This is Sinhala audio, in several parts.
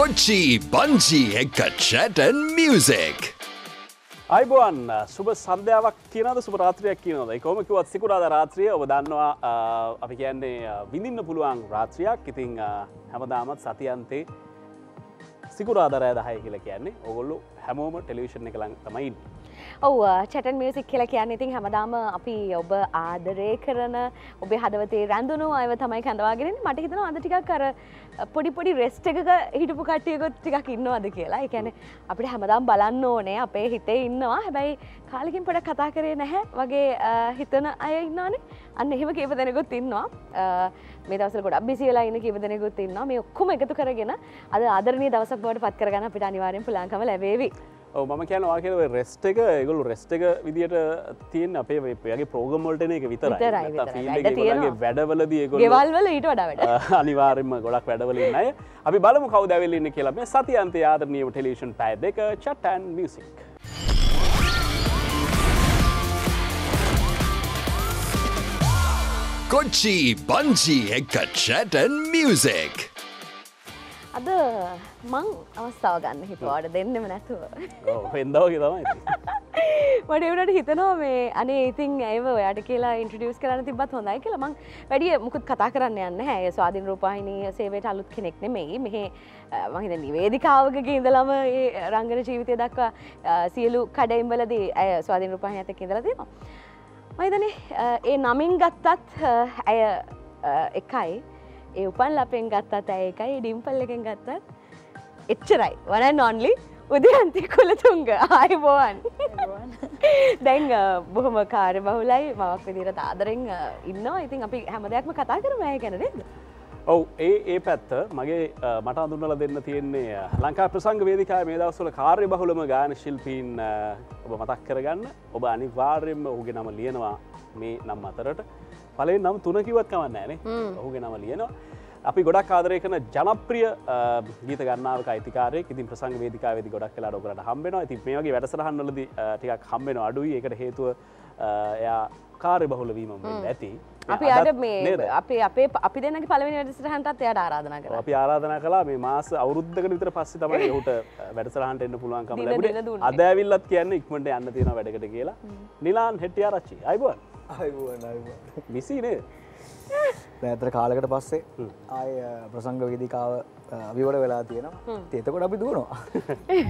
Kochi Banji එක chat and music. අයිබෝන් සුබ සන්ධාවක් කියනද සුප රාත්‍රයක් කියනද කොම කිවත් සිකුරාද රාත්‍රිය ඔබ දන්නවා අපි කියන්නේ විඳින්න පුළුවන් රාත්‍රයක්. ඉතිං හැමදාමත් සතියන්තේ සිකුරාදරය දහය කියල කියන්නේ ඔගොල්ලු හැමෝම ටෙලිවිෂන් එක ලං තමයි ඔව් චටන් මියසික් කියලා කියන්න ඉතින් හැමදාම අපි ඔබ ආදරය කරන ඔබේ හදවතේ රැඳුණු අයව තමයි කැඳවාගෙන මට හිතන අද ටිකක් කර පොඩි පොඩි රෙස්ට එකක හිටපු කටයකොත් ටිකක් ඉන්නවාද කියලා. එකැන අපිට හැමදාම් බලන්න ඕනේ අපේ හිතේ ඉන්නවා. හැබැයි කාලකින් පොඩ කතා කරේ නැහැ. වගේ හිතන අය ඉන්නවානේ. අන්න එහෙම කීප දෙනෙකුත් ඉන්නවා. මේ දවසල ගොඩක් බිසි වෙලා ඉන්න කීප දෙනෙකුත් ඉන්නවා. මේ ඔක්කොම එකතු කරගෙන අද ආදරණීය දවසක් බවට පත් කරගන්න අපිට අනිවාර්යෙන් පුළුවන්කම ලැබේවි. ඔව ම කියනවා කියව රෙස්ට එක ඒගොලු රෙස්ට එක විදිට තියෙන් අපේ වගේ ප්‍රෝගමල්ටන එක විතර. වැඩ. වැඩවලද ගෙවල්වල ඊට වඩා වැඩ. අනිවාරෙන්ම ගොඩක් වැඩවලින් අය අපි බලමු කවදැවෙල්ලන්න කියලා මේ සතියන්තය ආදරනීම ටෙලිෂන් පැ් දෙක chat and music. Kochi Banji එක chat and music. අද මං අවස්ථාව ගන්න හිතුවාට දෙන්නෙම නැතුව. පෙන්දාවගේ තමයි මට එවනට හිතනවා මේ අනේ ඉතින් ඇව ඔයාට කියලා ඉන්ට්‍රඩියස් කරන්න තිබත් හොඳයි කියලා. මං වැඩිය මුකුත් කතා කරන්න යන්න හැ ස්වාධීන රූපාහිනී සේවයට අලුත් කෙනෙක් නෙමෙයි. මෙහේ මහිත නිවේදිකාවගේ ඉඳලම ඒ රංගන ජීවිතය දක්වා සියලු කඩයිම්බලදී ඇය ස්වාධීන රූපාහිනි ඇත ඉඳලා තියෙනවා. මහිතනේ ඒ නමින් ගත්තත් ඇය එකයි. ඒ උපන් ලපෙන් ගත්තත් ඇය එකයි. ඩිම්පල් එකෙන් ගත්තත් එච්චරයි. වන නොන්ලි උදයන්ති කුලතුන්ග ආයිබෝවන් දැන් අ, බොහොම කාර්ය බහුලයි මවක් විදිර ආදරෙන් අ, ඉන්නවා. ඉතින් අපි හැම දෙයක්ම කතා කරම ඇය ගැනද ඔව් ඒ ඒ පැත්ත මගේ අ, මට අඳුන්නල දෙන්න තියෙන්නේ ලංකා ප්‍රසංග වේදිකා මේ දවස්වල කාර්ය බහුලම ගාන ශිල්පීන් ඔබ මතක් කරගන්න. ඔබ අනිවාර්යෙන්ම ඔහුගේ නම ලියනවා මේ නම් අතරට. පලේ නම් තුන කිවත් කවන්න ෑනේ. ඔහුගේ නම ලියනවා අපි ගොඩක් ආදරය කන ජනප්‍රිය ගීත ගන්නාව අයිතිකාරය ඉතින් ප්‍රසංග වේදිකා වෙදි ගොඩක් කලා ොකට හම්බෙනවා ඉති මේ වගේ වැඩසරහන්නලද ටිකක් හම්බෙන අඩුයි. එකට හේතුව එයා කාර්ය බහුල වීම ඇති. අපි අද මේ අපි අපේ අපි දෙන්නගේ පලවෙනි වැඩසටහන්ටත් එයට ආරාධන කර. අපි ආරාධන කලා මේ මාස අවුරුද්ධක විතර පස්ස තමයි ඔහුට වැඩසරහන්ට එන්න පුළුවන්කම ලැබුණේ. දින දුන්නේ. අදඇවිල්ලත් කියන්න ඉක්මට යන්න තියෙන වැඩකට කියලා. නිලාන් හෙටිය රච්චි අයිබුවන් විසිනේ නෑතර කාලකට පස්සේ ආය ප්‍රසංග වේදිකාව අවිවට වෙලා තියෙනවා. තේතකොට අපි දුවනවා.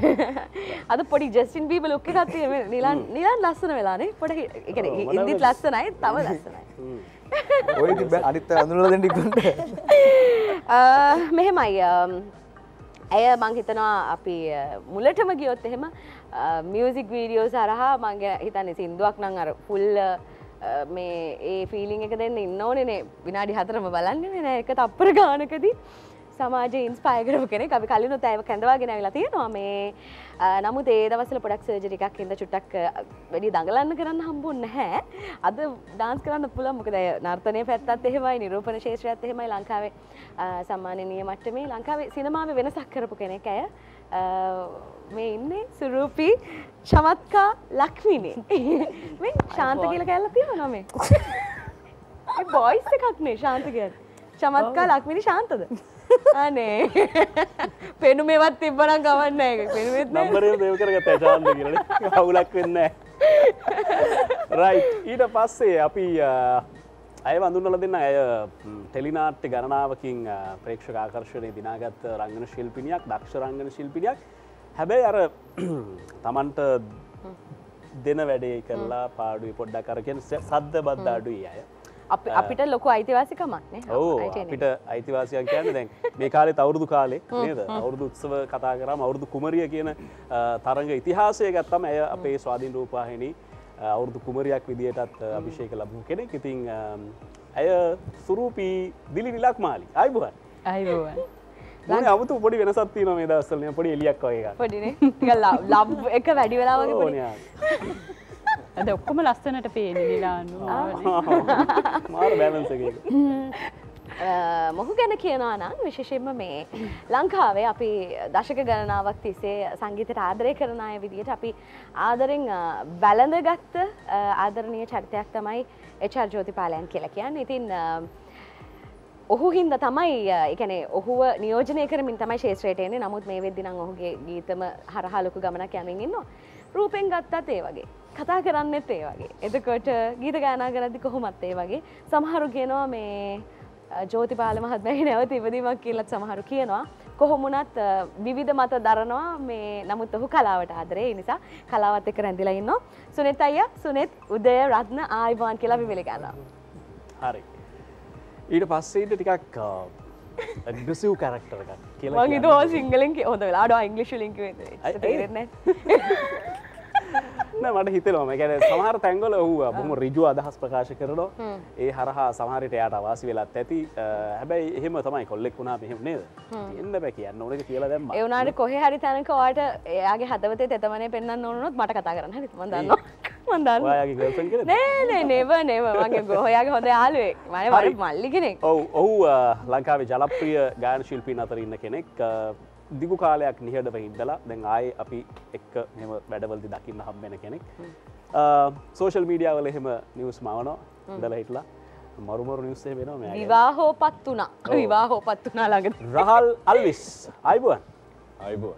අද පොඩි ජස්ටින් බීබ ලොක්ක කත්තිය නිලන් නිලන් ලස්සන වෙලානේ ඔව්, ඉදිත්? ලස්සනයි තම ලස්සනයි. ඔය තිබ අනිත්ත අඳුනල දෙටිකුට මෙහෙමයි අම්, ඇය මං හිතනවා අපි මුලටම ගියොත් එහෙම මියසික් වීඩියෝ සරහා මංගේ හිතන්නේ සින්දුවක් නං අර ෆුල් මේ ඒ ෆිලිං එක දෙන්න ඉන්න ඕනෙනේ විනාඩි හතරම බලන්නේ නෑ. එක තප්පර ගානකදී සමාජ ඉන්ස්පාය කරපු කෙනෙක්. අපි කලිනුත් ඇව කැඳවාගෙන ඇවිලා තියෙනවා. මේ අ, නමුත් ඒ දවසල පොඩක් සර්ජරි එකක් හින්දා චුට්ටක් අ, වැඩි දඟලන්න කරන්න හම්බුන්නේ නැහැ. අද ඩාන්ස් කරන්න පුළුවන්. මොකද ඇය නර්තනය පැත්තත් එහෙමයි නිරූපණ ශේෂ්ත්‍රයත් එහෙමයි. ලංකාවේ අ, සම්මානනීය මට්ටමේ ලංකාවේ සිනමාවේ වෙනසක් කරපු කෙනෙක් ඇය. අ, මේ ඉන්නේ සුරූපී චමත්කා ලක්මිනේ. මේ ශාන්ත කියලා කැල්ල තියෙනවා මේ බොයිස් එකක් නේ ශාන්ත කියල චමත්කා ලක්මිනි ශාන්තද? අනේ. පෙනුමේවත් තිබ්බනම් ගවන්න එක පෙනුවෙත් නෑ. නම්බරය දෙව කරගත ඇචාන්ද කියරන අවුලක් වෙන්න රයි ඊට පස්සේ අපි ඇය වඳුන්නල දෙන්න ඇය ටෙලිනාට්‍ය ගණනාවකින් අ, ප්‍රේක්ෂක ආකර්ශණය දිනාගත් රංගන ශිල්පිනියක් දක්ෂ රංගන ශිල්පිනියක්. හැබැයි අර තමන්ට දෙන වැඩේ කරලා පාඩුව පොඩ්ඩක් කරගෙන සද්ධ බද්ධ අඩුයි අය අපි අපිට ලොකු අයිතිවාසිකමක්නේ ඕ අපිට අයිතිවාසියක් කියන්න දැන් මේ කාලෙ අවුරුදු කාලේ නේද? අවුරුදු උත්සව කතා කරම අවුරුදු කුමරිය කියන තරඟ ඉතිහාසය ගත්තම ඇය අපේ ස්වාධීන් රූපාහිනි අවුරුදු කුමරියක් විදිහටත් අ, අභිෂේක ලබපු කෙනෙක්. ඉතින් අ, ඇය සුරූපී දිලි නිලක් මාලි අයිබුවන් අයිබෝවන් අමුතු පොඩි වෙනසත් තියන මේ දස්සලන පොඩි එලියක් වගේ පොඩිනේ. ලබ් එක වැඩි වෙලාවගේ පොඩි. ඇද ඔක්කොම ලස්සනට පේනි නිලාන්නු මාර බැලන්සගේ මොහු ගැන කියනවා නම් විශේෂයෙන්ම මේ ලංකාවේ අපි දශක ගණනාවක් තිස්සේ සංගීතයට ආදරය කරන අය විදිහට අපි ආදරෙන් බැලඳගත්ත ආදරණීය චරිතයක් තමයි එචර් ජෝතිපාලයන් කියලා කියන්න. ඉතින් අ, ඔහු හින්ද තමයි එකන ඔහුව නියෝජනය කරමින් තමයි ශේත්‍රයටයන නමුත් මේ වෙද්දිනම් ඔහුගේ ගීතම හරහලොකු ගමනක් යමින් ඉන්න රූපෙන් ගත්තත් ඒ වගේ. කතා කරන්නෙත් ඒ වගේ. එතකොට ගීත ගානා කරදි කොහොමත් ඒ වගේ. සමහරු කියනවා මේ ජෝතිපාල මහත්මැහි නැවත ඉපදීමක් කියලත් සමහරු කියනවා. කොහොමුණත් විවිධ මත දරනවා මේ නමුත් ඔහු කලාවට ආදරේ. නිසා කලාවත් එක රැඳිලා ඉන්න. සුනෙත් අයිය සුනෙත් උදය රත්න ආයිවාන් කියලා විවිලිගන්නවා. හරි. ඊට පස්සේට ටිකක් ඇග්‍රසිව් කරක්ටර එකක් කියලා මං හිතුවා සිංහලෙන් හොඳ වෙලාට ඉංග්‍රීසි ලින්ක් තේරෙන්නේ නෑ, මට හිතනවා. ගැන සමහර තැන්ගල ඔහු බොම රිජු අදහස් ප්‍රකාශ කරනවා. ඒ හරහා සමහරට යායට අවාසි වෙලත් ඇති. හැබැයි එහෙම තමයි කොල්ලෙක් වුණා මෙහෙම නේද? එන්න බෑ කියන්න ඕනක කියලා දැම්ම. ඒ වුණාට කොහේ හරි තැනක ඔයාට එයාගේ හදවතේ තෙතමනේ පෙන්වන්න ඕනොත් මට කතා කරන්න. හරි කෙනෙක්ද? නෑ නෙව නෙව මගේ ගොහයාගේ හොඳ යාළුවෙක්. මම හරි. වර මල්ලි කෙනෙක්. ඔවු ඔහු ලංකාවේ ජලප්‍රිය ගාන ශිල්පීන් අතර ඉන්න කෙනෙක් දිගු කාලයක් නිහඩව හිදලා දැන් ආය අපි එක්ක මෙම වැඩවලදි දකින්න හම්බෙන කෙනෙක්. සෝෂල් මීඩියාවල එහෙම නිවස් මවනෝ දල හිටලා. මරුමරු නිවස්සේ වෙනවා විවාහෝ පත් වනා විවාහෝ පත් වනා ළඟද. රහල් අල්විස්. අයිබුවන් අයිබෝ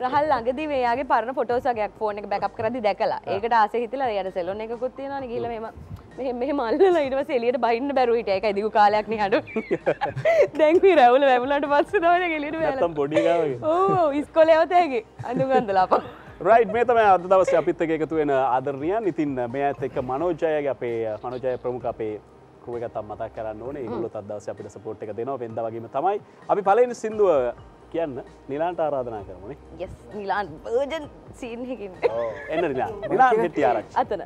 රහල් ළඟදී මේයාගේ පරණ ෆොටෝසගයක් ෆෝන එක බැකප් කරදි දැකලා. ඒකට ආස හිතලා යට සෙලොන එක කුත්තියෙනවාන ගිල මෙම මෙ මෙහ මල්ල ඉටවස එලියට බහින්න බැරුවිට එක දිගු කාලයක් නිහට දැන්වී රැවුල වැැවලට පස්ස දවන ගෙලිට නැත්තම් පොඩිගාවගේ ඕ ඉස්කොලයවතයගේ අඳුගන්දලාපා රයි් මේ තමයි අද දවස අපිත් එක එකතු වෙන ආදරණයන් ඉතින් මේ ඇත් එක්ක මනෝජයගේ අපේ මනෝජය ප්‍රමුඛ අපේ කරුවගතම් මතක් කරන්න ඕනේ. ඒගොල්ලෝ තදවස අපිට සපෝට් එක දෙනවා. වෙනද වගේම තමයි. අපි පළවෙනි සින්දුව කියන්න නිලාන්ට ආරාධනා කරමුනේ. යස් නිලාන් බර්ජන් සීන්හකින් එන්න නිලා නිලා හෙට්ටි ආරක්ෂ. අතන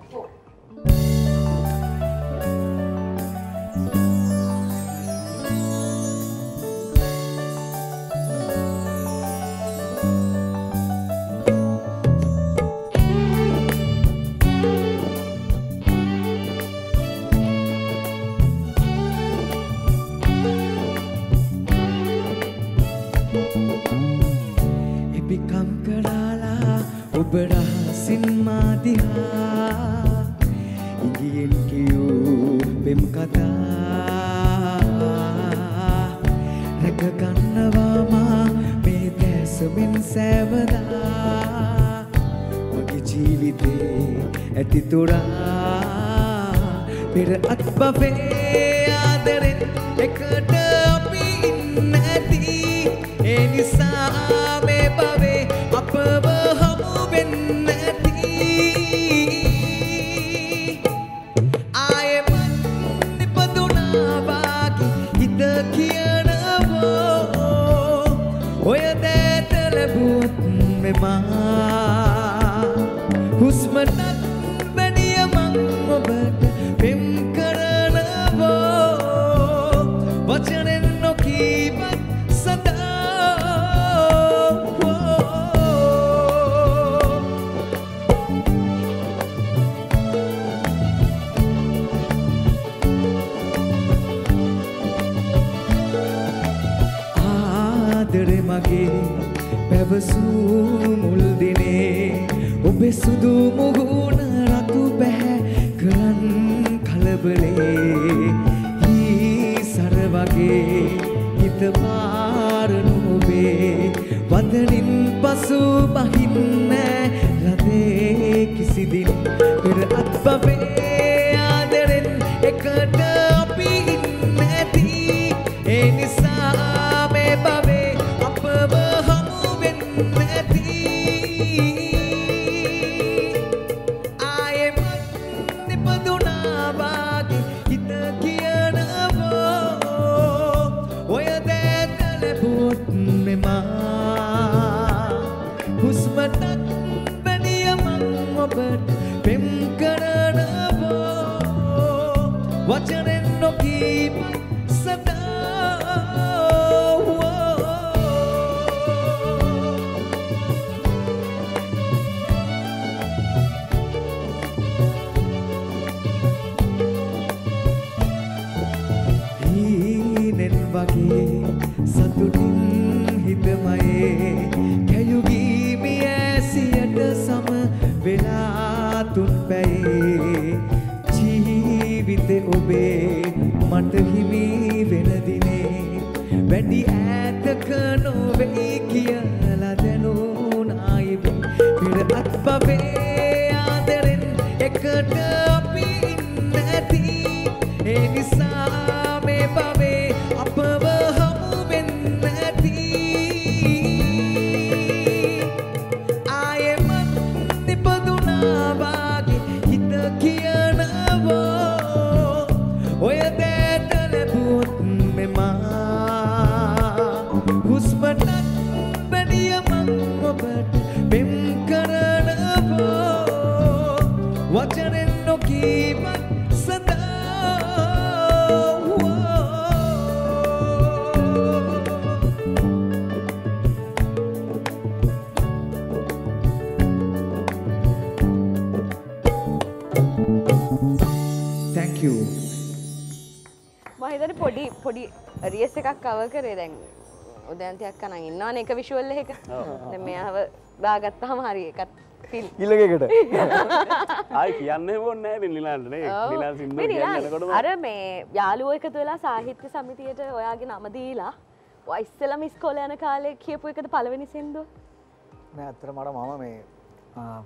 ඇතිතුරා පෙර අත්බවේ ආදරෙන් එකට the at the colonel. කව කරේ. දැන් උදන්තයක් කනන් ඉන්නවාන එක විශුවල්ල එක මෙයාව දාගත්තාම හරි එකත් ෆිල් ඉල්ලකට ආය කියන්න ඕන්න නිලාන්ටනේ නිලා සිින්ද කියන්නකොට අර මේ යාලුව එකතු වෙලා සාහිත්‍ය සමිතියට ඔයාගේ නමදීලා වයිස්සලම ස්කෝල යන කාලේ කියපු එකද පලවෙනි සිින්දුව? නෑ ඇත්තර මට මම මේ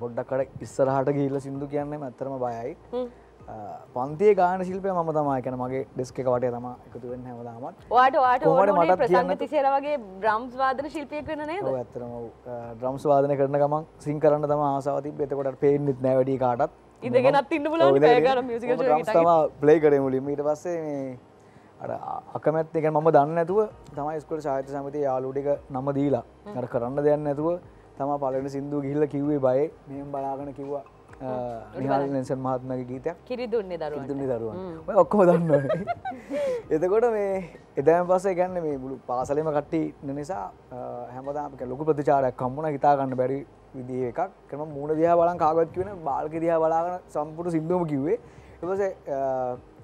පොඩ්ඩක්කට ඉස්සරහට ගිල්ල සිින්දු කියන්නේ ඇත්තරම බයයි පන්තිය ගාන ශිල්පය ම තමයි. කැන මගේ ඩෙස්ක වටේ තම එකතු වෙන්න හැමදාමත් වාට වාට කොහොමද ඕනේ මටත් කියන්න- ප්‍රසංග තිසේර වගේ බ්‍රම්ස් වාදන ශිල්පියක් වෙන නේද? ඇත්තරම ඩ්‍රම්ස් වාදන කරන ගමන් සිං කරන්න තම ආසාවති එතකොට පේෙන්න්නෙත් නෑවැඩි කාටත්. ඉඳගෙනත් ඉන්න තම ප්ලේ කරේ මුලින් ඊට පස්සේ අකමැත් එක මම දන්න නැතුව තමයි ස්කොට සාහිත්‍ය සමති යාලුටික නම දීලා. අර කරන්න දෙයක් නැතුව තම පලන සිින්දු ගිල්ල කිව්වේ බය. මෙම බලාගන කිව්වා නිහල් නැසන් මහත්මගේ ගීතයක්. කිරි දුන්නේ දරුවන් ඔක්කොම දන්න එතකොට මේ එදෑම පස්සේ ගැන්න මේ බුලු පාසලම කට්ටි නිසා හැමදාම ලොකු ප්‍රතිචාරයක් කම්මුණ හිතාගන්න බැරි විදිහ එකක්. කරම මූුණ දිහා බලන් කාගත් කියන බාල්ක දිහා බලාගන සම්පුට සිින්දුවම කිව්වේ. එපස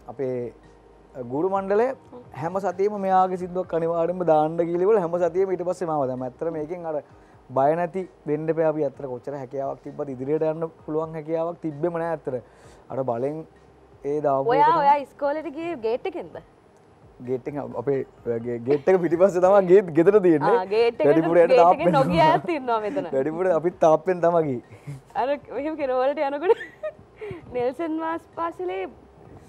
අපේ ගුරු මණ්ඩලේ හැම සතියම මෙයාගේ සිදුවක් අනිවාරෙන්ම දාන්න කිලිවල හැම සතියම ඊට පස්සේ මවද ඇත්තර මේකින් අර බය නැති වෙන්ඩ පැපි අතර කොච්චර හැකියාවක් තිබ ඉදිරියට යන්න පුළුවන් හැකියාවක් තිබෙම නෑ ඇතර අර බලෙන් ඒ දව ඔයා ඔයා ස්කෝලට ගිය ගේට් එකෙන්ද? ගේට අපේ ගේට්ක පිටිපස්ස තම ගේත් ගෙතර තියන්නේ. ගේට් වැඩිපුරයට නොගිය ඇතින්නවා මෙතන. වැඩිපුර අපිත් තාපෙන් තමකි අර මෙහම කෙනවලට යනකොට නෙල්සන් වාස් පාසලේ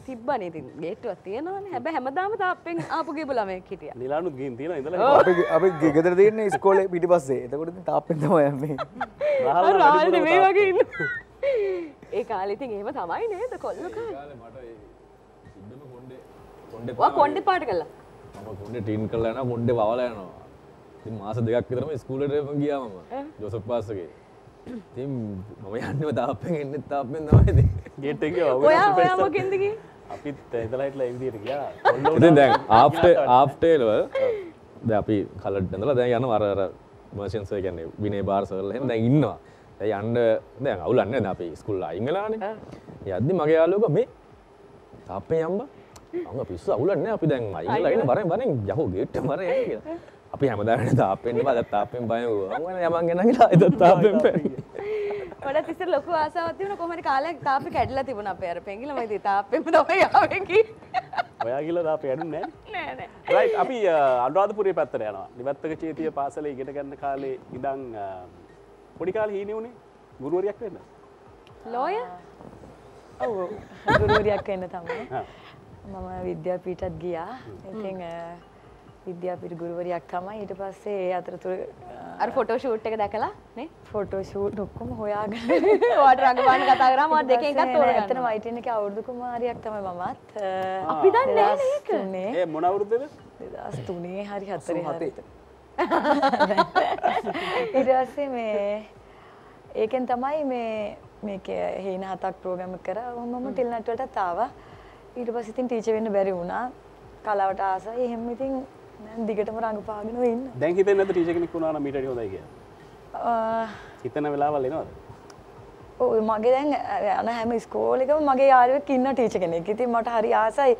තිබ්බන. ඉතින් ගේට්ටුවත් තියෙනවන. හැබ හැමදාම තාපෙන් ආපුගේ බලමය හිටිය. නිලානුත් ගින් තියෙන ඉඳල. අපි ගෙදර තියන්නේ ස්කෝල පිටි පස්සේ එතකොට තාපෙන් තම යන්නේ. මේ වගේ ඉන්න. ඒ කාලිතින් එහෙම තමයි නේද? කොල්ලකා කොන්්ඩ පාට කල්ලා කොඩ ටීන් කරලන කොඩ්ඩ බවලයනවා ති මාස දෙකක් විතරම ස්කූලට ගියාමම ජොසප් පාසගේ තිම් මම යන්නව තාපෙන් එන්න තාපෙන් නවයිද ගේට් එක ඔයා ඔයාමකින්දකි අපිත් එතලයිටලා ඉදිට ගියා. ඉතින් දැන් ආප්ට ආප්ටේලව ද අපි කලට ඇඳල දැන් යන අරර මර්ෂන්සය ගැන්නේ විනේ බාර්සවල හෙම දැන් ඉන්නවා. ඇයි අන්ඩ දැන් අවුලන්න අපි ස්කුල්ල අයිංගලාන යද්දි මගේ යාලෝක මේ තාපේ යම්බ අම පිස්ස අවුලන්න අපි දැන් අයිලයින බර බරෙන් යහෝ ගේට්ට මර අපි හැමදාට තාපෙන්න්න බද තාපෙන් බය අමන යමන් ගෙනගලා එත තාපෙන් පැ ට තිස ලොක ආසාවතිවන කොමට කාලයක් තාප කැඩල තිබුණ අපේර පෙගිල? මති තාපෙම යාවකි ඔයා කියල අප ඇඩු නෑ? අපි අඩවාදපුරේ පැත්තර යනවා. නිවත්තක චේතිය පාසල ඉගෙන ගන්න කාලේ ඉඩං පොඩිකාල හීන වුණේ ගුරුවරයක් වෙන්න. ලෝය? ඔව්. ගුරුවරියක් වෙන්න තමයි. මම විද්‍යාපීටත් ගියා. ඉතින් විද්‍යාපීට ගුරුවරියක් තමයි. ඊට පස්සේ ඒ අතරතුර අර ෆොටෝ ෂූට් එක දැකලා නේ? ෆොටෝ ෂූට් ඔක්කොම හොයාගෙන වාට රඟපාන කතා කරා මම දෙක එකක් තෝරගන්න වයිටන එක අවුරුදු කුමාරයක් තමයි මමත්. අපි දන්නේ නැහැ නේද? තුනේ. ඒ මොනවුරුද්දද දෙදස් තුනේ හරි හතරේ හතේ. හරි ඊට පස්සේ මේ ඒකෙන් තමයි මේ මේක හේන හතක් ප්‍රෝග්‍රම කර. මම ටෙල්නට්වලට තාව ඊට පස්සේ ඉතින් ටීචර් වෙන්න බැරි වුණා. කලාවට ආසයි එහෙම ඉතින් මම දිගටම රඟපාගෙන ඉන්න දැන් හිතෙන්නේ නැද්ද ටීචර් කෙනෙක් වුණා නම් මීට වඩා හොඳයි කියලා හිතන වෙලාවල් එනවද ඔව් මගේ දැන් යන හැම ස්කෝලෙකම මගේ යාළුවෙක් ඉන්න ටීචර් කෙනෙක්. ඉතින් මට හරි ආසයි.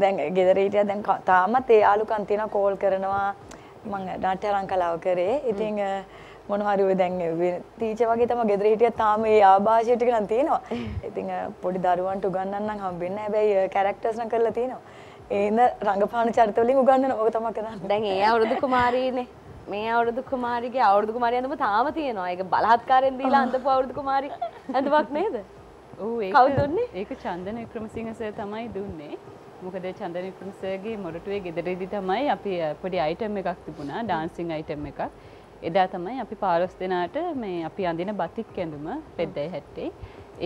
දැන් ගෙදර හිටියා දැන් තාමත් ඒ යාළුකම් තියෙනවා කෝල් කරනවා. මම නාට්‍ය කලාව කරේ. ඉතින් මොන හරි ඔය දැන් ටීචර් වගේ තමයි ගෙදර හිටියා තාම ඒ ආభాෂය ටික නම් තියෙනවා. ඉතින් පොඩි දරුවන්ට උගන්වන්න වෙන්නේ නැහැ. හැබැයි කැරක්ටර්ස් නම් කරලා තියෙනවා. ඒන රංගපාන චරිත වලින් උගන්වන ඕක තමයි කරන්නේ. දැන් ඒ අවුරුදු කුමාරීනේ මේ අවුරුදු කුමාරිගේ අවුරුදු කුමාරිය ඇඳුම තාම තියෙනවා. ඒක බලහත්කාරයෙන් දීලා අඳපු අවුරුදු කුමාරි ඇඳුමක් නේද? ඔව් ඒක කවුද දුන්නේ? ඒක චන්දන වික්‍රමසිංහ සර් තමයි දුන්නේ. මොකද චන්දන වික්‍රම සර්ගේ මොරටුවේ ගෙදරදී තමයි අපි පොඩි අයිටම් එකක් තිබුණා ඩාන්සින් අයිටම් එකක්. එදා තමයි අපි 15 දෙනාට මේ අපි අඳින බතික් ඇඳුම රෙද්දයි හැට්ටේ.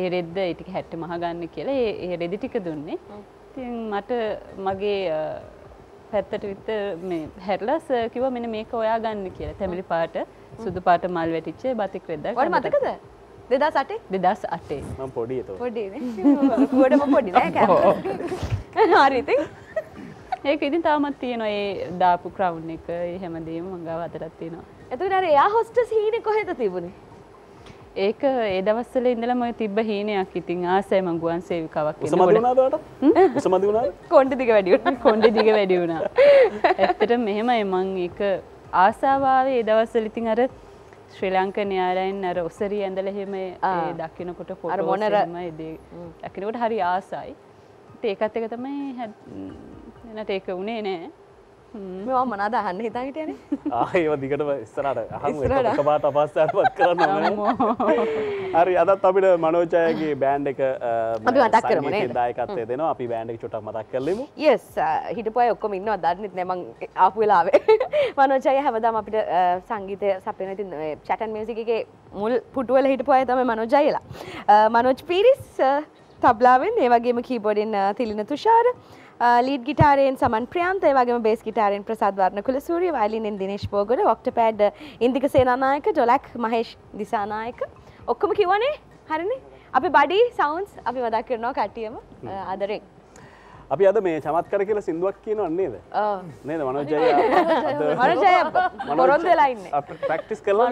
ඒ රෙද්ද ඒ ටික හැට්ට මහ ගන්න කියලා ඒ ඒ රෙදි ටික දුන්නේ. ඉතින් මට මගේ පැත්තට විත මේ හැරලා සර් කිව්වා මෙන්න මේක ඔයා ගන්න කියලා. තැඹිලි පාට සුදු පාට මල් වැටිච්ච බතික් රෙද්දක්. ඔයාලට මතකද? 2008 2008 මම පොඩි එතකොට පොඩි පොඩි නෑ කැමරා. හරි ඉතින්. ඒක ඉතින් තාමත් තියෙනවා ඒ දාපු ක්‍රවුන් එක හැමදේම මං ගාව අතරත් තියෙනවා. එතකොට අර එයා හොස්ටස් හීනේ කොහෙද තිබුණේ? ඒක ඒ දවස්සල ඉඳලම තිබ්බ හීනයක් ඉතින් ආසයම ගුවන් සේවිකාවක් කොන්්ඩ දිග වැඩියුට කොන්ඩ දිග වැඩි වුණා. ඇත්තට මෙහෙමයි මං එක ආසාවාවේ ඒ දවස්සල ඉතින් අර ශ්‍රී ලංක න්‍යාරයින් අර ඔසරී ඇඳල එහෙම දකිනකොට අර මොනර- ේදේ දකිනකොට හරි ආසයි. ඒකත් එක තමයි එනට ඒක වුණේ නෑ මෙවා මනාද අහන්න හිතා හිටයන? ආයව දිගටම ඉස්සරට ඉස්සරහට. අහම. පාට අපස්සාරපත් කරන්න හරි අදත් අපිට මනෝචයගේ බෑන්් එක අපි මතක් කරමු නේද? දායකත්තේ දෙනවා. අපි බෑන්ඩ් එක චුටක් මතක් කරලෙමු. යස් හිටපුය ඔක්කොම ඉන්නවා. දන්නෙත් නැමං ආපු වෙලාවේ. මනෝචය හැමදාම අපිට සංගීතය සපෙන ති චටන් මියසිකගේ මුල් පුටුවල හිටපුය තම මනෝජයලා. මනෝජ් පිරිස් තබ්ලාවෙන් ඒවගේම කීබොඩින් තිලින තුෂාර ලීඩ් ගිටාරයෙන් සමන් ප්‍රියන්ත ඒවගේම බේස් ගිටාරෙන් ප්‍රසාද් වර්ණ කුල සූරිය වයිලිනෙන් දිනේශ් පෝගොඩ ඔක්ට පෑඩ් ඉන්දික සේනානායක ඩොලක් මහේෂ් දිසානායක. ඔක්කොම කිවනේ හරිනි? අපි බඩි සවන්ස් අපි මදක් කරනවා කට්ටියම අදරෙන් අපි අද මේ චමත්කර කියලා සිින්දුවක් කියනව නේද? නේද? මනෝජය මනජය බොරොන්ද වෙලා ඉන්න. ප්‍රක්ටිස් කරලා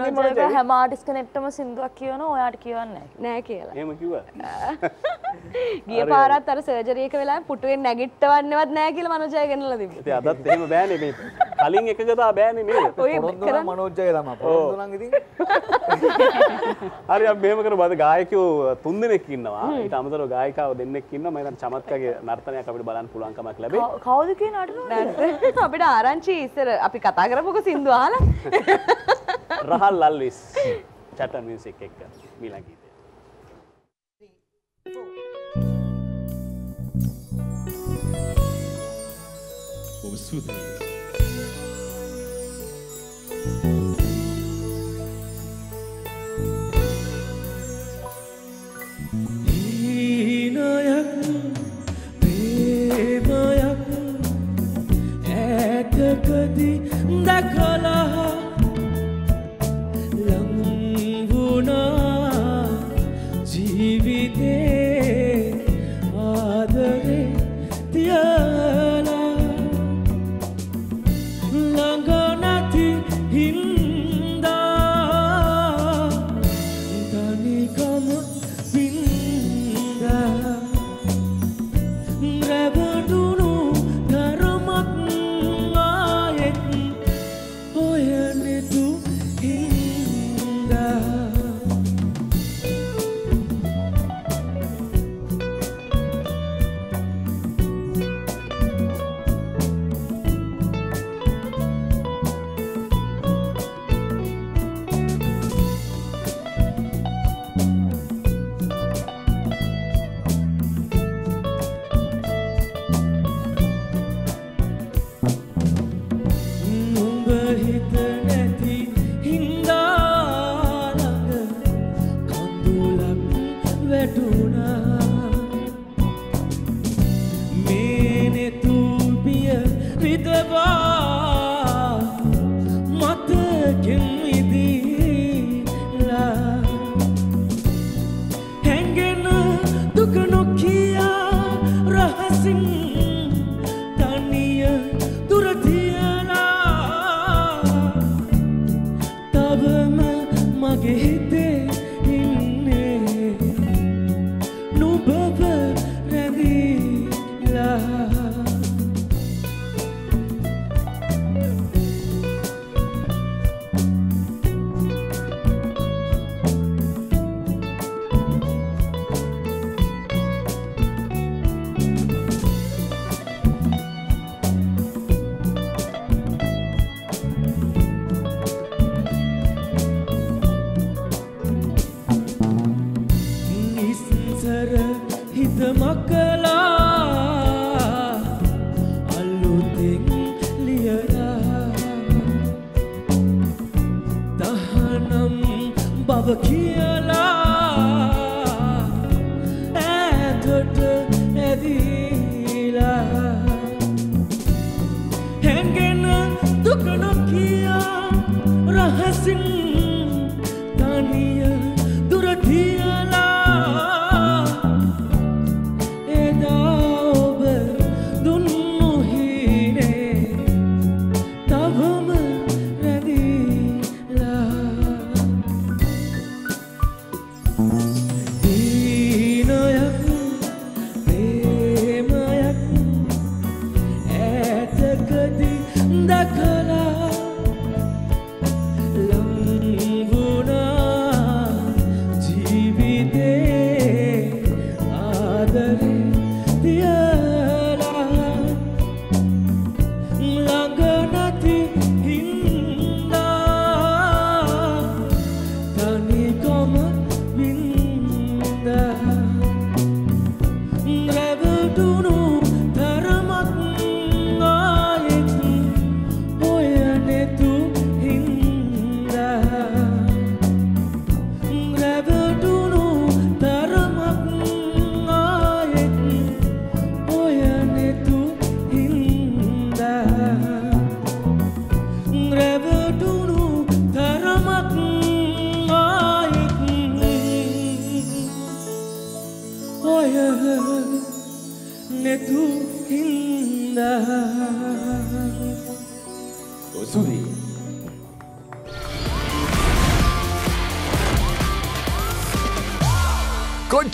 හැම ආටිස් කෙනෙක්ටම සිින්දුවක් කියවන ඔයාට කියවන්න නෑ කියලා. එම කිව ගිය පාරත් අර සර්ජරයක වෙලා පුටුවෙන් නැගිට්ටවන්නවත් නෑ කියල මනජය ගෙනල තිබ ඉතින් අදත් එහෙම බෑනේ මේ කලින් එකකතා බෑනේ නේද? ඔය පොරොන්දුන මනෝජ්ජය තම පොරොන්දුනන් ඉතින් හරි අපි මෙහෙම කර බද ගායකයෝ තුන් දෙනෙක් ඉන්නවා. ඊට අමතරව ගායිකාව දෙන්නෙක් ඉන්නවා. මම හිතන්නේ චමත්කගේ නර්තනයක් අපිට බලන්න පුළුවන්කමක් ලැබේ කවුද කිය නටන අපිට ආරංචි ඉස්සර අපි කතා කරපුක සිින්දු ආල රහල් ලල්විස් චටන් මියසික් එක්ක මීලං ගීතය. ඔබ ඈතකදී දැකලා ලංවුණා ජීවිතේ ආදරේ තියලා ළඟ නැති හින්දා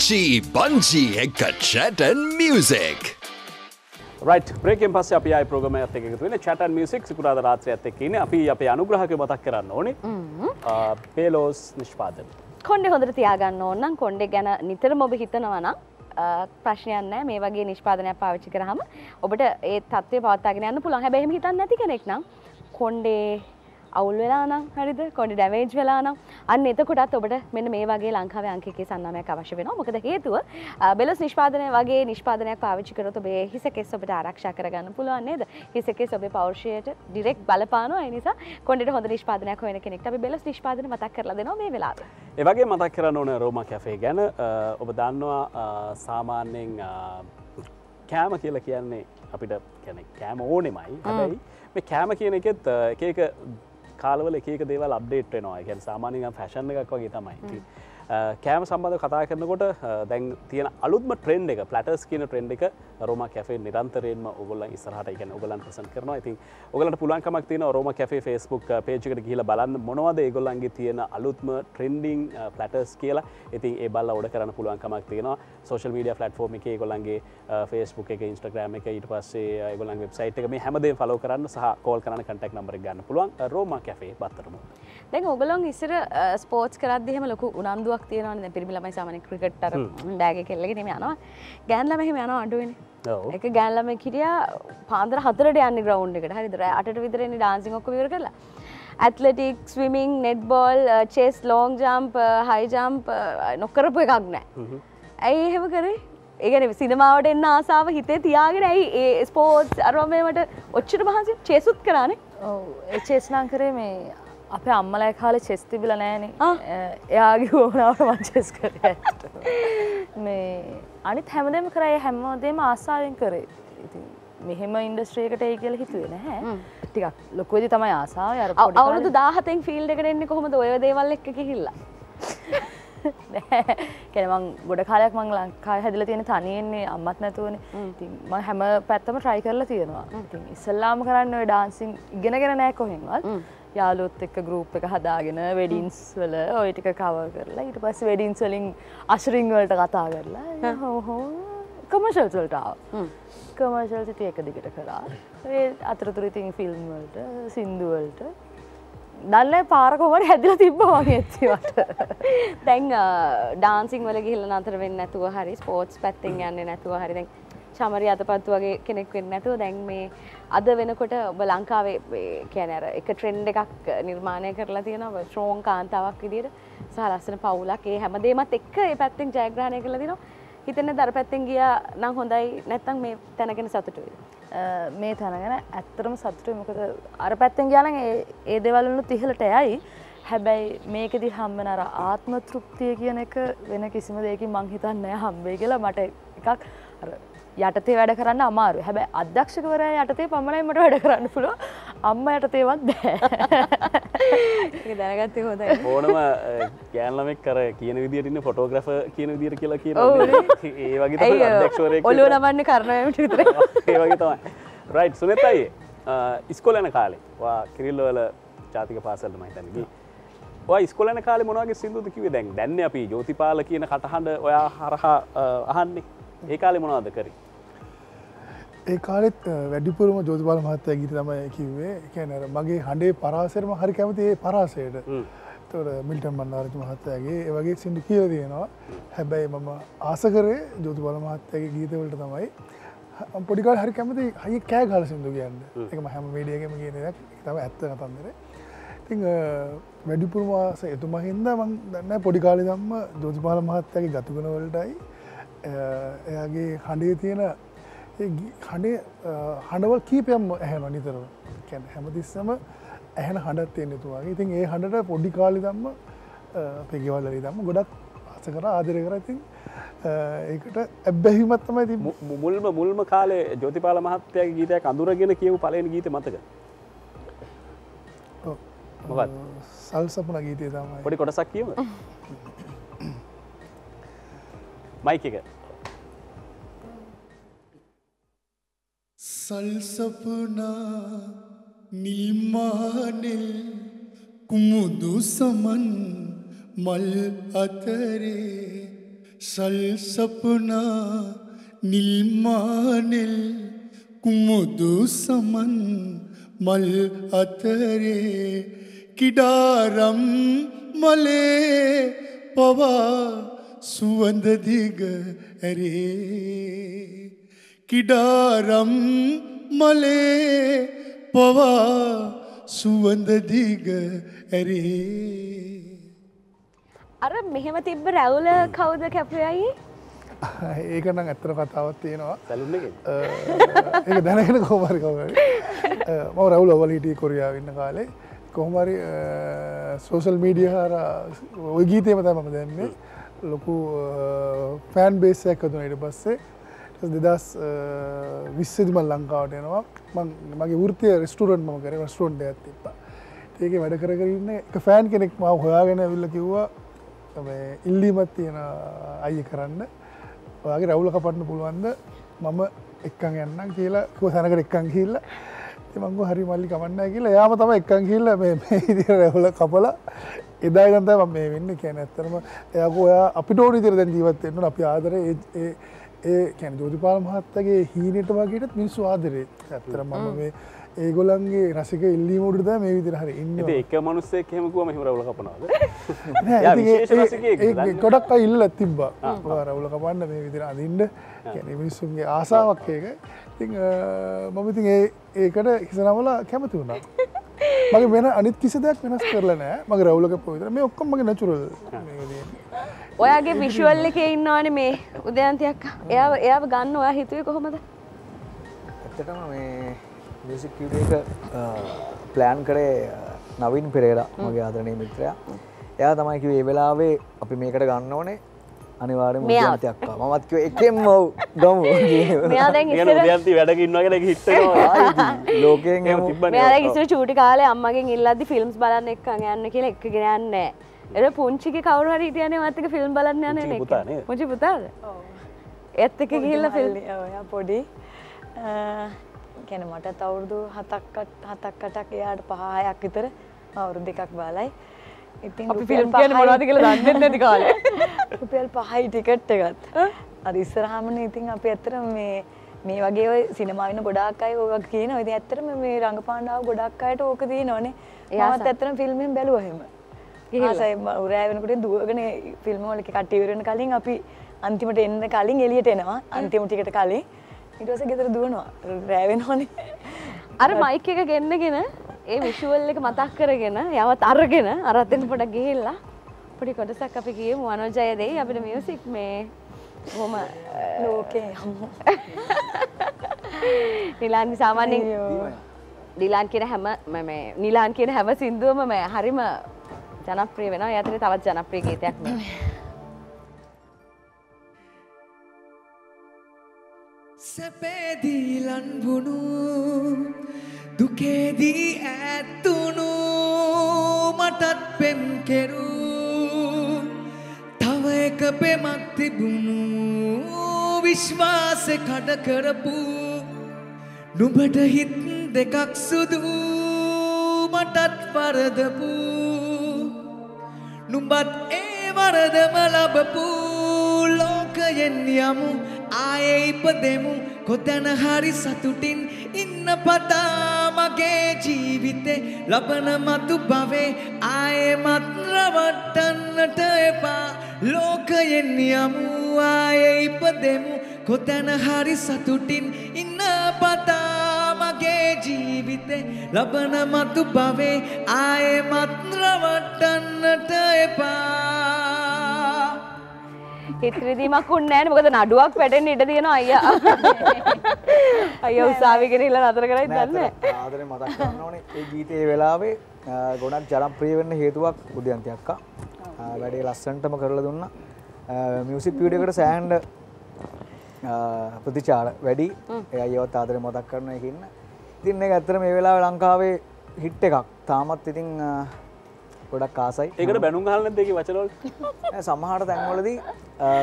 Ekka Chat and Music. Right බ්‍රේකෙන් පස්ස අපි අයි ප්‍රෝගම ඇත එකතු වෙන චටන් මියසික් සිකුරාද රාත්‍රය ඇත එකන අපි අපේ අනුග්‍රහක මතක් කරන්න ඕනේ. පේලෝස් නිෂ්පාදන. කොන්ඩෙ හොඳට තියාගන්න ඕන්නම් කොන්්ඩෙ ගැන නිතර මොබ හිතනවනම් ප්‍රශ්නයන්න මේ වගේ නිෂ්පාදනයක් පාවිච්චි කරහම ඔබට ඒ තත්වය පවත්තාගෙන යන්න පුළන් හැබැහිම හිතන්න නැති කෙනෙක් නම් කොන්්ඩේ අවුල් වෙලා නම් හරිද? කොඩි ඩැමේජ් වෙලා නම්? අන්න එතකොටත් ඔබට මෙන්න මේ වගේ ලංකාවේ අංකකේ සන්නමයක් අවශ්‍ය වෙනවා. මොකද හේතුව බෙලස් නිෂ්පාදනය වගේ නිෂ්පාදනයක් පාවිච්චි කරොත් ඔබේ හිස කෙස් ඔබට ආරක්ෂා කරගන්න පුළුවන් නේද? හිස කෙස් ඔබේ පෞරුෂයට ඩිරෙක්ට් බලපානවා. ඒ නිසා කොණ්ඩේට හොඳ නිෂ්පාදනයක් හොයන කෙනෙක්ට අපි බෙලස් නිෂ්පාදන මතක් කරලා දෙනවා මේ වෙලාවේ ඒවගේ මතක් කරන්න ඕන රෝම කැෆේ ගැන. ඔබ දන්නවා සාමාන්‍යයෙන් කෑම කියලා කියන්නේ අපිට කැන කෑම ඕනෙමයි. හැබැයි මේ කෑම කියන එකෙත් එක කාලවල එක එක දේවල් අප්ඩේට් වෙනවා. ගැන් සාමානයන් ෆැෂන් එකක් වගේ තමයි. Uh, කෑම සම්බඳ කතා කරනකොට අ, දැන් තියෙන අලුත්ම ට්‍රෙන්ඩ් එක පලටස් කියන ට්‍රෙන්ඩ් එක රෝම කැෆේ නිරන්තරයෙන්ම ඔගොල්ලන් ඉස්සරහට ඉගෙන ඔගලන් ප්‍රසන් කරනවා. ඉතින් ඔගලට පුළුවන්කමක් තියෙන රෝම කැෆේ ෆස්බුක් පේජකට කියල බලන්න මොනවද ඒගොල්ලන්ගේ තියෙන අලුත්ම ට්‍රෙන්ඩිං පලටස් uh, කියලා. ඉතින් ඒ බල්ල ඔඩ කරන්න පුළුවන්කමක් තියෙනවා. සෝශල් මීඩිය ෆලට්ෆෝර්ම එක ගොල්ලන්ගේ ෆස්බුක් එක ඉන්ස්ට්‍රග්‍රම එක ඊට පස්සේ ගොලන් වෙබ්සයිට් එක මේ හැමදේ ෆලෝ කරන්න සහ කෝල් කරන කටක් නම්බර ගන්න පුළුවන්. රෝම කැෆේ පත්තරම දැන් ඔගලොන් ඉස්සර ස්පෝට් කරදදිහම ලොකු උනන්දුවක් තියෙනවන. පිරිමි ළමයි සාමන ක්‍රිකට්ටර ඩෑග කෙල්ලගෙන යනවා. ගෑන්ලම එහෙම යන අඩුවෙන එක ගෑන්ලම කිරිය පාන්දර හතරට යන්න ග්‍රවන්් එකට. හරිදර අට විතරනි ඩාන්සි ඔක්ක විර කරලා. Athletic swimming netball chess long jump high jump නොක්කරපු එකක් නෑ. ඇයි එහෙම කරේ? ඒගන සිනමාවට එන්න ආසාාව හිතේ තියාගෙන ඇයි ඒ ස්පෝට්ස් අරමේමට ඔච්චට මහන්සි? චේසුත් කරන්නේ එචේස්නාන් කරේ මේ අපේ අම්මලයි කාලේ චෙස් තිබිල නෑනේ එයාගේ ඕනාවට මංචෙස් කර මේ අනිත් හැමදම කරයි හැමෝදේම ආසාාවෙන් කරේ. ඉතින් මෙහෙම ඉන්ඩස්ට්‍රේකට ඒ කියල හිතුවේ නැහැ. ටිකක් ලොකෝදි තමයි ආසාාව අර අවුරුදු දාහතෙන් ෆිල්ඩ එකට එන්නේ කොහොමද? ඔය දේවල් එක්ක කිහිල්ලා කෙනමං ගොඩ කාලයක් මං ලංකා හැදිල තියෙන තනියෙන්නේ අම්මත් නැතුවන. මං හැම පැත්තම ට්‍රයි කරලා තියෙනවා. ඉතින් ඉස්සල්ලාම කරන්න ඔය ඩාන්සිං ඉගෙනගෙන නෑ කොහෙන්වත් යාලුත් එක්ක ගරුප් එක හදාගෙන වෙඩින්ස් වල ඔය ටික කව කරලා ඊට පස්ස වෙඩින්ස් වලින් අශරිං වලට කතා කරලා හෝ කමශල් වලටාව කමශල් සිට එක දිගට කරා. ඒ අතරතුර ඉතින් ෆිල්ම් වලට සින්දුවලට දන්න පාරකොමට හැදිල තිබ්බ වගේ ඇතිවට දැන් ඩාන්සිං වල ගිහිල්ල නතර වෙන්න නැතුව හරි ස්පෝට්ස් පැත්තෙන් යන්න නැතුව හරි. දැන් චමරි අතපත්තු වගේ කෙනෙක් වෙන්න නැතුව දැන් මේ අද වෙනකොට ඔබ ලංකාවේ කියන අර එක ට්‍රෙන්ඩ් එකක් නිර්මාණය කරලා තියෙනවා. ශ්‍රෝන් කාන්තාවක් විදියට සහ ලස්සන පවුලක්. ඒ හැමදේමත් එක්ක ඒ පැත්තෙන් ජයග්‍රහණය කරලා දිනවා හිතන්න දර පැත්තෙන් ගියා නම් හොඳයි. නැත්තම් මේ තැනගෙන සතුටුයි මේ තැනගෙන ඇත්තරම සතුටුයි. මොකද අර පැත්තෙන් ගාන ඒ දෙවල්ලු තිහලට යයි. හැබැයි මේකෙදි හම්බෙන අර ආත්ම තෘප්තිය කියන එක වෙන කිසිම දෙයකින් මං හිතන්නේ නැහැ හම්බෙයි කියලා. මට එකක් අර යටතේ වැඩ කරන්න අමාරු හැබැයි අධ්‍යක්ෂකවරයා යටතේ පමණයි මට වැඩ කරන්න පුළුවන්. අම්ම යටතේවත් බෑ. ඒක දැනගත්තේ හොඳයි. ඕනම ගෑන්ලමෙක් කර කියන විදිටන්න ෆොටෝග්‍රෆ කියන විදිර කියලා කියන ඒ වගේ ඔලුව නමන්න කරනයට විතර ඒ වගේ තමයි. රයිට් සුනතයි ඉස්කොලන කාලේ. වා කිරිල්ලවල ජාතික පාසල්ට මහිතනගේ ඔය ස්කොලන කාල මොනගේ සිින්දුද කිවේ දැන් දැන්න අපි ජෝතිපාල කියන කටහඬ ඔයා හරහා අහන්නේ. ඒ කාලෙ මොනවාද කරි ඒ කාලෙත් වැඩිපුරම ජෝතිපාල මහත්තය ගීත තමයි කිව්වේ. කියනර මගේ හඬේ පරාසරම හරි කැමති ඒ පරාසයට. තොර මිල්ටන් බන්නාරච මහත්තයගේ වගේ සිින්ඩු කියල තියෙනවා හැබැයි මම ආස කරේ ජෝතිපාල මහත්තයගේ ගීතවලට තමයි. පොඩිකාල් හරි කැමති හයි කෑ කාල සිින්දු කියන්න. එකම හැම මේඩියගම කියන තම ඇත්ත කතන්දර ඉතිං වැඩිපුරවාස එතුම හින්ද මං දන්න පොඩිකාලි දම්ම ජෝතිපාල මහත්තයගේ ගතුකනවලටයි එයාගේ හඬේ තියෙන හඬේ හඬවල් කීපයම් ඇහැන නිතරව කැන හැමතිස්සම ඇහැන හඬත් තියෙනෙතුවාගේ ඉතින් ඒ හඬට පොඩි කාලි දම්ම පෙගෙවල්ලරි දම්ම ගොඩක් අස කර ආදරය කර. ඉතින් ඒකට ඇබ්බැහිමත්තම ති මුල්ම මුල්ම කාලේ ජෝතිපාල මහත්තයගේ ගීතයක් අඳුරගෙන කියවු පලෙන ගීත මතක? සල්සපන ගීතය තමයි. පොඩි කොටසක් කියව මයික එක සල්සපනා නිල්මානෙල් කුමුදු සමන් මල් අතරේ සල්සපනා නිල්මානෙල් කුමුදු සමන් මල් අතරේ කිඩාරම් මලේ පවා සුවඳදිග ඇරේ. කිඩාරම් මලේ පවා සුවඳදිග ඇරේ අර මෙහෙම තිබ්බ රැවුල කවුද කැපයයි ඒකනම් ඇත්තර කතාවත් තියෙනවා. ඒ දැනගෙන කෝමරි කවර මව රැවුල ඔවලීටී කොරියාව ඉන්න කාලේ. කොහොමරි සෝසල් මීඩිය හර ඔය ගීතයම තමම දැන්නේ ලොකු ෆෑන් බේසයක් කතුනට පස්සේ දෙදස් විස්සදිමල් ලංකාවට එනවා. මගේ වෘතිය රෙස්ටරන්ට ම කර රස්ටරන්ට ඇතිපා ඒක වැඩ කරන්න එක ෆෑන් කෙනෙක් මව හොයාගෙන විල්ල කිව්වා ඉල්ලීමත් තියෙන අය කරන්න. ඔයාගේ රැවුල කපටන්න පුළුවන්ද? මම එක්කන් යන්න කියලා කෝ සැනකට එක්කන් කියල්ල මංගු හරි මල්ලි කමන්න කියලා. යාම තම එක්කන් කියල්ල මේ ඉදිර රැවුල කපලා එදා ගන්ත ම මේ වෙන්න. කියන ඇත්තරම එයක ඔයා අපිට ඕනි තිර දැන් ජීවත්වෙන්න අපි ආදර ඒ කැන ජෝතිපාල මහත්තගේ හීනට වගේටත් මිනිස්සු ආදරේ. ඇත්තර මම මේ ඒගොලන්ගේ රසික ඉල්ලීමෝටද මේ විදිර හරි ඉන්න එක මනුස්සේ කෙමකුව මෙහම රවල කපනවාද? ගොඩක් ඉල්ල තිබ්බා. රවුල කපන්න මේ විදිර අදින්ට කැන මිනිස්සුන්ගේ ආසාවක් ඒක. ති මම ඉතින් ඒකට හිසනමල කැමති වුණා. මගේ වෙන අනිත් කිසි දෙයක් වෙනස් කරලනෑ මගේ රවුලක පොවිතර මේ ඔක්කොම මගේ නචුරල් ඔයාගේ විශුවල් එක ඉන්නවාන මේ උදයන්තියක් එයා එයා ගන්න ඔයා හිතුවේ කොහොමද? ඇත්තටම මේ මියසික් එක ප්ලෑන් කරේ නවින් පෙරේර මගේ ආදරණය මිත්‍රයා. එයා තමයිකිව ඒ වෙලාවේ අපි මේකට ගන්න ඕනේ අනිවාර්ය මුදයක්ක මමත්කව එකෙම් මව් ගමු. උදයන්ති වැඩකින්නගෙන හිට ලෝකයෙන් මෙයාලා ඉස්සර චූටි කාලේ අම්මගෙන් ඉල්ලද්දි ෆිල්ම්ස් බලන්න එක්ක යන්න කියලා එක්ක ගෙනන්නේ එර පුංචික කවරු හරි හිටියනේ මත්තක ෆිල්ම් බලන්න යන මුචි පුතාද? එත් එක ගිහිල්ල ෆිල්ම් පොඩි. කැන මට තවුරුදු හතක්කට හතක්කටක් එයාට පහයක් විතර අවුරු දෙකක් බාලයි. ඉතින් අපි ෆිල්ම් කියන මොනවද කියලා දන්නේ නැති කාලේ. රුපියල් පහයි ටිකට් එකත්. අර ඉස්සරහමන ඉතින් අපි ඇත්තට මේ මේ වගේ ඔය සිනමා වෙන ගොඩාක් අය ඔය කියන ඉතින් ඇත්තටම මේ රංගපාණ්ඩාව ගොඩක් අයට ඕක තියෙනවනේ. එයාත් ඇත්තටම ෆිල්ම් එකෙන් බැලුවා එහෙම ආසයි උරෑ වෙනකොට දුවගෙන ෆිල්ම් වල කට්ටිය ඉවර වෙන කලින් අපි අන්තිමට එන්න කලින් එළියට එනවා. අන්තිම ටිකට කලින්. ඊට පස්සේ ගෙදර දුවනවා. රෑ වෙනවනේ. අර මයික් එක ගෙන්නගෙන ඒ විෂුවල් එක මතක් කරගෙන යවත් අරගෙන අරත්තෙන් පොඩක් ගිහිල්ලා පොඩි කොටසක් අපි කියමු අනෝජය දෙයි අපිට මියුසික් මේ බොහොම ලෝකේ නිලාන් සාමාන්‍යයෙන් ඩිලාන් කියන හැම මේ නිලාන් කියන හැම සින්දුවම මේ හරිම ජනප්‍රිය වෙනවා. ඒ අතරේ තවත් ජනප්‍රිය ගීතයක් මේ සැපේදී ලන්බුණු දුකේදී ඇත්තුණු මටත් පෙම් කෙරූ. තව එක පෙමක් තිබුණු විශ්වාසෙ කඩ කරපු. නුඹට හිත් දෙකක් සුදු මටත් වරදපු. නුඹත් ඒ වරදම ලබපු ලෝකයෙන් යමු. ආයේ ඉපදෙමු. කොතැන හරි සතුටින් ඉන්න පතා මගේ ජීවිතේ ලබන මතු භවේ ආයෙමත් රවට්ටන්නට එපා. ලෝකයෙන් යමු. ආයෙ ඉපදෙමු. කොතැන හරි සතුටින් ඉන්න පතා මගේ ජීවිතේ ලබන මතු භවේ ආයෙමත් රවට්ටන්නට එපා. හිත්‍රදීමක් උන්නෑන මොකද නඩුවක් වැටෙන් ඉට තියෙන අයියා. අය උසාවිගෙනල්ල නතර කරයි දන්න ආදර මතක් කරන්න ඕනේ. ඒ ගීතයේ වෙලාවේ ගොඩක් ජනප්‍රිය වෙන්න හේතුවක් උදයන්තයක්කා වැඩේ ලස්සන්ටම කරලා දුන්න. මියසික් පිඩියකට සෑන්ඩ ප්‍රතිචාර වැඩි. ඒ අයවත් ආදර මතක් කරන එකන්න ඉතින් එක ඇත්තර මේ වෙලා ලංකාවේ හිට් එකක්. තාමත් ඉතින් අ, ගොඩක් කාසයි ඒකට බැනුම් හල්න දෙක වචනොල් සමහර තැන්වලදී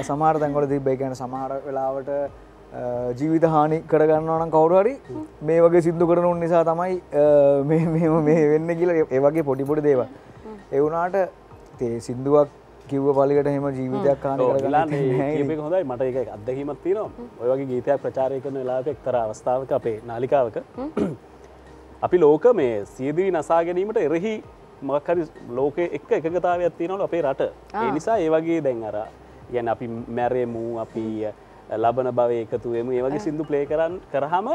සමහර තැන්වලදී බේගැන සමහර වෙලාවට ජීවිත හානි කරගන්නවනම් කවුරු හරි මේ වගේ සිද්ධු කරන උන් නිසා තමයි මේ වෙන්න කියලා ඒ වගේ පොඩි පොඩි දේවල්. ඒ වුණාට තේ සින්දුවක් කිව්ව පලිකට හෙම ජීවිතයක් හානි කරගන්න හොඳයි. මට එක අත්දැකීමත් තියෙනවා. ඔය වගේ ගීතයක් ප්‍රචාරය කරන වෙලාවක එක්තර අවස්ථාවක අපේ නාලිකාවක අපි ලෝක මේ සියදී නසා ගැනීමට එරෙහි මක්හරි ලෝක එක් එකගතාවයක් තියෙනවල අපේ රට. ඒ නිසා ඒ වගේ දැන් අර ගැන අපි මැරේමු අපි ලබන බව එකතුවම ඒ වගේ සිින්දු ප්ලේ කරන්න කරහම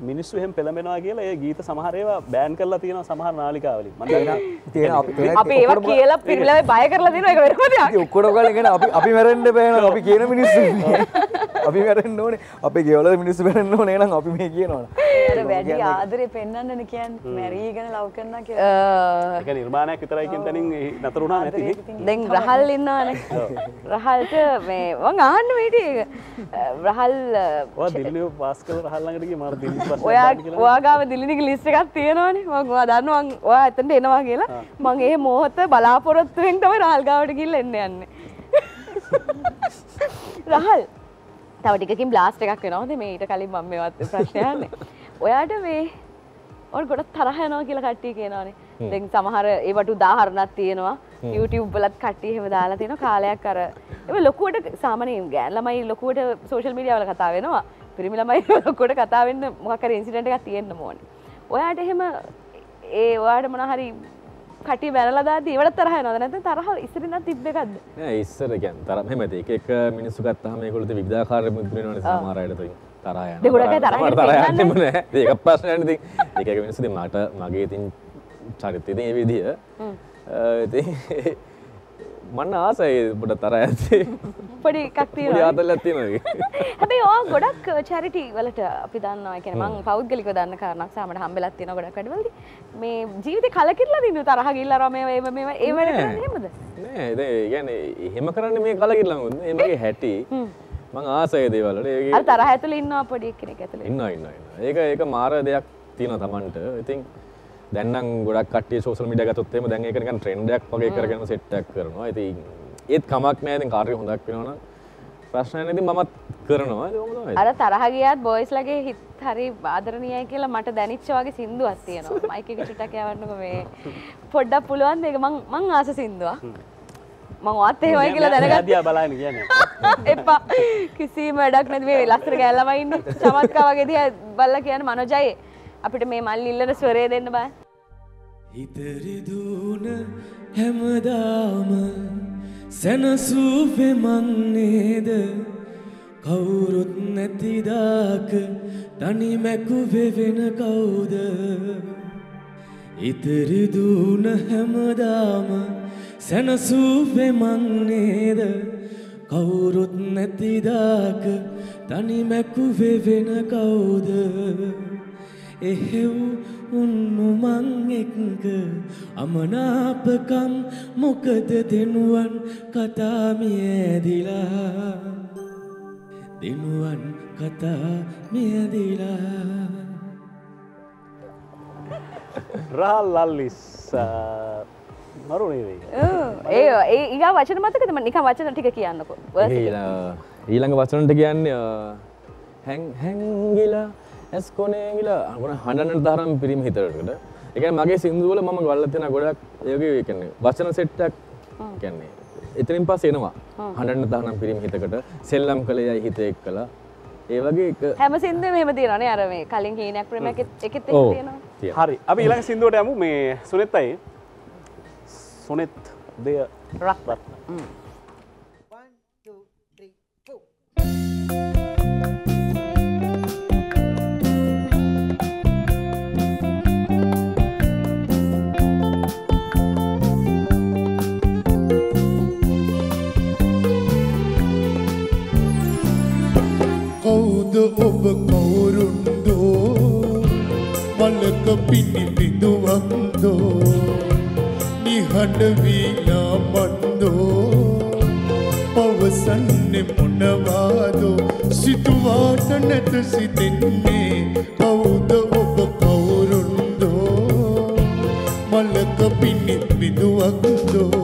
මිනිස්සු හෙම පෙළඹෙනවා කියලා ඒ ගීත සමහරේවා බෑන් කරලා තියෙන සමහර නාලිකාවලින්. මඳ තියෙන අප ඒවා කියලා පිරිලව බය කරලා දින එක වෙරමදයක් ඔක්කොට කලගෙන අපි අපි මැරෙන්ඩ පෑන අපි කියන මිනිස්සු අපි මැරෙන්න්න ඕනේ. අපි ගෙවල මිනිස්සු පැරෙන්න්න ඕනේ නම් අපි මේ කියනවා. අර වැඩි ආදරේ පෙන්වන්නන කියන් මැරීගෙන ලව් කරන්න කිය එක නිර්මාණයක් විතරයිකින් තැනින් නතරුණා නැති. දැන් රහල් ඉන්නවාන. රහල්ට මේ වන් ආන්න වීට රහල් දිල්ලිය පාස්කල රහල්ලඟටගේ මර දිලි ඔයා ඔයාගාව දිලිනික ලිස්ස එකක් තියෙනවානේ. මංවා දන්නවන් ඔයා ඇතට එනවා කියලා. මගේ මෝහත බලාපොරොත්තුවෙන් තම රහල්ගාවට කිල් එන්න යන්නේ. රහල්. තවටිකින් බ්ලාස්ට එකක් වෙනවද මේ ඊට කලින් මම මේවත් ප්‍රශ්නයන්නේ ඔයාට මේ ඔන් ගොඩ තරහයනවා කියලා කට්ටිය කියනවානේ. දෙන් සමහර ඒවට උදාහරණත් තියෙනවා. YouTube බලත් කට්ටිය හෙම දාලා තියෙන කාලයක් අර. එම ලොකුවට සාමනයෙන් ගෑන් ළමයි ලොකුවට සෝෂල් මීඩියාවල කතා වෙනවා පිරිමි ළමයි ලොකුවට කතා වෙන්න මොකක් හරි ඉන්සිඩන්ට් එකක් තියෙන්න ඕනේ. ඔයාට එහෙම ඒ ඔයාට මොන හරි කටි බැනලා දාද්දි ඒවට තරහ යනවද නැත්නම් තරහ ඉස්සරින් තිබ්බ එකක්ද? නෑ ඉස්සර කියන් තරම් හැම එක මිනිස්සු ගත්තාම මේගොල්ලෝ විවිධාකාර මුද්‍රණවනේ සමහර අයට තියෙන තරහ යනවා. ඒ ගොඩක් අය තරහ සමහර යන්නේ තරහ යන්නෙම නෑ. ඒක ප්‍රශ්නයක් නේ ඉතින්. ඒක එක මිනිස්සු ඉතින් මට මගේ ඉතින් චරිතය ඉතින් ඒ විදිය. ඉතින් මන්න ආසයි පොඩ තරහ ඇති. පොඩි තියෙනවා. ආතල්ලක් තියෙනවා. හැබැයි ඕ ගොඩක් චැරිටි වලට අපි දන්නවා කියන මං පෞද්ගලිකව දන්න කාරණක් සාමට හම්බෙලක් තියෙන ගොඩක් වැඩවලදී මේ ජීවිතේ කලකිරලා දිනු තරහ ගිල්ලා රම මේව මේව ඒ වැඩ කරන්නේ එහෙමද? නෑ ඒ කියන්නේ එහෙම කරන්න මේ කලකිරලා මොකද? මේ මගේ හැටි. මං ආසයි දේවල් වල. ඒක අර තරහ ඇතුලේ ඉන්නවා පොඩි කෙනෙක් ඇතුලේ. ඉන්න ඉන්න ඒක ඒක මාර දෙයක් තියෙන තමන්ට ඉතින් දැන්නම් ගොඩක් කට්ටිය සෝෂල් මීඩියා ගත්තොත් එහෙම දැන් ඒක නිකන් ට්‍රෙන්ඩ් එකක් වගේ කරගෙන සෙට් එකක් කරනවා. ඉතින් ඒත් කමක් නෑ. ඉතින් කාර්යය හොඳක් වෙනවා නම් ප්‍රශ්න නෑ. ඉතින් මමත් කරනවා. ඒක කොහොමද අර තරහ ගියත් බොයිස් ලගේ හිත් හරි ආදරණීයයි කියලා මට දැනිච්ච වගේ සින්දුවක් තියෙනවා. මයික් එක චුට්ටක් යවන්නකෝ මේ පොඩ්ඩක් පුළුවන් මේක මං මං ආස සින්දුවක්. මං වත් එහෙමයි කියලා දැනගත්තා බලන්න කියන්නේ. එපා. කිසිම වැඩක් නැති මේ ලස්සන ගෑල්ලමයි ඉන්නේ. චමත්කා වගේ දිහා බල්ලා කියන්නේ මනෝජයි අපිට මේ මල් ඉල්ලන ස්වරය දෙන්න බෑ. හිතරිදුන හැමදාම සැනසූපෙමන්නේද කවුරුත් නැතිදාක තනි මැකුවෙවෙන කවුද? ඉතරිදුන හැමදාම සැනසූපෙමන්නේද කවුරුත් නැතිදාක තනි මැකුවෙවෙන කවුද? එහෙව් උන්නුමං එක්ක අමනාපකම් මොකද දෙනුවන් කතාමියදිලා දෙනුවන් කතා මියදිලා. රහල් ලල්ලිස් මරුණේ ඒ ඒ ඊගා වචන මතකද? මම නිකන් වචන ටික කියන්නකෝ. ඊළඟ වචනට කියන්නේ හැන් හැංගිලා ඇස් කොනේගිලා අගුණ හඬනට තරම් පිරිම හිතරටකට එක මගේ සිින්දුවල මම ගල්ලතින ගොඩක් ඒගේ කියන්නේ වචන සෙට්ටක් කියන්නේ. එතනින් පස් එනවා. හඬන්න තරම් පිරිම හිතකට. සෙල්ලම් කළ යයි හිත එක් කලා ඒ වගේ එක හැම සින්දුව මෙහෙම තියෙනවනේ අර මේ කලින් ඔව් තියෙනවා. තියෙනවා. හරි. අපි ඊළඟ සින්දුවට යමු. මේ සුනෙත් අයි සුනෙත් දෙය. රක්. කවුද ඔබ කවුරුන්දෝ? මලක පිණි පිඳුවක්දෝ නිහඬ වීලා මන්දෝ පවසන්නේ මොනවාදෝ? සිතුවාට නැත සිතෙන්නේ කවුද ඔබ කවුරුන්දෝ? මලක පිණි පිඳුවක්දෝ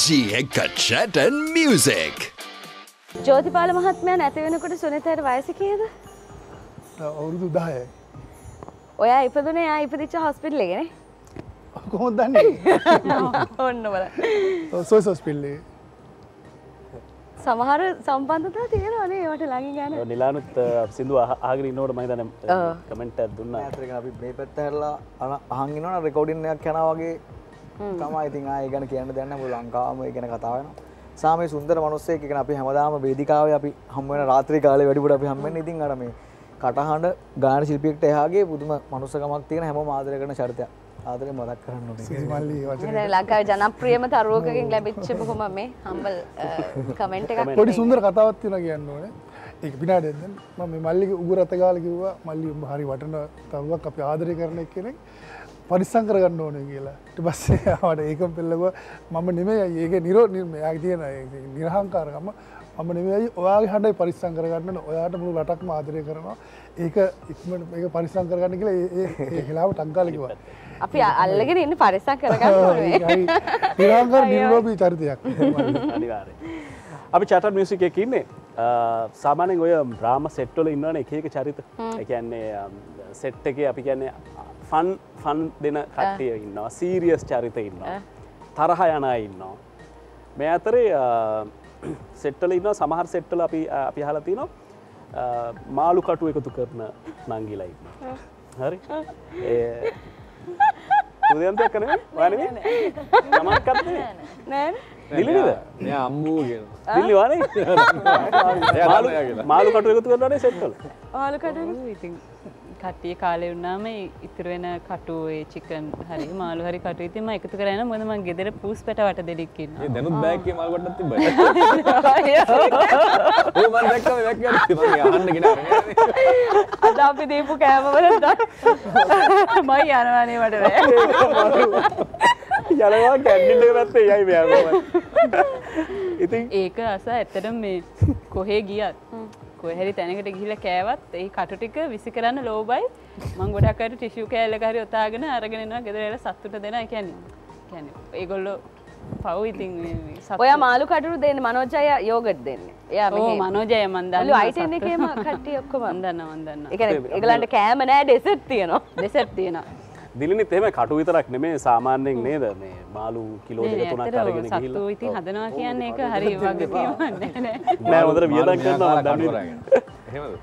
100ක් කට්ෂට මියසෙක් ජෝතිපාල මහත්මයා නැති වෙනකොට සුනිතයට වයස කීයද? අවුරුදු 10යි. ඔයා ඉපදුනේ ආ ඉපදිච්ච හොස්පිටල් එකේ නේ? කොහොමද දන්නේ? ඔන්න බලන්න. සොයිස් හොස්පිටල් එකේ. සමහර සම්බන්ධතා තියෙනවානේ ඒවට ළඟින් යන. ඔය නිලානුත් සින්දු අහගෙන ඉන්නකොට මම හිතන්නේ කමෙන්ට් එකක් දුන්නා. ඒක අපි මේ පැත්ත හැරලා අහන් ඉන්නවනේ රෙකෝඩින් එකක් යනවා වගේ තමා ඉතින් ආය ගැන කියන්න දෙන්න පුල ලංකාම ගැන කතාවන සාමය සුන්දර මනුස්සේ එකන අපි හැමදාම වේදිකාව අපි හම්වෙන රාත්‍රී කාලය වැඩිපුට අපි හම්වෙන් ඉතින් අරම කටහඬ ගාන ශිල්පියෙක්ට එහාගේ පුදුම මනුස්සකමක් තියෙන හැම ආදර කරන චරිතය ආදරය මදක් කරන්න ඕනේ. ලංකාවේ ජනප්‍රියම තරුවකකින් ලැබිච්ච බොහොම මේ හම්බල් කමෙන්ට් එකක් පොඩි සුන්දර කතාවත් තියෙන කියන්න ඕනේ. ඒ පිනාඩෙන් ම මේ මල්ලික උගුර අතගාල කිව්වා මල්ලි උඹ හරි වටන තරුවක් අපි ආදරය කරන කෙනෙක් පරිස්සං කරගන්න ඕන කියලා. ට පස්සේ ආට ඒකම් පෙල්ලව මම නෙමේ ඒක නිරෝ යා තියෙන නිරහංකාරකම මම නෙවෙයි ඔයාගේ හඬයි පරිස්සම් කරගන්න ඔයාට මුළු රටක් ආදරය කරනවා. ඒක ඉක්මට ඒක පරිස්සම් කරගන්න කියලා ඒ- ඒ ඒ හෙලාව ටංකාලිකව අපි අල්ලගෙන ඉන්න පරිසක් කරගන්න ඕනේ. නිරංගර නිර්ලෝපී චරිතයක්. අනිවාරය අපි චට මියසික එක ඉන්නේ. සාමානෙන් ඔය බ්‍රාම සෙට්ටොල ඉන්නවන එක එක චරිත. එකන්නේ සෙට් එක අපි කියන්නේ ෆන් ෆන් දෙන කට්ටිය ඉන්නවා සීරියස් චරිත ඉන්නවා. තරහ යනා ඉන්නවා. මේ අතරේ සෙට්ටල ඉන්න සමහර සෙට්ටල අපි අපි හලතිනවා මාළු කටු එකතු කරන නංගිලයි හරි? ඒ උදයන්තයක් කන වන තමක්කත්නේ නෑ දිලිනද මෙය අම්මූ කියන දිල්ලි වනේ? මාළු කටු එකතු කරනේ සෙට්ටල ආලකට ඉතින් කට්ටිය කාලෙ වුණාම ඉතුර වෙන කටුවේ චිකන් හරි මාළු හරි කටු ඉතින් මම එකතු කරගෙන මොකද මම ගෙදර පූස් පැට වට දෙනෙක් ඉන්නවා. ඒ දැනුත් බෑග්ගේ මල් ගොඩක් තිබ්බයි ඔය මම දැක්කම බෑග් එකක් මම අහන්න ගෙන අද අපි දීපු කෑමවලට මයි යනවානේ මට බෑ යනවා කැන්ඩිට පැත්තේ යයි බෑම ඉතින් ඒක අස ඇත්තට මේ කොහේ ගියත් කොහැරි තැනකට ගිහිල කෑවත් ඒ කටු ටික විසි කරන්න ලෝබයි මං ගොඩක්කට ටිෂු කෑල්ල හරි ඔතාගෙන අරගෙනනවා ගෙදරල සත්තුට දෙෙන කියැන ඒගොල්ලො පව් ඉතින් ඔය මාළු කටුරු දෙන්න මනෝජය යෝගට් දෙන්න. එයා ඕ මනෝජය මන්දන්න අයිටන එකම කට්ටිය ඔක්කොම. මන්දන්න වන්දන්න එක එකලන්ට කෑම නෑ ඩෙසෙත් තියෙනවා. දෙසැත් තියෙන දිලිනිත් එහෙම කටු විතරක් නෙමේ සාමාන්‍යයෙන් නේද? මේ මාළු කිලෝ දෙක තුනක් අරගෙන ගිහිල්ලා. ඉතින් හදනවා කියන්නේ එක හරි වගකීමන්නේ නෑ. හොඳට වියදම් කරනවා දන්නේ එහෙමද?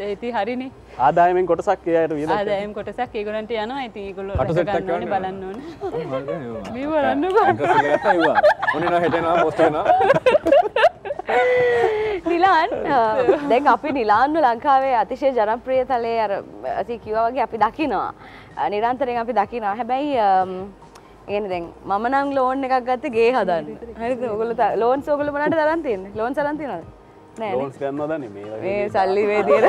ඒති හරිනි. ආදායමෙන් කොටසක් එයාට වියදම් ආදායම් කොටසක් ඒගොලන්ට යනවා. ඇති ඒගොල්ලෝ කටු සෙට් එකක් ගන්න ගන්න බලන්න ඕනේ. ඕනේ මේ බලන්න බා. ඔන්න එනවා හෙටෙනවා පෝස්ට් වෙනවා නිලාන් දැන් අපි නිලාන්ව ලංකාවේ අතිශය ජනප්‍රිය තලේ අර ඇති කිව්වා වගේ අපි දකිනවා නිරන්තරයෙන් අපි දකිනවා. හැබැයි ඒන දැන් මම නම් ලෝන් එකක් ගත්ත ගේ හදන්න. හරි ඔගොල්ලෝ ලෝන් සෝගල මනට දරන් තියෙන්නේ? ලෝන් සරන් තියෙනවද? නෑ ලෝන්ස් ගන්නවා දන්නේ මේ වගේ මේ සල්ලි වේදියට.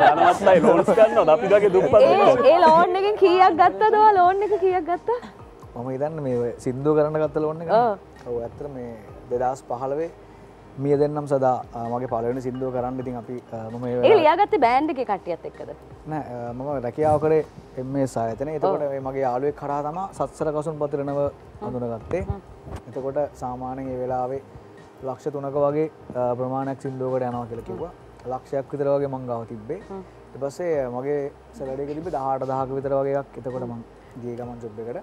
ධනවත්ලයි ලෝන්ස් ගන්නවා අපි වගේ දුප්පත් ඒ ඒ ලෝන් එකෙන් කීයක් ගත්තද? ඔයා ලෝන් එක කීයක් ගත්තා? මම ඉදන්න මේ සිින්දුව කරන්න ගත්ත ලෝන්න එක ඔව්. ඔව ඇත්තර මේ දෙදස් පහලවේ මිය දෙන්නම් සදා මගේ පලවෙනි සිින්දුව කරන්න. ඉතින් අපි මම ලියාගත්තේ බෑන්ඩ් එකේ කට්ටියත් එක්කද? නෑ මම රැකියාව කරේ එම සායතන එතකොට මගේ යාලුවෙක් කරා තම සත්සර කසුන් පතිරනව හඳුනගත්තේ. එතකොට සාමානය ඒ වෙලාවේ ලක්ෂ තුනක වගේ ප්‍රමාණයක් සිින්දුවකට යනවා කියල කිව්වා. ලක්ෂයක් විතර වගේ මංගාව තිබ්බේ. එපස්සේ මගේ සැලඩක තිබ දහට දහක විතර වගේක් එතකොට මං ගේගමන් චොබ් එකට.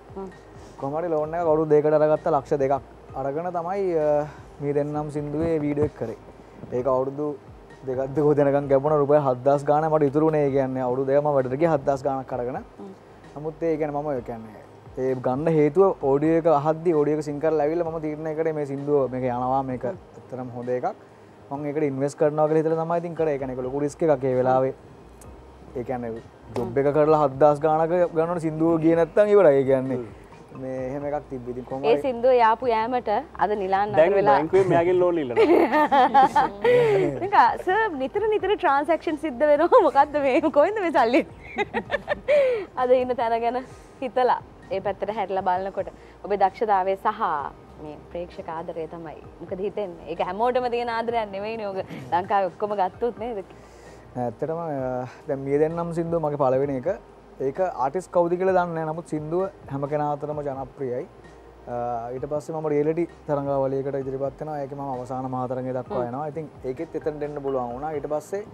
කොමට ලෝන්න ගොඩු දෙකට අරගත්ත. ලක්ෂ දෙකක් අරගන තමයි මේ දෙන්නම් සිින්දුවේ වීඩුවක් කරේ. ඒක අවුරුදු දෙකත් හෝදනක ගැපන රුපය හදස් ගාන මට ඉතුරුණේ කියන්න අවුරු දෙම වැඩටගේ හදස් ගානක් කරගෙන නමුත් ඒ ගැන මම කියන්නේ ඒ ගන්න හේතුව ඕඩියක හද ෝඩියක සිංකර ලැවිල ම තිරණ එකට මේ සිින්දුව මේක යනවා මේක එතරම් හොඳ එකක්. මං එකට ඉන්වස් කරනව හිතර තමයි තින් කර. එකනෙක ලොකු රිස්ක එකේ වෙලාවේ. ඒකැන ජොබ් එක කරලා හදදාස් ගානක ගන්නට සිින්දුව කිය නැත්තන් ඉවර ඒ කියන්නේ. මේ එහෙම එකක් තිබ්බිති කොම ඒ සින්දුව යාපු යෑමට අද නිලාන් අතර දැන් වෙලා බැංකුවේ මෙයාගෙන් ලෝන් ඉල්ලනවා නික සර් නිතර නිතර ට්‍රන්සක්ෂන් සිද්ධ වෙනවා. මොකක්ද මේ? කොයිද මේ සල්ලි? අද ඉන්න තැන ගැන හිතලා ඒ පැත්තට හැරලා බලනකොට. ඔබේ දක්ෂතාවේ සහ මේ ප්‍රේක්ෂක ආදරය තමයි. මොකද හිතෙන්නේ? ඒක හැමෝටම තියෙන ආදරයක් නෙවෙයි නේ ඔක. ලංකාවේ ඔක්කොම ගත්තොත් නේද? ඇත්තටම දැ මිය දෙන්නම් සිින්දුව මගේ පලවෙන එක ඒක ආටිස් කවදි කියල දන්න නමුත් සිින්දුව හැම කෙනාතරම ජනප්‍රියයි. ඊට පස්ස ම රියලටි තරඟවලකට ඉදිරිපත්වන ඒක ම අවසාන මාතරග දක්වා යනවා ඉතින් ඒකෙත් එතන් දෙන්න පුළුවන් වුණා. ඊට පස්සේ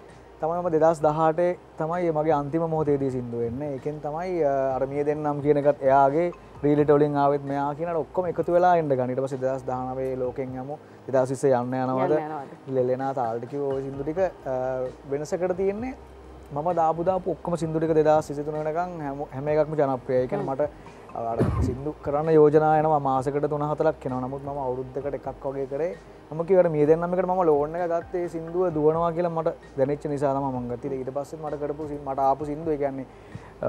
තමයිම දෙදස් දහටේ තමයි මගේ අන්තිම මොහතේදී සිින්දුව වෙන්න එකෙන් තමයි අරමිය දෙන්නම් කියනකත් එයාගේ රීලිට ඔලින් ආවත් මෙයා කියන ඔක්කොම එකතු වෙලා එන්න ගනිට පස දස් දානවේ ලෝකෙන් යමු. එදසිස්සේ යන්න යනවද? ලෙලෙනා තාල්ටිකි ෝ සිින්දුටික වෙනසකට තියෙන්නේ මම දාපුදා ඔක්කම සිින්දුටික දෙදා සිසිතුනනකං හැම හැම එකක්ම ජනප්‍රයකන මට අර සිින්දු කරන්න යෝජනායනවා මාසකට තුන හතරක් කෙන නමුත් ම අවුද්ධකට එකක් වගේ කරේ. ම කිවට මේ දෙන්නමකට ම ලෝන්න ගත්තේ සිින්දුව දුවනවා කියලා මට දැනෙච්ච නිසාම මංගතතිර ඊට පස්ස මට කරපු මට ආපු සිින්දුව කියන්නේ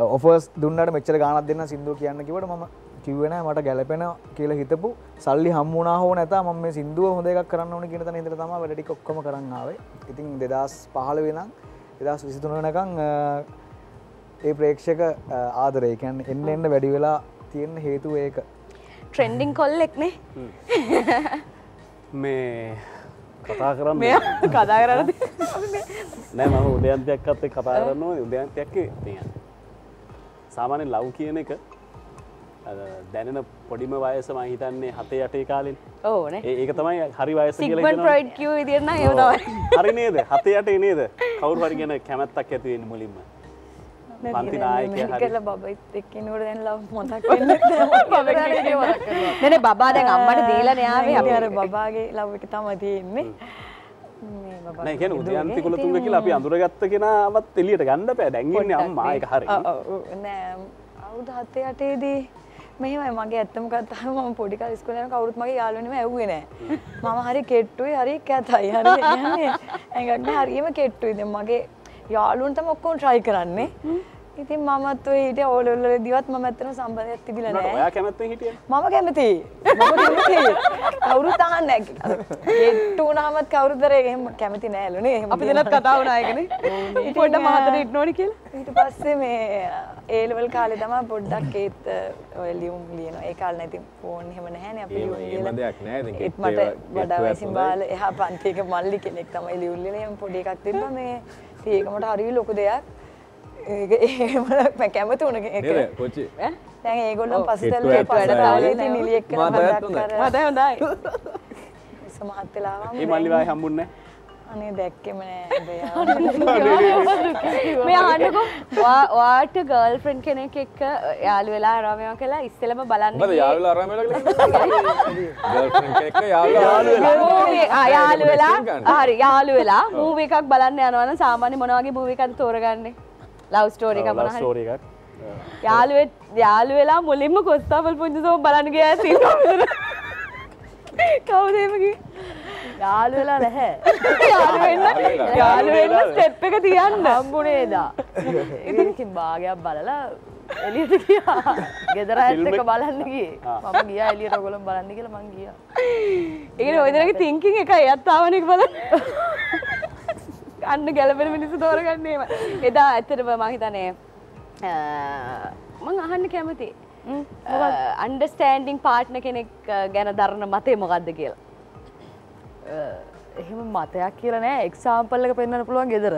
ඔෆර්ස් දුන්නට මෙච්චර ගානක් දෙන්න සිින්දුව කියන්න කිවට ම කිව්වෙන මට ගැලපෙන කියල හිතපු සල්ලි හම්මුණනා හෝ නැත ම සිින්දුව එකක් කරන්න ඕන කියනත නිතර තම වැඩටි ඔක්කොම කරන්නාවේ ඉතින් දෙදස් පහල වෙනම් එදස් විසිතුනනකං ඒ ප්‍රේක්ෂක ආදරයකැන් එන්න එන්න වැඩි වෙලා තියෙන හේතුව ඒක. ට්‍රෙන්ඩිං කොල්ලෙක්නේ මේ කතා කරන්න. මෙයා කතා කරන්න. නෑ මම උදයන්තයක් අත්තේ කතා කරන්න ඕනේ. උදයන්තයක් තිය සාමාන්‍ය ලව් කියන එක දැනෙන පොඩිම වයස මහිතන්නේ හතේ අටේ කාලින්. ඕනේ. ඒක තමයි හරි වයස තමයි. හරි නේද? හතේ අටේ නේද? කවුරු හරි ගැන කැමැත්තක් ඇතිවෙන්න මුලින්ම? පන්ති නායකය හරි. කල බබයිත් එක්කනට දැන් ලව් මොතක් නැන බබා දැන් අම්මට දීලා න්යාවේ අපි අර බබාගේ ලව් එක තම තියෙන්නේ. නෑ කියන උදයන්ති කුල තුන්ග කියලා අපි අඳුරගත්ත කෙනාවත් එලියට ගන්න පෑ දැන්ගන්න අම්මා. එක හරි. නෑ අවුද හත්තේ අටේදී මෙහෙමයි මගේ ඇත්තම කතාව මම පොඩිකල් ඉස්කෝලේ යන කවුරුත් මගේ යාළුවෙනෙම ඇහුවේ නෑ. මම හරි කෙට්ටුයි හරි කැතයි හරි කියන්නේ ඇඟක් නෑ හරියම කෙට්ටුයි දැන් මගේ යාළුවන්ට තමයි ඔක්කොම try කරන්නේ. ඉතින් මමත් ඔය ඊට ඕ ලෙවල් වලදීවත් මම ඇත්තටම සම්බන්ධයක් තිබිලා නෑ ඔයා කැමැත්තෙන් හිටිය මම කැමති මම කැමති කවුරුත් අහන්නේ නැහැ. ගෙට්ටු වුණාමත් කවුරුද එහෙම කැමති නෑලුනේ එහෙම අපි දෙනත් කතා වුණායකනේ පොඩ්ඩ මහතට ඉක්නෝනි කියලා ඊට පස්සේ මේ ඒ ලෙවල් කාලේ තමයි පොඩ්ඩක් ඒත් ඔය ලියුම් ලියනවා. ඒ කාලේ නැති ෆෝන් එහෙම නැහැනේ අපි එහෙම- ලියුම් එහෙම ලියලා. දෙයක් නැහැ. ඉතින් ඒත් මට වඩා වයසින්. බාල එහා පන්තියක මල්ලි කෙනෙක් තමයි ලියුම් ලියලා එහෙම පොඩි එකක් තිබ්බා මේ ඉතින් ඒක මට හරිය ලොකු දෙයක්. මම කැමති වුණ එක. නේද? කොච්චි දැන් ඒගොල්ලෝ පස්සේ කෙට්ටු දැල්ලා ඇත්ත පස්සේ නෑ. තාලේ ඉතින් නිලියෙක් කරලා මතයත් මතක් හොඳයි. කර. මතයි හොඳයි සමහත් වෙලාවම ඒ මල්ලිවාය හම්බුන්නේ අනේ දැක්කෙම නෑ බයා මේ අහන්නකො. වාට ගර්ල් ෆ්‍රෙන්ඩ් කෙනෙක් එක්ක යාලු වෙලා රමයෝ කියලා ඉස්සෙලම බලන්න යාළුවා මූවී යාලු වෙලා. හරි යාලු වෙලා මූවී එකක් බලන්න යනවනම් සාමාන්‍ය මොන වගේ මූවී එකක්ද තෝරගන්නේ ලව් ස්ටෝරි හරි ස්ටෝරි එකක්. යාළුවෙත් යාලු වෙලා මුලින්ම කොස්තාවල් පුංචිසෝම බලන්න ගියා සින්නවා කවුද කිව්වේ? යාලු වෙලා නැහැ යාලු වෙන්න යාලු වෙන්න ස්ටෙප් එක තියන්න. හම්බුනේදා? ඉතින් ඉතින් භාගයක් බලලා එළියට ගියා. ගෙදර ඇත්ත එක බලන්න ගියේ. මම ගියා එළියට ඔයගොල්ලෝ බලන්න කියලා මං ගියා. ඒ කියන්නේ ඔය දෙනගේ තින්කින් එකයි එයත් ආවනේ බලන්න අන්න ගැලපෙන මිනිස්සු තෝරගන්නේ එහෙම. එදා ඇත්තටම මම හිතන්නේ අ, මං අහන්න කැමති. අන්ඩර්ස්ටෑන්ඩිං පාට්න කෙනෙක් ගැන දරන මතේ මොකක්ද කියලා. එහෙම මතයක් කියලා නෑ. එක්සාම්පල් එක පෙන්වන්න පුළුවන් ගෙදර.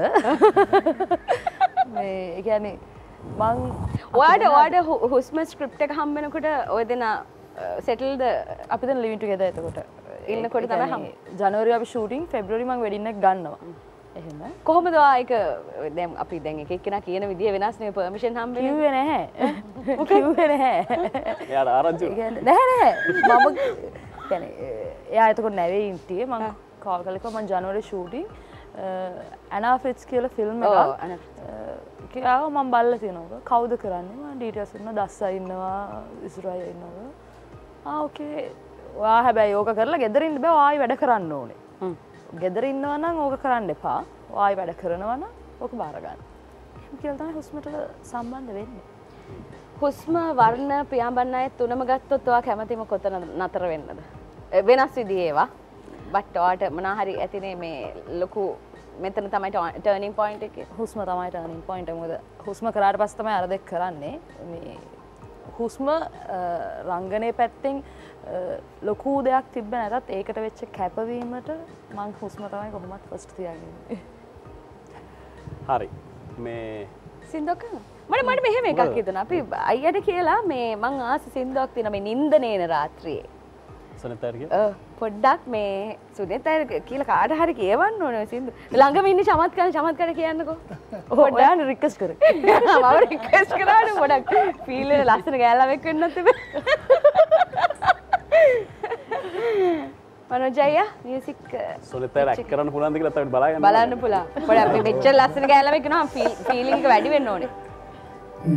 කියන්නේ මං ඔයාට හු- හුස්ම ස්ක්‍රිප්ට එක හම්බෙනකොට ඔය දෙන සෙටල්ද අපි දැන් ලිවින් ටුගෙදර් එතකොට. ඉන්නකොට කියන්නේ ජනවරි අපි ෂූටින් ෆෙබ්‍රුවරි මං වෙඩින් එක ගන්නවා එහෙම. කොහොමද ඒක දැන් අපි දැන් එක එක්කෙනා කියන විදිය වෙනස්නේ පර්මිෂන් හම්බෙන්නේ කිව්වේ නැහැ. කිව්වේ නැහැ. එයාට ආරංචි නැහැ නැහැ. මම කියන්නේ එයා එතකොට නැවේ ඉන්ටියේ. මං කෝල් කළේ මං ජනවරි ෂූටින් ඇනා ෆිට්ස් කියලා ෆිල්ම් එකක්. කියාව මම බල්ල තියෙනවා. කවුද කරන්නේ? මම ඩීටේල්ස් ඉන්න දස්සා ඉන්නවා. ඉස්රාය ඉන්නවා. ආ ඕකේ ඔයා හැබැයි ඕක කරලා ගෙදර ඉන්න බෑ. ආයි වැඩ කරන්න ඕනේ ගෙදර ඉන්නවා නම් ඕක කරන්න එපා. ආයි වැඩ කරනවා නම් ඕක බාර ගන්න. එහෙම කියලා තමයි හුස්මට සම්බන්ධ වෙන්නේ. හුස්ම වර්ණ පියාඹන්න අය තුනම ගත්තොත් ඔයා කැමතිම කොතන නතර වෙන්නද? වෙනස් විදිහේ ඒවා. බට් ඔයාට මොනා හරි ඇතිනේ මේ ලොකු මෙතන තමයි ටර්නින් පොයින්ට් එක. හුස්ම තමයි ටර්නින් පොයින්ට් මොකද හුස්ම කරාට පස්සේ තමයි අර දෙක කරන්නේ. හුස්ම රංගනයේ පැත්තෙන් ලොකු දෙයක් තිබ්බ නැතත් ඒකට වෙච්ච කැපවීමට මං හුස්ම තමයි කොහොමත් ෆස්ට් තියාගන්නේ. හරි. මේ සින්දුවක් මට මට මෙහෙම එකක් හිතුණා. අපි අයියට කියලා මේ මං ආස සින්දුවක් තියෙනවා මේ නින්ද නේන රාත්‍රියේ සනතරගේ ඔව්, පොඩ්ඩක් මේ සුනෙත් කියලා කාට හරි කියවන්න ඕනේ සින්දු. ළඟම ඉන්නේ චමත්කාර චමත්කාර කියන්නකෝ. ඔයාන රික්කස් කර. රික්වෙස්ට් කරාට ෆීල් වෙන ලස්සන ගෑල්ලාවෙක් වෙන්නත් තිබේ මනෝජය මියසික් සොලත රැක් කරන්න පුළන්ද කියලා තට බලාගන්න බලන්න පුලා පොඩ අපි මෙච්චර ලස්සන ගෑල්ලාවෙක් වෙනවා ෆීලිං එක වැඩි වෙන්න ඕනේ.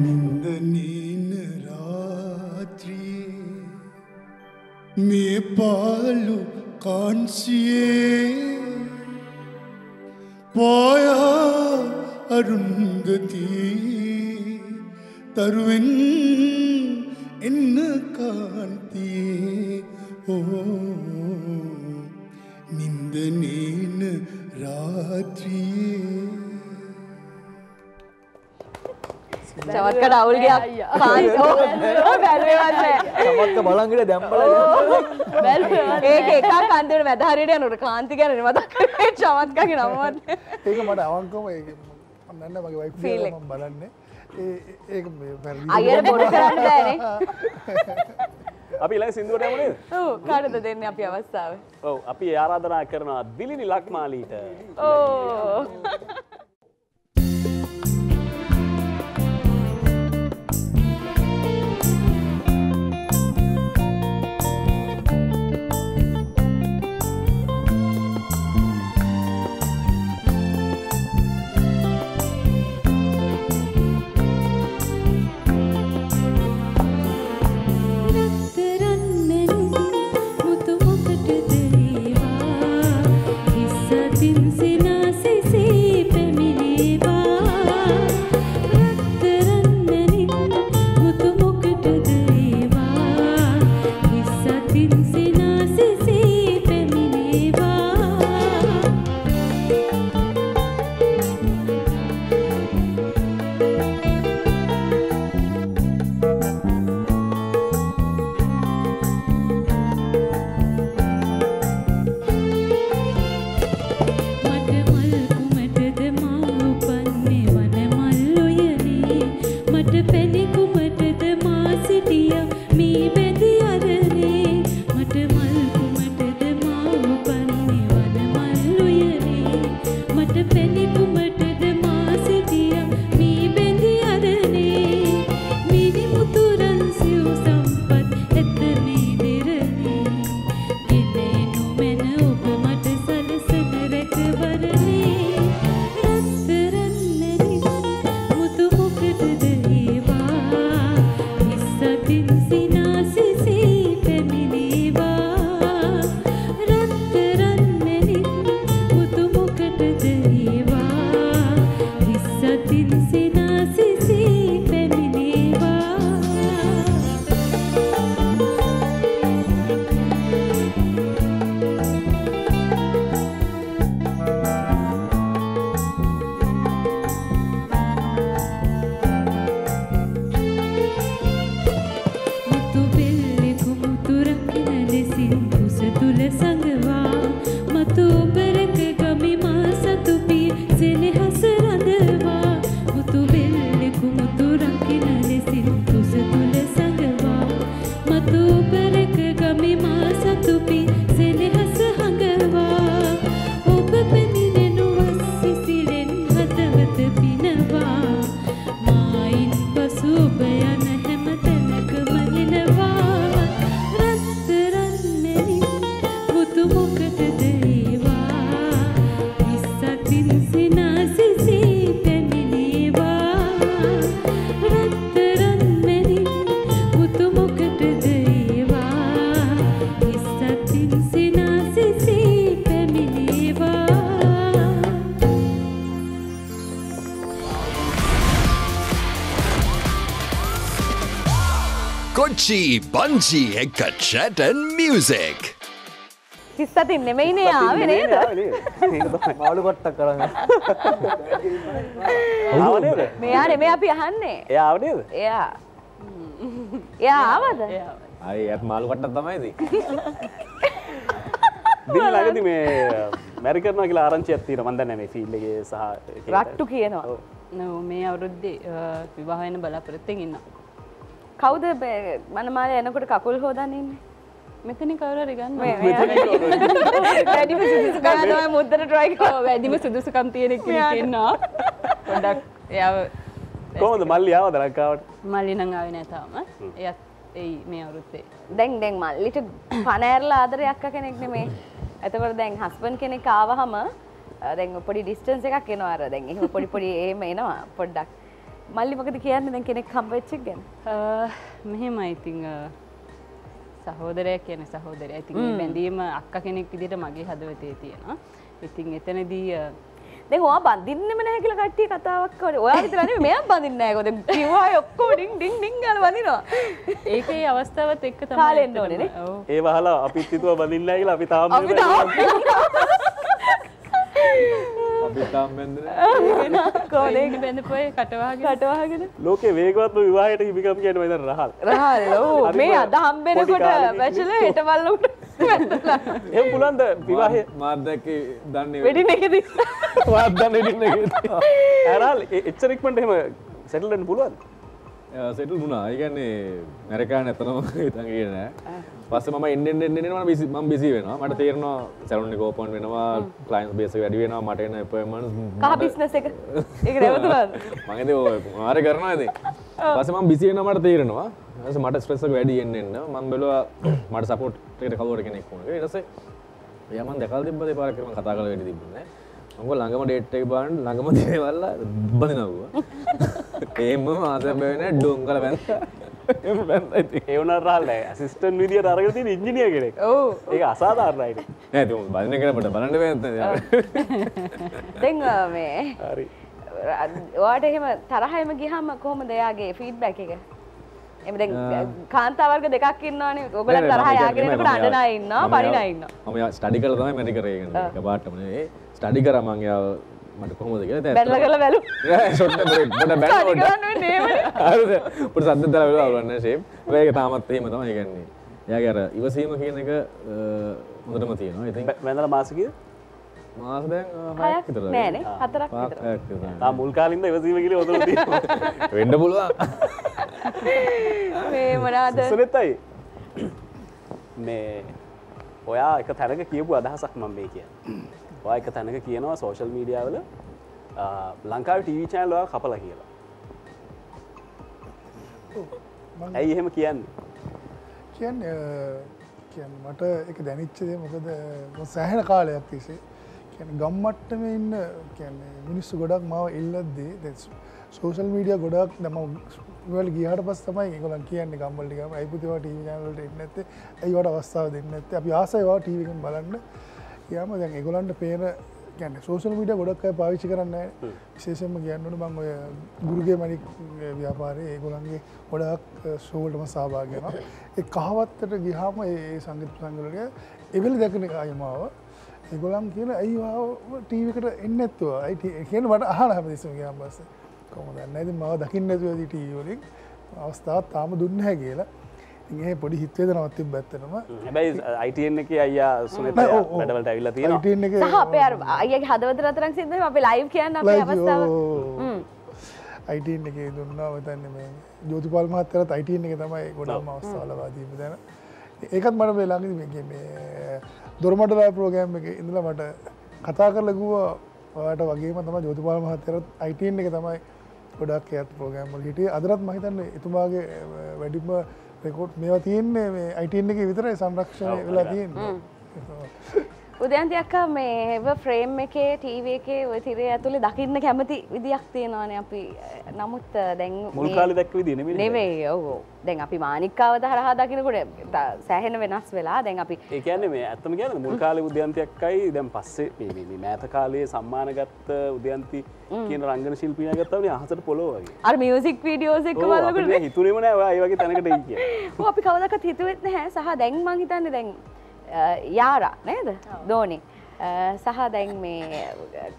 නින්දනීන රාත්‍රියේ මේ පාලු කාන්සියේ පායා අරුන්ගතියේ තරුවෙන් එන්න කාන්තියේ ඕ නින්දනීන රාත්‍රියේ චමත්කට අවුල්ගයක් බැලවන්න සමත්ක බලංගට දැම්බල ඒක එකක් අන්තිට මැදහරිට යනට කාන්ති ගැන මතක් චමත්කගේ නමවත් ඒක මට අවංකම නන්න මගේ වයි එක. බලන්නේ අයර බොඩ කරන්න බෑනේ. අපි ඉලා සිින්දුවට යමනේද කාටද දෙන්න අපි අවස්ථාව? ඔව අපි ආරාධනා කරනවා දිලිනි ලක්මාලීට. ඕ sincere. Banji එක chat and music. හිස්සතින් නෙමයිනේ ආවේ නේද? මාළු කොට්ටක් කරන්න මෙයා නෙමේ අපි අහන්නේ. එයා ආවනේද එයා. එයා ආවද? අයි ඇත් මාළු කට්ටක් තමයිද දිල් ලගති මේ මැරිකරන කියලා ආරංචියක් තියෙන මන් දන්නේ මේ ෆීල්ඩ් එකේ සහ රට්ටු කියනවා. ඔව්. නෝ මේ අවුරුද්දේ විවාහ වෙන බලාපොරොත්තුෙන් ඉන්න. කවුද මනමාල එනකොට කකුල් හෝදන්න ඉන්නේ මෙතන කවුරු හරි ගන්න. මේ- මෙයා- වැඩිම කරා. ඔව්, වැඩිම සුදුසුකම් තියෙන කෙනෙක් ඉන්නවා. පොඩ්ඩක් එයාව කොහොමද මල්ලි ආවද ලංකාවට මල්ලි නම් ආවේ නෑ තාම. එයත් එයි මේ අවුරුද්දේ. දැන් දැන් මල්ලිට පනෑරලා ආදරේ අක්ක කෙනෙක් නෙමේ. එතකොට දැන් හස්බන්ඩ් කෙනෙක් ආවහම දැන් පොඩි ඩිස්ටන්ස් එකක් එනවා අර දැන් එහෙම පොඩි පොඩි එහෙම එනවා පොඩ්ඩක්. මල්ලි මොකද කියන්නේ දැන් කෙනෙක් හම්බ වෙච්ච එක ගැන? අ, මෙහෙමයි ඉතින් අ, සහෝදරයක් කියන සහෝදරය මේ බැඳීම අක්ක කෙනෙක් විදිහට මගේ හදවතේ තියෙනවා. ඉතින් එතනදී දැන් ඔයා බඳින්නෙම නැහැ කියලා කට්ටිය කතාවක් කරේ. ඔයා විතර නෙමෙයි මෙයා බඳින්නේ නැහැ. කොහෙද කිව්වා ඔක්කොම ඩිං ඩිං ඩිං ගාලා බඳිනවා. ඒකේ අවස්ථාවත් එක්ක තමයි කාලෙ එන්න ඇත්තටම- ඕනේ නේ? ඔව්. ඒ වහලා අපිත් හිතුව බඳින්නෑ කියලා අපි තාම අපි තාම අපිතාම් බැඳ කෝදේක බැඳපොය කටවාගේ කටවාගෙන ලෝකේ වේගවත්ම විවාහයට හිමිකම් කියන වෙද රහල්. රහල්. ඕ හරිම මේ අද හම්බෙනකොට පොඩි කාලෙක බැචල හිටවල්ලට එම පුලන්ද විවාහය? මාර්දැක දන්නේ වෙඩි එකද. වාදන්න ඉඩන්න ඇරල් එච්චරෙක්මට එහෙම සැටලෙන් පුළුවන් සෙටල් වුණා. ඒගන්නේ මැරකා නැතනම හිතන්ගේ නෑ පස්ස ම එන්න එන්නවා බිසි ම බිසි වෙනවා. මට තේරනවා සැරුණ කෝපන් වෙනවා කලයින් බේස වැඩි වෙනවා මට එන එපමන් කහ බිස්නස එක? එක නැවතුරද මගේද මාර කරනවා ඇද පසම බිසියෙන මට තේරෙනවා. ඇස මට ස්ප්‍රෙසක වැඩි එන්න මන් බෙලවා මට සපෝට්ට කවර කෙනෙක් වුණ එනසේ යමන් දෙකල් තිබ්බද? පාර කරම කතා කල වැඩි තිබුණ මක ළඟම ඩේට්ටක් බාන් ළඟම දේවල්ල බදිනව්වා ඒම මාසබෙන ඩොම් කල බැ ඒවන රහල්ල සිස්ටන් විදිිය අරගති ඉංජිනිය කෙනෙක් ඒ අසාධාරණයිට නැති බදන කරට බලන්න මේ හරි වාට එහෙම තරහයම ගිහම කොහොම දෙයාගේ ෆීඩ්බැක් එක එම කාන්තාවර්ග දෙකක් ඉන්නවානේ. ඔගල තරහයාගෙනකට අඩනා ඉන්න පරිනඉන්න මම ස්ටඩි කල තමයි මැටි කරගෙන පාටමනේ ස්ටඩි කරමංයාව මට කොහොමද කියලා බැල්ල කළ වැලු ොට පට සද්ද තර වෙලා අවරන්න ශේප් වේක තාමත් එහෙම තමයි ගන්නේ යාගේ අර ඉවසීම කියන එක හොඳටම තියෙනවා ඉතින් වැඳල මාසකිය මාස හයක් නෑනේ හතරක් විතර. තා මුල් කාලින්ද ඉවසීම කියල ඔද වෙන්ඩ පුළුවන්. මේ මොනාද? සනෙත්තයි මේ ඔයා එක තැනක කියපු අදහසක් මම මේ කිය ඔය එක තැනක කියනවා සෝශල් මීඩියාවල ලංකාව ටීවී චෑන්ලවා කපල කියලා. ඇයි එහෙම කියන්නේ? කියන්න මට එක දැනිච්චදේ මොකද සෑහෙන කාලයක් තිසේ ගම්මට්ටම ඉන්න කියන්නේ මිනිස්සු ගොඩක් මාව ඉල්ලද්දී සෝෂල් මීඩිය ගොඩක් දම වල ගිහට පස් තමයි ගොලන් කියන්නේ ගම්මල්ටිකම අයිපතිවා ටීව චනලට එන්න ඇත ඇයිවට අවස්ථාව දෙන්න ඇත අපි ආසයවා ටීවකම් බලන්න යම දැන් එගොලන්ට පේන ගැන්න සෝෂල් මීඩ ගොඩක් අය පාවිච්චි කරන්න විශේෂම කියන්නට බං ඔය ගුරුගේ මනික් ව්‍යාපාරය ඒගොලන්ගේ ගොඩක් සෝල්ටම සහභාගයන ඒ කහවත්තට ගිහාම ඒ සංගිත සංගලටය එවෙල දැකන අයමාව එගොලම් කියන ඇයිවා ටීවකට එන්න ඇත්තුවා අයි කියන මට අහන හැම දෙසම ගියම් බස්ස කොම දන්න ඇති මව දකින්න ඇතුව ටීවලින් අවස්ථාවත් තාම දුන්න හැ කියලා ඒ පොඩි හිත්වේද නවත්ති බැත්තනම හැබැයි අයිටන් එක අයියා සුනත වැඩවලට ඇවිල්ල සහ අපේ අයගේ හදවත රතරක් සිද අප ලයිව් කියන්න අපේ අවස්ථාව. අයිටන් එක දුන්නා වතන්න මේ ජෝතිපල් මහත්තර අයිටන් එක තමයි ගොඩම අවස්ථාලවාදීම දැන ඒකත් මට වෙලාඟ මේ දොරමටලා ප්‍රෝගෑම් එක ඉඳල මට කතා කරලකුව ඔයාට වගේම තම ජෝතිපාල මහත්තරත් අයිටන් එක තමයි ගොඩක් ඇත් ප්‍රෝගෑම්මල් හිටිය. අදරත් මහිතන්න එතුමාගේ වැඩිම රෙකෝට් මේවා තියෙන්නේ මේ අයිටන් එක විතරයි සංරක්ෂණය වෙලා තියෙන්නේ උදයන්තියක්ක මේ ෆ්‍රේම් එකේ ටීව එකේ ඔය තිරේ ඇතුළේ දකින්න කැමති විදියක් තියෙනවාන අපි. නමුත් දැන් මුල්කාලි දැක්ව දී නෙවේ ඔහෝ දැන් අපි මානිකාවත හරහා දකිනකොට සෑහෙන වෙනස් වෙලා දැන් අපි ඒකන්නේ මේ ඇත්තම කියන මුල්කාල උද්‍යන්තයක්කයි දැන් පස්සේ මේ මෑත කාලයේ සම්මානගත්ත උද්‍යන්ති කියන රංගන ශිල්පිය ගත්තවන අහසට පොලොවගේ අර මියසික් වීඩියෝස් එක වලකට හිතුනේමන ඒවගේ තැනකට කිය අපි කවදක හිතුවෙත් නැහැ. සහ දැන් මං හිතන්න දැන් යාරා නේද? දෝනි සහ දැන් මේ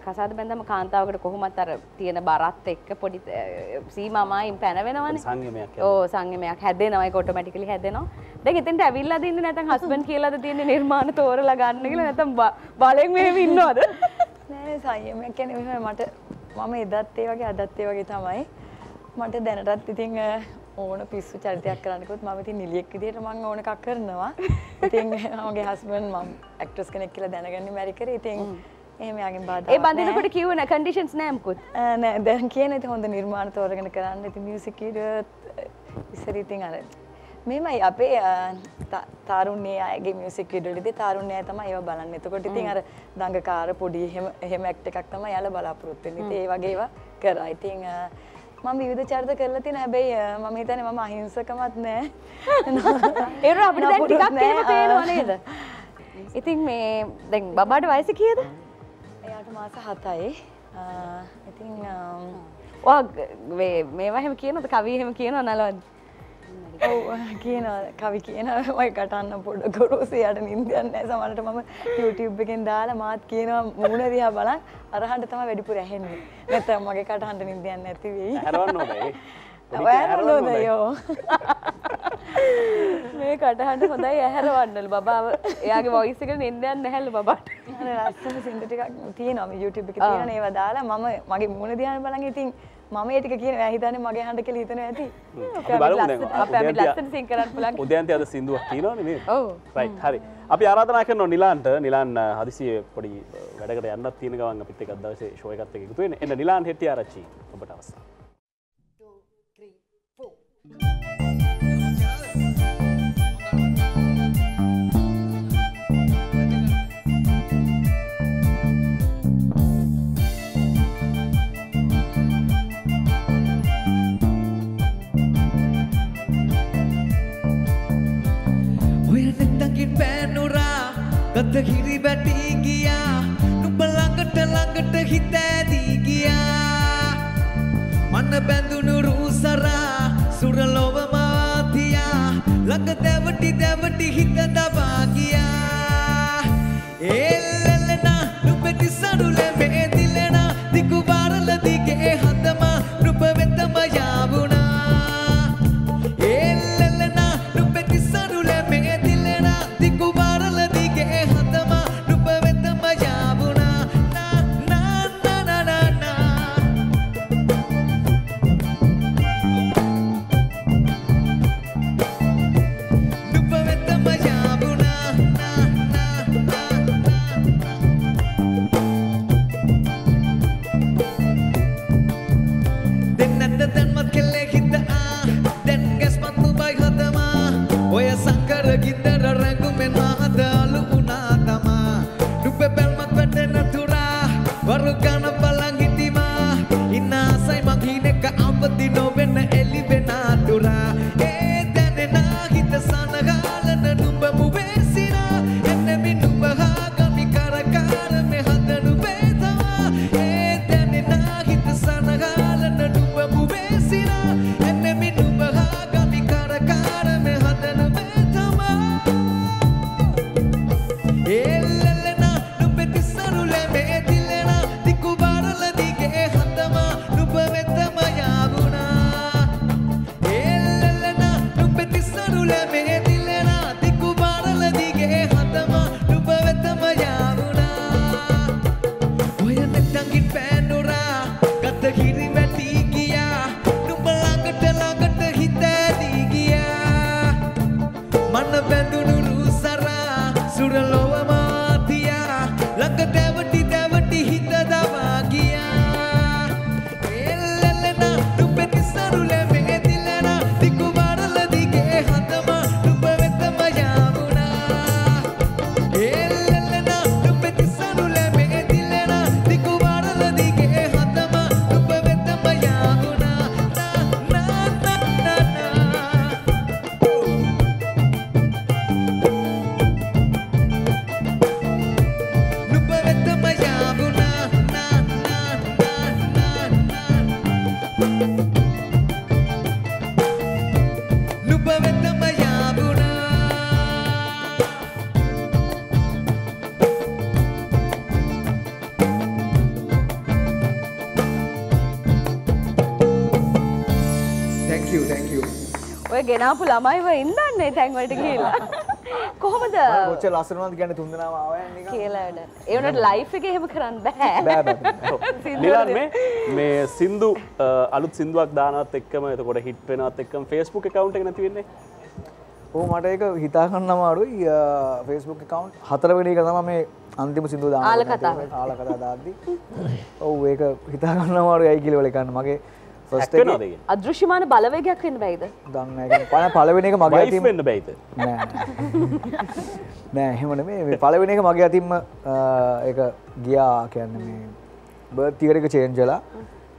කසාද බැඳම කාන්තාවකට කොහොමත් අර තියෙන බරත් එක්ක පොඩි සීමමයින් පැනවෙනවන. සංගමයක් ඕ සංගමයක් හැදෙනවයි කොටමටිකලි හැදෙනවා. දැන් එතෙන්ට ඇවිල්ලා දින්න නැතන් හස්බන් කියලාද තියෙන නිර්මාණ තෝරලා ගන්න කියලා? නැතම් බලෙන් මෙහෙම ඉන්නවද? නෑ සංයමයක් කියන්නේ මට මම එදත් ඒ වගේ අදත් ඒ වගේ තමයි. මට දැනටත් ඉතින් ඕන පිස්සු චරිතයක් කරන්නකොත් මම ඉතින් නිලියෙක් විදිහට මම ඕන එකක් කරනවා. ඉතින් මගේ හස්බන්ඩ් මම ඇක්ට්‍රස් කෙනෙක් කියලා දැනගන්නේ මැරි කරේ. ඉතින් එහෙම යාගෙන් බාධා ඒ බඳිනකොට කිව්ව නෑ කන්ඩිෂන්ස් නෑ මොකුත්. නෑ දැන් කියන ඉතින් හොඳ නිර්මාණ තෝරගෙන කරන්න. ඉතින් මියුසික් වීඩියෝ ඉස්සර ඉතින් අර මෙමයි අපේ තාරුණ්‍යයේ අයගේ මියුසික් වීඩියෝවලදී තාරුණ්‍යය තමයි ඒවා බලන්නේ. එතකොට ඉතින් අර දඟකාර පොඩි එහෙම එහෙම ඇක්ට් එකක් තමයි යාලා බලාපොරොත්තු වෙන්නේ. ඉතින් ඒ වගේ ඒවා කරා. ඉතින් මම විවිධ චරිත කරලා තියෙන හැබැයි මම හිතන්නේ මම අහිංසකමත් නෑ. ඒක අපිට දැන් ටිකක් එහෙම පේනවා නේද? ඉතින් මේ දැන් බබාට වයස කීයද? එයාට මාස 7යි. ඉතින් ඔයා මේවා එහෙම කියනවද? කවි එහෙම කියනව නලවද? ඔව් කියන කවි කියන මයි කටන්න පොඩ ගොරෝසයට නින්දයන්න සමට මම YouTube එකෙන් දාලා මාත් කියනවා මූුණ දිහා බලන් අරහන්ට තම වැඩිපුර ඇහෙන්නේ. නැත මගේ කටහන්ට නින්දයන්න ඇති වෙයි. හැරවන්න ඕනේ. ඔයනොද යෝ මේ කටහන්ට හොඳයි ඇහැරවන්නල බාව එයාගේ වොයිස්සක නින්දයන් නැහැල්ල බට ලස්සන සිින්ද ටිකක් තියෙනම YouTube එක තියෙන ඒවා දාලා. මම මගේ මුණ දිහාන බලන් ඉතින් මම ඒටික කියන ඇහිතන මගේ හඬ කෙල හිතන ඇති අපි බලමු දැන්. අප අපි උදයන්ති- ලස්සන සිං කරන්න පුලන් උදයන්ති අද සිින්දුවක්. ඔව් රයිට් හරි. අපි ආරාධනා කරනවා නිලාන්ට නිලාන් හදිසියේ පොඩි වැඩකට යන්නත් තියෙන ගමන් අපිත් එක්ක අද දවසේ ෂෝ එකත් එක්ක එකතු වෙන්න. එන්න නිලාන් හෙට්ටිය ආරච්චි ඔබට අවස්ථාව. ඔයනතකින් පෑනුරා ගත හිරි වැටී ගියා. නුඹ ළඟට ළඟට හිත ඇදී ගියා. මන බැඳුණු රූසරා සුරලොව මාතියා ළඟ දැවටි දැවටි හිත දබා ගියා. එල්ලෙලනා නුඹෙටි සරුල ගෙනාපු ළමයිව ඉන්නන්නේ තැන්වලට කියලා කොහොමද? කොච්ච ලස්සනවද ගැන තුන්දනාව ආවයන් කියලාට ඒවනට ලයිෆ් එක එහෙම කරන්න බෑ. බෑ බෑ නිලාන් මේ මේ සින්දු අලුත් සිින්දුවක් දානත් එක්කම එතකොට හිට වෙනත් එක්කම ෆේස්බුක් කවුන්ට එක නැතිවෙන්නේ ඕ මට ඒක හිතාගන්න අමාරුයි. ෆේස්බුක් කවන්් හතරවෙනි එක තම මේ අන්තිම සිින්දු දා ආල කතාව. ආල කතා දාද්දි. ඔව් ඒක හිතාගන්න අමාරු ඇයිකිලවල කන්න මගේ ෆස්ට හැක්වෙනවද ඒක? අදෘශ්‍යමාන බලවේගයක් වෙන්න බැයිද දන්න පන පලවෙන එක මගේ වයිෆ් අතින් වෙන්න බැයිද නෑ. එහෙමන මේ පලවෙන එක මගේ අතින්ම එක ගියා කියන්න මේ බර්තිකරක චේන්ජලා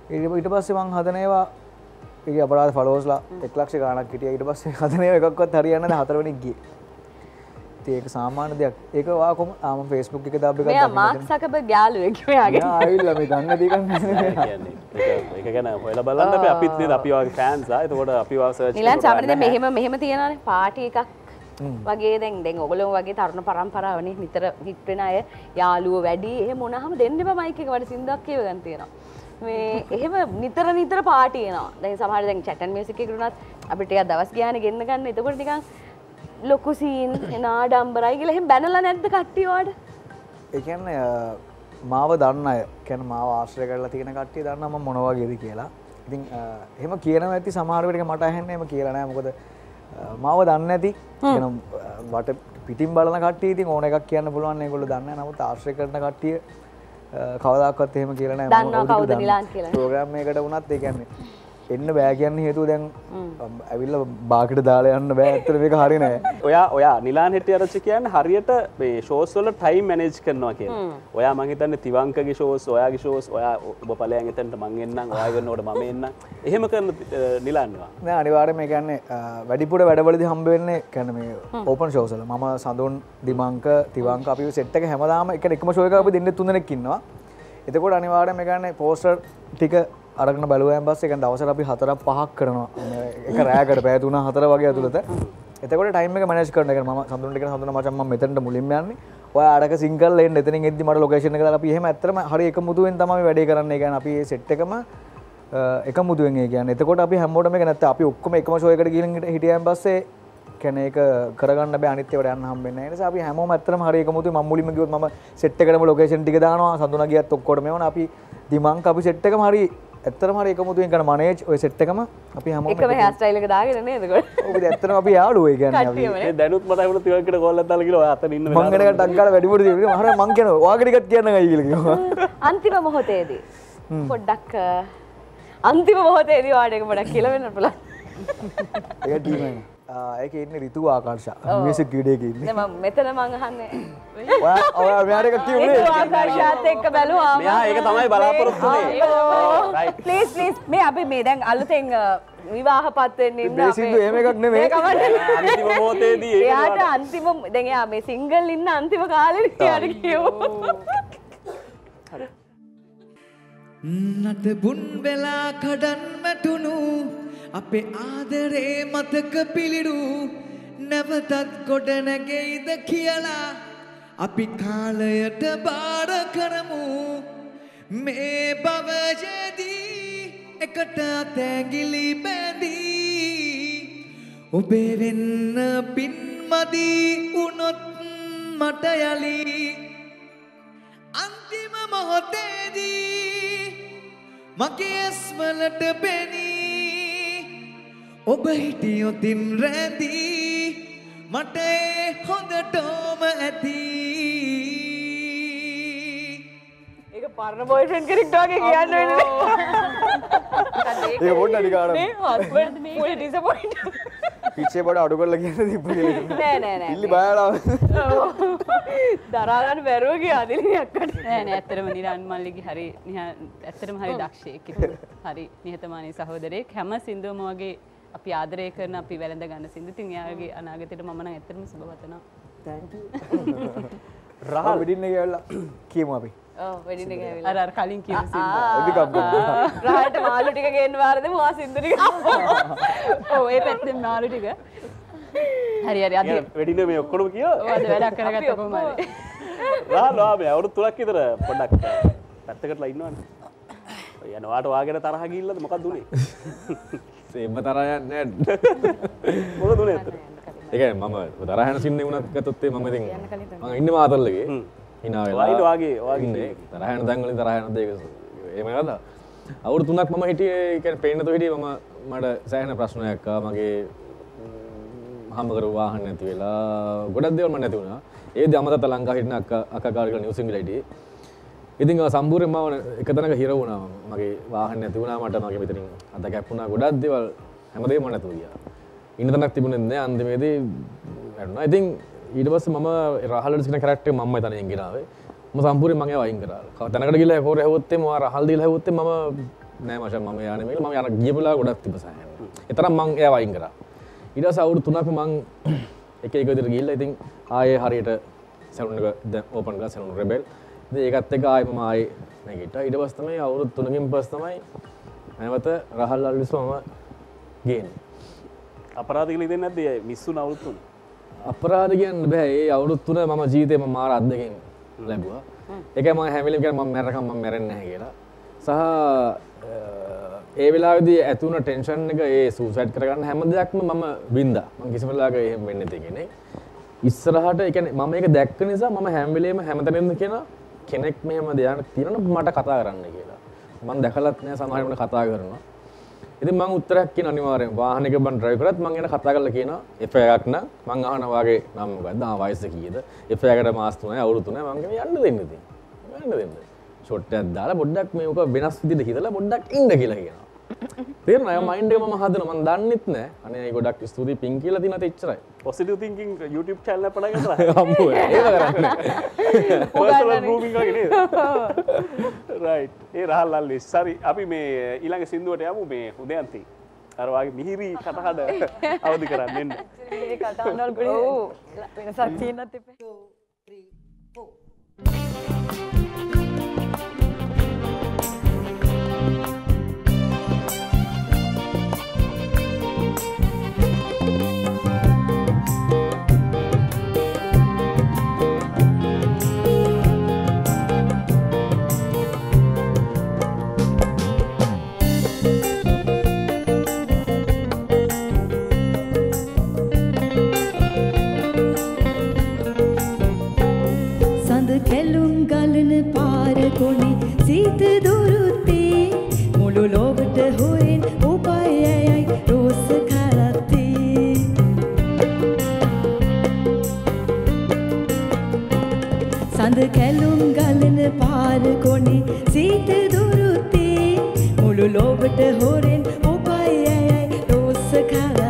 ඊට පස්සේ මං හදනේවා ඒ අපරාධ ෆලෝස්ලා එක්ලක්ෂ ගානක් හිටිය. ඊට පස්සේ හදනය එකක්වත් හරියන්න හතරවනික් ගිය ඉති ඒක සාමාන්‍ය දෙයක්. ඒක වාකොම ආම ෆෙස්බුක් එක දබ මෙයා මාක් සකබ යාලුවෙක් මෙයාගේ. ආවිල්ල මේ ගන්න. දකන්න කියන්නේ ඒක- ඒක ගැන හොයලා බලන්න අපි. අපිත් නේද? අපි වගේ ෆෑන්ස් ආ. එතකොට අපි වා සර්ච් නිලන් සමනද මෙහෙම මෙහෙම තියෙනනේ පාටි එකක් වගේ දැන් දැන් ඔගොලොම වගේ තරුණ පරම්පරාවනේ නිතර හිට් වෙන අය යාළුවෝ වැඩි. එහෙම මොනහම දෙන්න එපා මයික් එක. වඩ සින්දුවක් කියව ගන්න තියෙනවා. මේ එහෙම නිතර නිතර පාටි එනවා. දැන් සමහර දැන් චැටන් මියුසික් එකට උනත් අපිට ටිකක් දවස් ගානේ ගෙන්න ගන්න. එතකොට නිකන් ලොකු සීන් එන ආඩම්බරයි කියලා. එහෙම බැනලා නැද්ද කට්ටිය වඩ එකන්න මාව දන්න අය. කැන මාව ආශ්‍රය කරලා තියෙන කට්ටිය දන්නම මොනවාගේද කියලා. ඉතින් එහෙම කියන ඇති සමාරුවට මට හැන්න එම කියලනෑ මොකද අ, මාව දන්න එනම්, අ, වට පිටිම් බලන කටේ ඉතින් ඕන එකක් කියන්න පුළුවන්. ගොල දන්න නමුත් ආශ්‍රය කරන කට්ටිය කවදක්වත් එහෙම කියලන දන්නවා කවුද නිලාන් කියලා. ප්‍රෝග්‍රම් එකට වුණත් ඒකන්නේ එන්න බෑ කියන්න හේතු දැන් ඇවිල්ල බාකට දාලා යන්න බෑ. ඇත්තර මේක හරි නෑ. ඔයා ඔයා නිලාන් හිටිය අරච්චි කියන්න හරියට මේ ෂෝස් වල ටයිම් මැනේජ් කරනවා කියන ඔයා මං හිතන්නේ තිවංකගේ ෂෝස් ඔයාගේ ෂෝස් ඔයා ඔබ ඵලයන් එතනට මං එන්නම් ඔයා ගන්නකොට මම එන්නම්. එහෙම කරන නිලාන්නවා නෑ අනිවාර්ය මේ කියන්නේ වැඩිපුර වැඩවලදි හම්බ වෙන්නේ කැන මේ ඕපන් ශෝසල මම සඳුන් දිමංක තිවංක අපි සෙට්ක හැමදාම එක එකම ශෝයක අපි දෙන්න තුනෙක් ඉන්නවා. එතකොට අනිවාර්ය මේ ගන්න පෝස්ටර් ටික අරගෙන බලුවයන් පස්ස එක දවසර අපි හතරක් පහක් කරනවා. එක රෑකට පැතුන හතර වගේ ඇතුළත. එතකොට ටයිම මනස් කරන ම සඳුන්ට හඳන මචම මෙතට මුලින්ම යන්නේ. ඔය අඩක සිංකල් එන්න. එතන එදදි මට ලොකේෂන කල අපි එහෙම ඇතරම හරි එක මුදුවෙන් තම වැඩේ කරන්න. ගැන අපි සෙට් එකම එක මුදුවෙන් කියන්න. එතකොට අපි හැමෝටම නැත අපි ඔක්කොම එකම ශෝයකට ගිලට හිටියන් පස්සේ කැන එක කරගන්න බෑනිතවට යන්න හම්බෙන්න නිසා අපි හැමෝම ඇතරම හරි එක මුතු මුලිම ගියොත් ම සෙට් එකටම ලොකේෂන් ටික දානවා. සඳුන ගියත් ඔක්කොට මෙවන අපි දිමංක අපි සෙට් එක හරි ඇත්තරම හරි එකමුතුවෙන් කන මනේජ් ඔය සෙට් එකම අපි හැම එකම හැස්ටයිලක දාගෙන නේදකොට ඔබ ඇත්තන අපි යාලුව ගැන කට්ටියම දැනුත් මතකට තිවකට කොල්ල දාලකිල අත ඉන්න මංගනක ටක්ගල වැඩිපුර හර මංකන වාගටිකත් කියන්න ගයිගල අන්තිම මොහොතේදී පොඩ්ඩක් අන්තිම මොහොතේදී වාඩක පොඩක් කියලවෙන්න පුළ ඒ ටීම ඒක ඉන්න රිතු ආකර්ශ මියසික් ක්‍රඩයක ඉන්න. මෙතන මංහන්නේ ඔය මෙයාටක කිව්නේ ආකාශාත් එක්ක බැලුවා. මෙයා ඒක තමයි බලාපොරොත්තුනේ පලීස් පලීස් මේ අපි මේ දැන් අලුතෙන් විවාහ පත්වෙන්න ඉන්න මේ සින්දු එහෙම එකක් නෙමෙයි. අන්තිම මොහොතේදී ඒක එයාට අන්තිම දැන් එයා මේ සිංගල් ඉන්න අන්තිම කාලෙට යාට කියවෝ නටබුන් වෙලා කඩන් වැටුණු අපේ ආදරේ මතක පිළිඩු නැවතත් ගොඩ නැගෙයිද කියලා අපි කාලයට බාර කරමු. මේ බවජදී එකට අතැගිලි බැඳී ඔබේ වෙන්න පින්මදී උනොත් මට යලී. අන්තිම මොහොතේදී මගේ ඇස්වලට පෙනී ඔබ හිටියොතින් රැදී මට හොඳටෝම ඇති. ඒක පරණ බොයිෆ්‍රෙන්ඩ් කෙනෙක්ට වගේ කියන්න ඒ පොඩ්ඩ අඩිකාර වෙන්නේ ඩිසපොයින්ට් පිච්චේ පොඩ අඩු කරල කියන්න තිබ නෑ නෑ නෑ ඉල්ලි බෑලා දරාගන්න බැරුව කිය අදිලියක්කට නෑ නෑ ඇත්තරම නිරන් මල්ලිගේ හරි නිහ- ඇත්තරම හරි දක්ෂයෙක්. හරි නිහතමානී සහෝදරයෙක්. හැම සින්දුවම වගේ අපි ආදරය කරන අපි වැළඳ ගන්න සින්දු. ඉතින් එයාගේ අනාගතයට මම නම් ඇත්තටම සුබ වතනවා රහ විඩින්න කියල්ලා කියමු අපි. වැඩින අර අර කලින්. එදිකම් රාට මාලු ටික ගෙන් වාරද? මවා සිින්දුරික ඔව් ඒ පැත්තෙන් මාළු ටික. හරි හරි අද වැඩින මේ ඔක්කොම කියෝ වැඩක් කරගත්ත කොහොම හරි. රාලාම අවුරු තුරක් ඉතර පොඩක් පැත්තකටලා ඉන්නවන්න යනවාට වාගෙන තරහ ගිල්ලද මොකක් දුනේ සේම තරයන්න මොක දුන ඇතර එක මම දරහන සින්න වුණත් ගතොත්තේ මම මම ඉන්න මාතල්ලගේ හිනා වයිට වාගේ තරහන දැන්වලින් තරහන දෙක ඒම කලා අවුරු තුනක් මම හිටිය පේනතු හිටිය මම මට සෑහන ප්‍රශ්නයක්කා මගේ හමකර වාහන නැති වෙලා ගොඩක් දෙවල්ම නැති වුණා. ඒ අමතත ලංකා හිටන අක්ක අකාකාරක නිවසිංගලයිට ඉතින් සම්බූරෙන් මව එකතනක හිර වුණා මගේ වාහන නැති වුණා මට මගේ මෙතනින් අද කැප්පුණා ගොඩක් දේවල් හැමදේම නැතුව ගියා. ඉන්න තැනක් තිබුණේ නැහැ අන්තිමේදී වැටුණා. ඉතින් ඊට පස්සේ මම රහලට සින කරක්ටර් මම එතනින් ගෙනාවේ. මම සම්පූර්ණයෙන් මම ඒව අයින් කරා. කව තැනකට ගිහලා හොර හැවොත්තේ මම රහල් දීලා හැවොත්තේ මම නෑ මචං මම යන්නේ මේක මම යන ගියපුලා ගොඩක් තිබ්බ සෑහෙන. ඒතරම් මම ඒව අයින් කරා. ඊට පස්සේ අවුරුදු 3ක් මම එක එක විදිහට ගිහිල්ලා ඉතින් ආයේ හරියට සැලුන් එක දැන් ඕපන් කරලා සැලුන් රෙබෙල් ඉතින් ඒකත් එක්ක ආයේ මම ආයේ නැගිට්ටා. ඊට පස්සේ තමයි අවුරුදු 3කින් පස්සේ තමයි නැවත රහල් අල්විස් මම ගේන්නේ. අපරාධ කියලා ඉතින් නැද්ද? මිස්සු නවුරුතුන් අපරාධ කියන්න බෑ. ඒ අවුරුදු තුන මම ජීවිතේම මාර අත්දකින් ලැබුවා. ඒකයි මම හැම වෙලේම කියන්නේ මම මැරකම් මැරෙන්නේ කියලා. සහ ඒ වෙලාවේදී ඇති වුණ ටෙන්ෂන් එක ඒ සූසයිඩ් කරගන්න හැම දෙයක්ම මම වින්දා මම කිසිම වෙලාවක එහෙම වෙන්නේ කෙනෙක්. ඉස්සරහට කියන්නේ මම ඒක දැක්ක නිසා මම හැම වෙලේම හැමතැනින්ම කියන කෙනෙක් මෙහෙම දෙයක් තියෙනවා මට කතා කරන්න කියලා. මම දැකලත් නෑ සමහර වෙලාවට කතා කරනවා. ඉතින් මං උත්තරයක් කියන අනිවාර්යෙන් වාහනයක බන් ඩ්‍රයිව් කරත් මං එන කතා කරලා කියනවා F එකක් නම් මං අහනවා වාගේ නම් මොකද්ද? ආ වයස කීයද? F එකකට මාස 3යි අවුරුදු 3යි මං කියනවා යන්න දෙන්න ඉතින්. යන්න දෙන්න. ෂොට් එකක් දාලා පොඩ්ඩක් මේක වෙනස් විදිහට හිතලා පොඩ්ඩක් ඉන්න කියලා තේරන අය මයින්ඩේ ම හදන මන් දන්නෙත් නෑ. අනේ ගොඩක් ස්තුති පින් කියල තින තිච්චරයි පොසිට ති YouTube චල්ල පන ඒ රහල්ලල් සරි අපි මේ ඊළඟ සිින්දුවට යමු. මේ හුදයන්ති අරවාගේ මිහිරී කටහඩ අවධි කරන්නන්න වෙනසක් තිීන්න තිප 3 4 පාර කොනි සීත දුරුත්තේ මුළු ලෝකට හොරෙන් උපයයයි රෝස කරත්තේ සඳ කැලුම් ගලන පාර කොනි සීත දුරුත්තේ මුළු ලෝකට හොරෙන් උපයයයි රෝස කරත්තේ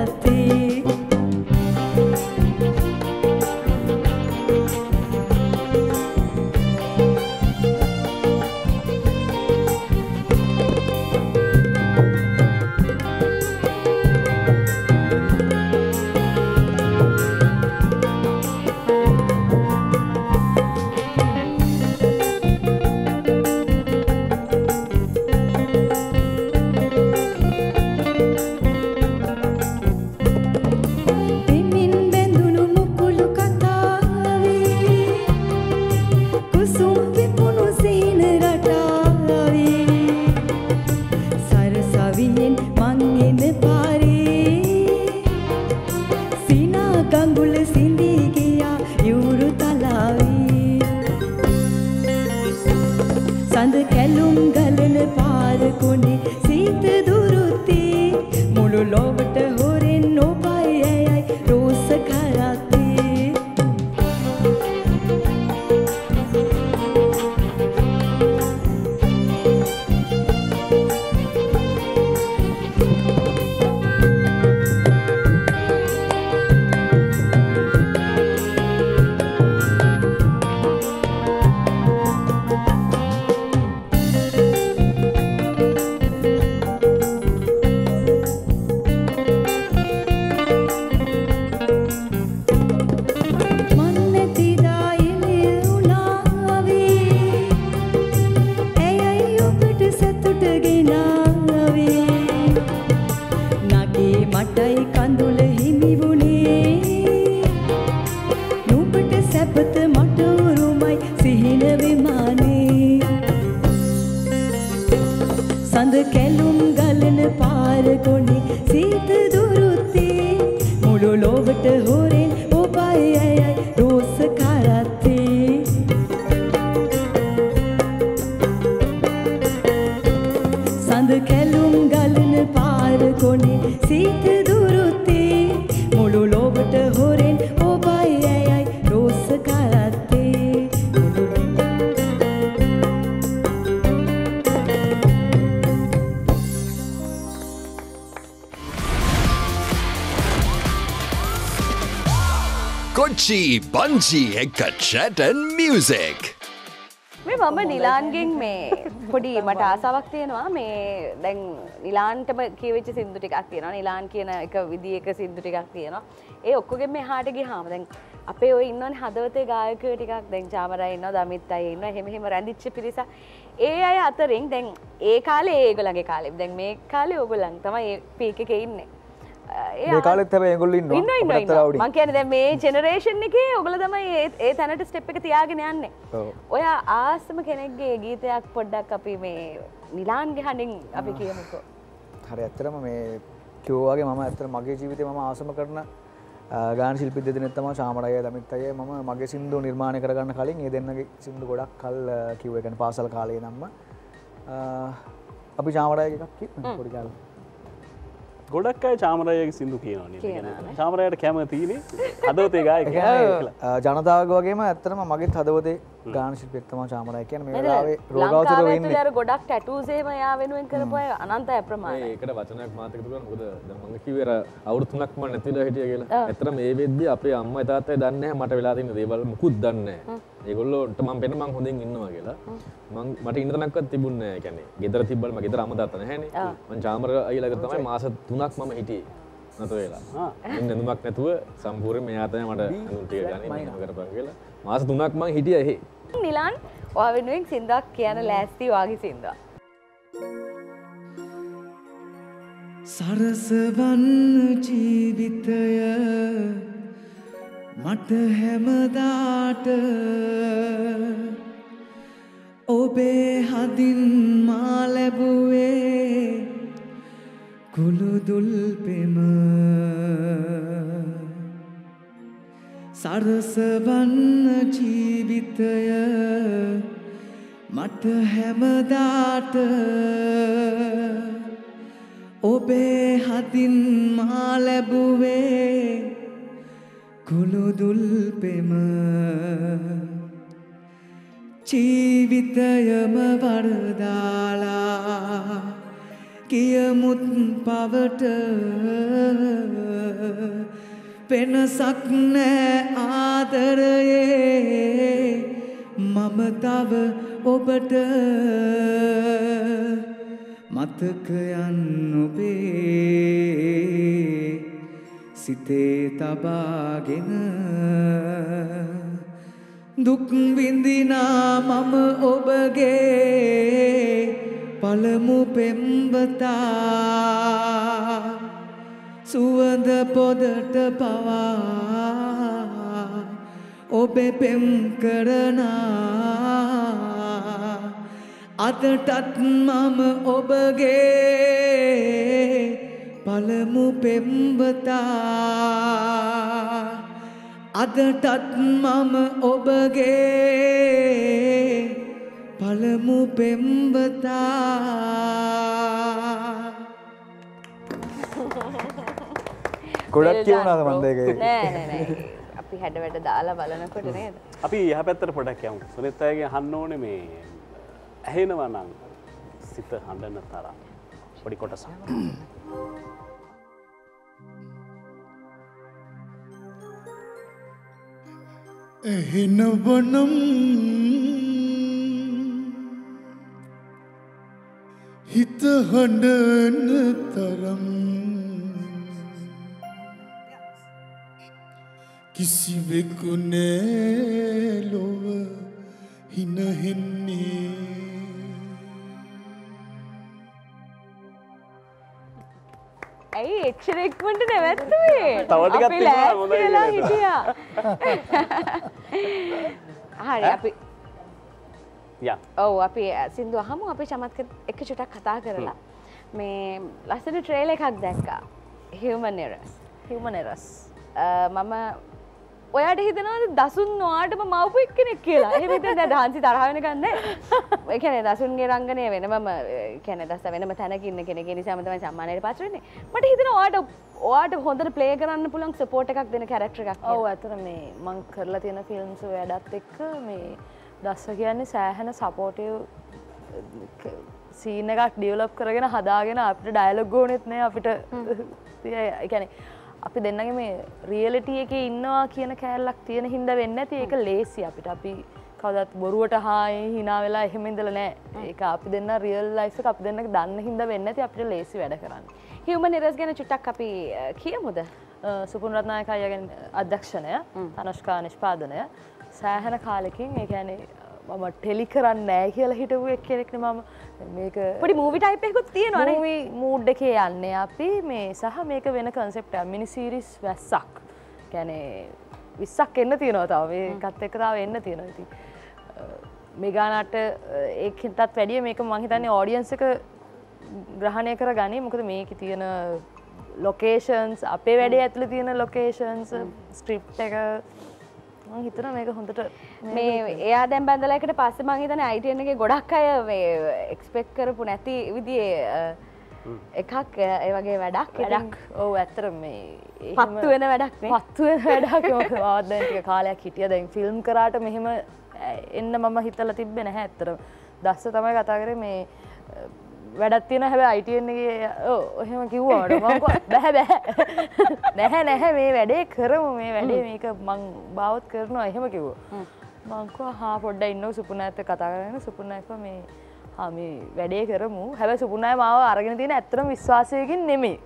කොච්චි බංචි එක්ක chat and music. මේ මම නිලාන්ගෙන් මේ පොඩි මට ආසාවක් තියෙනවා. මේ දැන් නිලාන්ටම කියවෙච්ච සිින්දු ටිකක් තියෙනවා. නිලාන් කියන එක විදික සිින්දු ටිකක් තියෙනවා. ඒ ඔක්කොගෙන් මේ හාට ගිහාම දැන් අපේ ඔය ඉන්නවන හදවතේ ගායකය ටිකක්. දැන් චාමරයි ඉන්න දමිත් අය ඉන්න හෙමහෙම රැඳිච්ච පිරිස. ඒ අය අතරින් දැන් ඒ කාලේ ඒගොලගේ කාලෙ. දැන් මේ කාලේ ඕගොල්ලන් තමයි ඒ පීක එක ඉන්නේ. මේ කාලෙත් හැබැයි ඒගොල්ලෝ ඉන්නවා. ඉන්න වඩා ඉන්න මං දැන් මේ ජෙනරේෂන් එකේ ඔයගොල්ලෝ තමයි ඒ තැනට ස්ටෙප් එක තියාගෙන යන්නේ. ඔය ආසම කෙනෙක්ගේ ගීතයක් පොඩ්ඩක් අපි මේ නිලාන්ගේ හඬින් අපි කියමුකෝ. හරි ඇත්තරම මේ කිව්වාගේ මම ඇත්තට මගේ ජීවිතේ මම ආසම කරන ගාන ශිල්පී දෙදෙනෙක් තමයි ශාමරය දමිත් අය මම මගේ සින්දු නිර්මාණය කරගන්න කලින් ඒ දෙන්නගේ සින්දු ගොඩක් කල් කිව්ව එකන පාසල් කාලයේ නම්ම. අපි චාමරය එකක් කිව්ව පොඩි කාලේ ගොඩක් අය චාමරයගේ සිින්දු කියනවා චාමරයට කැම තියන හදවතේ ගාය කියන්නේ, ජනතාවක වගේම ඇත්තටම මගේ හදවතේ ගාන ශිල්පියෙක් තමයි චාමරය කියන්නේ මේ වෙලාවේ ලංකාවේ වෙන්නේ අර ගොඩක් ටැටූසේම යා වෙනුවෙන් කරපු අය අනන්තය ප්‍රමාණයි. ඒකට වචනයක් මාතක තුර මොකද දැන් මම කිව්වේ අර අවුරුදු තුනක් මම නැතිලා හිටිය කියලා. ඇත්තට මේ වෙද්දි අපේ අම්මයි තාත්තයි දන්නේ නැහැ මට වෙලා තියෙන දේවල් මුකුත් දන්නේ නැහැ. ඒගොල්ලෝට මම පෙන්න මං හොඳින් ඉන්නවා කියලා. මං මට ඉන්ටර්නෙට්වත් තිබුණේ නැහැ. කියන්නේ ගෙදර තිබ්බල මම ගෙදර අම්මා තාත්තා නැහැනේ. මං චාමර අයියලා තමයි මාස 3ක් මම හිටියේ. නතර වෙලා. ඉන්න නුමක් නැතුව සම්පූර්ණ මෙයා තමයි මට අනුන් ටික ගන්නේ මම කරපන් කියලා. මාස 3ක් මං හිටියා එහෙ. නිලාන් ඔයා වෙනුවෙන් සින්දුවක් කියන ලෑස්ති වාගේ සින්දුවක්. සරසවන්න ජීවිතය මට හැමදාට ඔබේ හදින් මා ලැබුවේ කුළුදුල් පෙම සරසවන්න ජීවිතය. මට හැමදාට ඔබේ හතින් මා ලැබුවේ කුළුදුල් පෙම. ජීවිතයම වරදාලා කියමුත් පවට වෙනසක් නෑ ආදරයේ. මම තව ඔබට මතකයන් ඔබේ. සිතේ තබාගෙන දුක් විඳිනා මම ඔබගේ. පළමු පෙම්වතා සුවඳ පොදට පවා ඔබෙ පෙම් කරනා. අදටත් මම ඔබගේ පළමු පෙම්වතා. අදටත් මම ඔබගේ පළමු පෙම්වතා. ගොඩක් කියවුණාද මන්ද ඒක නෑ නෑ නෑ. අපි හැඩ වැඩ දාලා බලනකොට නේද? අපි යහ පැත්තට පොඩක් යමු. සුනිත් අයගේ හන්න ඕනේ මේ ඇහෙනවා නම් සිත හඬන තරම්. පොඩි කොටසක්. එහෙනවනම් හිත හඬන තරම් කිසිවෙකු නෑ ලොව හිනහෙන්නේ. ඇයි එච්චර ඉක්මනට නැවැත්තුවේ? තව ටිකක් අපි තිබුණා, ලෑස්ති හොඳයි වෙලා නේද? හිටියා. හරි අපි යා. ඔව් අපි සින්දු අහමු. අපි චමත්ක එක චුටක් කතා කරලා. මේ ලස්සන ට්‍රේල එකක් දැක්කා. හිවමන් එරස් හිවමන් එරස් මම ඔයාට හිතනවද දසුන් නොවාටම මවපු එක්කෙනෙක් කියලා? එහෙමත හන්සි තරහවෙන ගන්න. එකන දසුන්ගේ රංගනය වෙනම කැන දස වෙනම තැනකින්න කෙනෙ නිසාමතම සම්මානයට පත්වන්නේ මට හිතන වාට ඔයාට හොඳට ප්ලේ කරන්න පුළන් සපෝට් එකක් දෙන කැරක්ටර එකක් ඔව ඇතර මේ මං කරලා තියෙන ෆිල්ම්ස් වැඩත් එක්ක මේ දස්ස කියන්නේ සෑහෙන සපෝටව් සීන එකක් ඩියවලප් කරගෙන හදාගෙන අපිට ඩයිලොග් ගෝනෙත් නෑ අපිට. එකැනෙ අපි දෙන්නගේ මේ රියලිටිය එක ඉන්නවා කියන කෑල්ලක් තියෙන හින්ද වෙන්න ඇති ඒක ලේසි අපිට. අපි කවදත් බොරුවට හායි හිනා වෙලා එහෙම ඉඳලා නෑ. ඒක අපි දෙන්න රියල් එක අපි දෙන්න දන්න හින්දා වෙන්නේ නැති අපිට ලේසි වැඩ කරන්න. හියුමන් එරර්ස් ගැන චුට්ටක් අපි කියමුද? සුපුන් රත්නායක අයගෙන් අධ්‍යක්ෂණය අනුෂ්කා නිෂ්පාදනය. සෑහෙන කාලෙකින් ඒ කියන්නේ මම ටෙලි කරන්න නෑ කියලා හිටපු එක් කෙනෙක්න මම. මේක පොඩි මූවි ටයිප් එකකුත් තියෙනවනේ. මූඩ් එකේ යන්නේ අපි මේ සහ මේක වෙන කන්සෙප්ට මිනි සීරිස් වැස්සක්. ගැනේ විස්සක් එන්න තියෙනවා තව. ඒකත් එක තාව එන්න තියෙනවා ඉතින්. මෙගානට ඒකතත් වැඩිය මේක මහිතන්නේ ඕඩියන්ස එක ග්‍රහණය කර ගනී මොකද මේක තියෙන ලොකේෂන්ස් අපේ වැඩේ ඇතුළ තියෙන ලොකේෂන්ස් ස්ට්‍රිප් එක මං හිතන මේක හොඳට මේ එයා දැම් බැඳලකට පස්ස මහිතන අයිටයනගේ ගොඩක් අය එක්ස්පෙක් කරපු නැති විදිේ එකක් ඒ වගේ වැඩක්. වැඩක්. ඕ ඇත්තර මේ පත්තු වෙන වැඩක් පත්තු වැඩක්. වාදටික කාලයක් හිටිය. දැන් ෆිල්ම් කරාට මෙහෙම එන්න මම හිතල තිබෙන නැහැ. ඇත්තර දස්ස තමයි කතා කර මේ වැඩත් තියෙන හැබ අයිටයන්නගේ ඔහෙම කිව්වාට මංක බැහැ බැහැ. නැහැ නැහැ මේ වැඩේ කරමු මේ වැඩේ මේක මං බවත් කරනවා එහෙම කිව්ව. මංකව හා පොඩ්ඩ ඉන්න සුපුන ඇත කතා කරන සුපුන ඇක මේ හමි වැඩේ කරමු. හැබ සුපුනයි මාව අරගෙන තියෙන ඇත්තරම විශ්වාසයකින් නෙමේ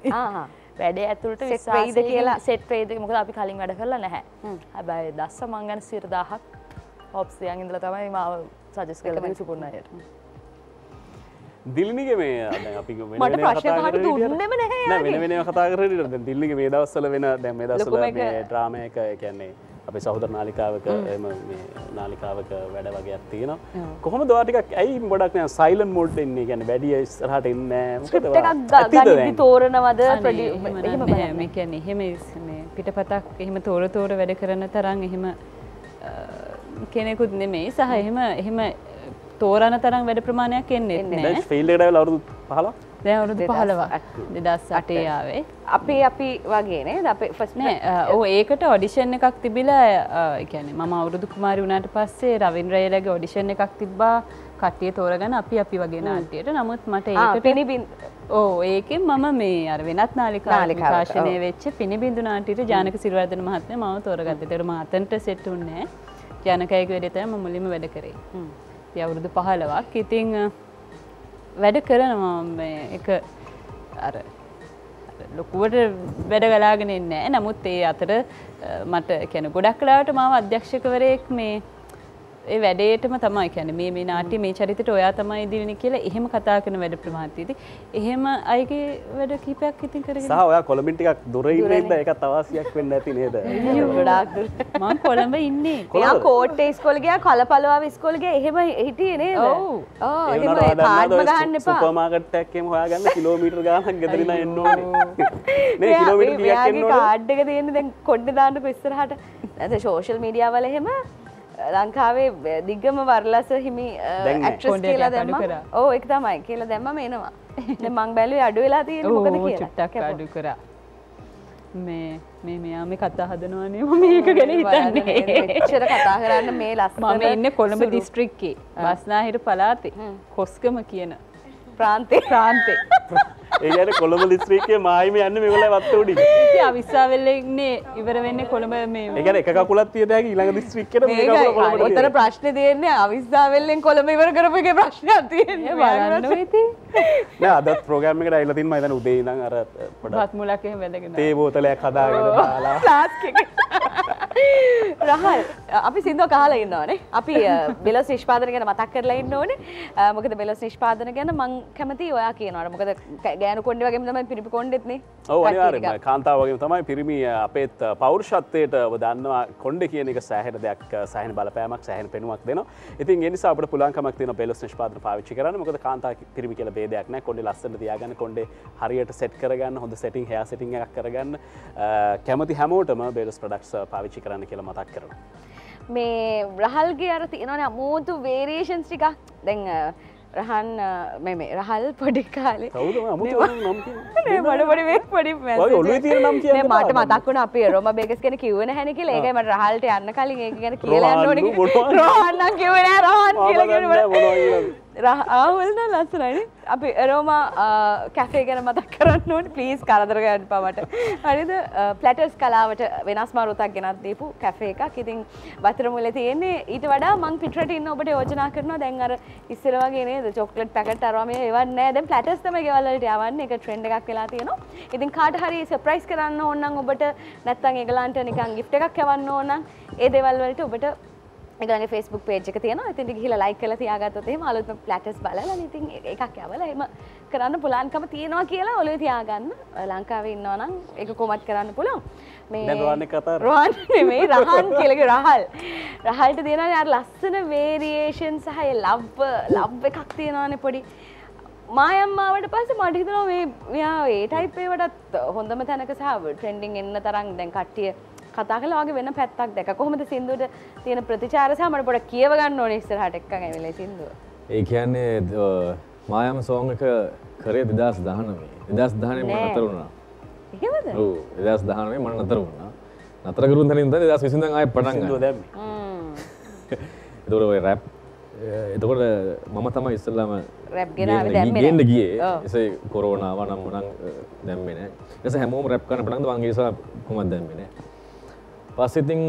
වැඩේ ඇතුළට වෙයිද කියලා? සෙට් වේද මොකද අපි කලින් වැඩ කරලා නැහැ. හැබැයි දස්ස මංගන සිරදාහක් ඔප්සියන් ඉඳල තමයි මාව සජස් කලම සුපුන්න දිල්නිගේ මේ දැන් අපි වෙන මට වෙන ප්‍රශ්න කතා දැන් දිල්ලිගේ මේ දවස්වල වෙන දැන් මේ දවස්වල ලොකුම එක- මේ ඩ්‍රාමා එක ඒ කියන්නේ අපේ සහෝදර නාලිකාවක එහෙම මේ නාලිකාවක වැඩ වගේක් තියෙනවා. කොහොමද ඔයා ටිකක් ඇයි ගොඩක් නෑ සයිලන්ට් මෝඩ් එන්නේ? කියන්නේ වැඩි ඉස්සරහට එන්නේ නෑ. මොකද ස්ක්‍රිප්ට් ඔයා- එකක් ඇතිද ගනිද්දි දැන්? තෝරනවද? කියන්නේ එහෙම මේ පිටපතක් එහෙම තෝර තෝර වැඩ කරන තරම් එහෙම කෙනෙකුත් නෙමෙයි. සහ එහෙම එහෙම තෝරන තරම් වැඩ ප්‍රමාණයක් එන්නේ දැන් නෑ ෆීල්ඩ් එකට ආවලා අවුරුදු 15 දැන් අවුරුදු දෙදස් 15ක් 2008 ආවේ. අපි අපි වගේ නේද? අපේ ෆස්ට් නෑ ඕ ඒකට ඔඩිෂන් එකක් තිබිලා එකන ම අවුරුදු කුමාරි වුණට පස්සේ රවින්රයලගේ ඔඩිෂන් එකක් තිබ්බා. කට්ටිය තෝරගන අපි අපි වගේ නාට්‍යයට. නමුත් මට ඒකට පිනිබින් ඕ ඒකෙන් මම මේ අර වෙනත් නාලිකා නාලිකාවට, විකාශනය ඔව්. වෙච්ච පිනිබිඳු නාට්‍යයට ජානක සිරිවර්ධන මහත්මයා මාව තෝරගත්තේ. ඒතර මාතන්ට සෙට් උන්නේ. ජානකයගේ වැඩේ තමයි මම මුලින්ම වැඩ කරේ. ඉතින් අවුරුදු 15ක්. ඉතින් අ, වැඩ කරනවා මේ එක අර අර ලොකුවට වැඩ ගලාගෙන එන්නේ නැහැ. නමුත් ඒ අතර අ, මට කියන්නේ ගොඩක් කලාවට මාව අධ්‍යක්ෂකවරයෙක් මේ ඒ වැඩේටම තමයි කියන්නේ මේ මේ නාට්‍ය මේ චරිතයට ඔයා තමයි දිනන්නේ කියලා එහෙම කතා කරන වැඩ ප්‍රමාණතියදී එහෙම අයගේ වැඩ කිහිපයක් ඉතින් කරගෙන සහ ඔයා කොළඹින් ටිකක් දුර ඉන්න ඉඳ ඒකත් අවශ්‍යයක් වෙන්න ඇති නේද ගොඩාක් දුර. මම කොළඹ ඉන්නේ එයා කෝට්ටේ ඉස්කෝල ගියා කලපලවාව ඉස්කෝල ගියා එහෙම හිටියේ නේද? ඔව්. ඒ එහෙම කාඩ්ම ගහන්න එපා. සුපර් මාකට් එකක් එහෙම හොයාගන්න කිලෝමීටර් ගානක් ගෙදර ඉඳන් එන්න ඕනේ නේ කිලෝමීටර් කීයක් මෙයාගේ එන්න ඕනේ කාඩ් එක තියෙන්නේ දැන් කොණ්ඩේ දාන්නකො ඉස්සරහට. නැත්නම් සෝෂල් මීඩියා වල එහෙම ලංකාවේ දිග්ගම වරලස හිමි. ඇක්ට්‍රස් කියලා දැම්මා. ඔව් ඒක තමයි. කියලා දැම්මම එනවා. දැන් මං බැලුවේ අඩු වෙලා තියෙන්නේ මොකද ඕ කියලා. චුට්ටක්. අඩු කරා මේ මේ මෙයා මේ කතා හදනවානේ මම මේක ගැන? හිතන්නේ මෙච්චර කතා කරන්න මේ ලස්සන මම ඉන්නේ කොළඹ දිස්ත්‍රික්කේ බස්නාහිර පළාතේ කොස්ගම කියන ප්‍රාන්තේ ප්‍රාන්තේ ඒ කියන්නේ කොළඹ දිස්ත්‍රික්කයේ මායිම යන්නේ මේගොල්ලෝ වත්ත උඩින්. ඉතින් අවිස්සාවෙල්ල ඉන්නේ ඉවර වෙන්නේ කොළඹ මේ ඒ කියන්නේ එක කකුලක් තියෙද හැකි ඊළඟ දිස්ත්‍රික්කයට මේ කකුල මේකයි කොළඹට ඔතන. ප්‍රශ්නේ තියෙන්නේ අවිස්සාවෙල්ලෙන් කොළඹ ඉවර කරපු එකේ ප්‍රශ්නයක් තියෙන්නේ. බලන්න ඉතින්. නෑ අදත් ප්‍රෝග්‍රෑම් එකට ඇවිල්ලා තින්ම හිතන්නේ උදේ ඉඳන් අර පොඩක් මුලක් එහෙම වැදගෙන. තේ බෝතලයක් හදාගෙන ෆ්ලාස්ක් එක රහල් අපි සිින්දුව කාලා ඉන්නවනේ අපි බෙලස් නිෂ්පාදන ගැන මතක් කරලා ඉන්න ඕනේ. මොකද බෙලස් නිෂ්පාදන ගැන මං කැමති ඔයා කියනවට. මොකද ගෑනු කොන්්ඩ වගේම තමයි පිරිපි කොන්්ඩෙත්නේ අනිවාර්යයෙන්ම. කාන්තාව වගේම තමයි පිරිමි අපේත් පෞරුෂත්වයට දන්නවා කොණ්ඩේ කියන එක සෑහෙන දෙයක් සෑහෙන බලපෑමක් සෑහෙන පෙනුමක් දෙනවා. ඉතින් ඒ නිසා අපිට පුළුවන්කමක් තියෙනවා බෙලොස් නිෂ්පාදන පාවිච්චි කරන්න. මොකද කාන්තා පිරිමි කියලා ભેදයක් නැහැ. කොණ්ඩේ ලස්සනට තියාගන්න කොණ්ඩේ හරියට සෙට් කරගන්න හොඳ සෙටින් හෙයා සෙටින් එකක් කරගන්න. කැමති හැමෝටම බෙලොස් ප්‍රොඩක්ට්ස් පාවිච්චි කරන්න කියලා මතක් කරනවා. මේ රහල්ගේ අර තියෙනවනේ අමෝතු වේරේෂන්ස් ටිකක් දැන් අ, රහන් අ, මේ මේ රහල් පොඩි කාලේ මඩ පොඩි පොඩි මට එපා. මතක් වුණා අපි රෝම බේකස් ගැන කිව්වේ නැහැනේ කියලා. ඒකයි මට රහල්ට යන්න කලින් ඒක ගැන කියලා. රෝහන්නු මොනවා? රෝහන් නම් කිව්වේ නෑ රෝහන් කියලා මම දන්නේ කිව්වේ. මොනවා කියලාද. ආවල්න ලස්සනයි. අපි රෝමා කැෆේ ගැන මතක් කරන්නට පලිස් කරදරගන්න පවට හරිද? පලටස් කලාවට වෙනස් මාරුතක් ගෙනත් දීපු කැෆේ එකක්. ඉතින් බතර මුල තියෙන්නේ ඊට වඩා මං පිටට ඉන්න ඔබට යෝජනා කරනවා. දැන් අර ඉස්සරවගේ චොක්ලට් පැකට අරම ඒවන්න දැ පලටස්තම ගෙවල්ලට යවන්න. එක ට්‍රෙන්ඩ එකක් වෙලා තියෙනවා. ඉතින් කාට හරි සප්‍රයිස් කරන්න ඕන්නම් ඔබට නැත්තන් එකලාන්ට නිකන් ගිෆ්ට එකක් යවන්න ඕනම් ඒ දෙවල්වලට ඔබට එකගේ ෆස්බුක් පේජ් එක තියෙන ඉතින් හිල ලයි කල තියාගත්තේ අලුත්ම පලටස් බලල ඉතින් එකක් යවල එම කරන්න පුලාන්කම තියෙනවා කියලා ඔලු තියාගන්න. ලංකාව ඉන්නවනම් එක කොමත් කරන්න පුළොන් රවන්න කතා රන් මේ රහන් කියලක රහල්. රහල්ට තියෙන ය ලස්සන වේරියේෂන් සහය ලබ්බ ලබ් එකක් තියෙනවාන පොඩි. මායම්මාවට පස්ස මටිතනවා මේ මෙයා ඒ ටයිපේවටත් හොඳම තැනක සහ ට්‍රෙන්ඩිං එන්න තරම් දැන් කට්ටිය කතා කලාගේ වෙන පැත්තක් දැක කොහොමද සිින්දුවට තියෙන ප්‍රතිචාර සමට පොඩ කියවගන්න ඕන ඉස්සරහට එක්ක ඇවිල සිින්දුව. ඒ කියන්නේ මායම සෝං එක කරේ දෙදස් දහනමේ. දෙදස් දහනය නතර වුණා. එදස් දහනේ මන නතර වුණා. නතර කරුන් තනින්ද දස් විසිඳ අය පටන් දැම එතකොට ඔය රැප් එතකොට මම තම ඉස්සල්ලාම ගේන්න ගියේ. එසේ කොරෝනාව නම් මනං දැම්මෙන එස හැමෝම රැප් කන පටන්ද වන්ගේසා කොමත් දැම්මෙන පස්සෙතින්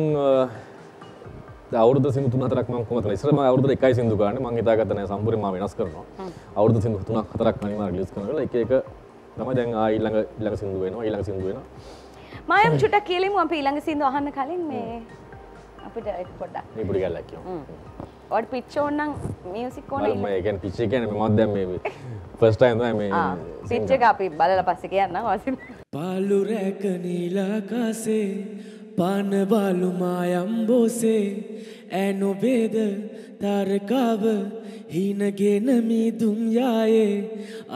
අවුද සිදු හතරක් ම කොමත ඉස්රම අවුද එකයි සිදු ගන්න මං හිතාගතන සම්පුර ම වෙනස් කරනවා. අවුද සිදු තුනක් හතරක් නීම ලිස් කරන එක එක තම දැන් ඊළඟ ඉල්ලඟ සිදු වෙනවා ඊළඟ සිදු වෙන මයම් චුටක් කියලිම. අප ඊළඟ සිදු අහන්න කලින් මේ අපිට එක පොඩ්ඩක් ඉපුඩි කල්ලක්කෝ ඔට පිච්චෝන්නම් මියසික් ඕන ගැන පිච්චේ කියන මත්දැම මේ ෆස්ටයින් මේ පිච්චක අපි බලල පස්ස කියන්න වසිම පාලු රැක නීලාකාසේ පානබාලු මායම්බෝසේ. ඇනොබේද තාරකාව හීනගෙන මීදුම් යායේ.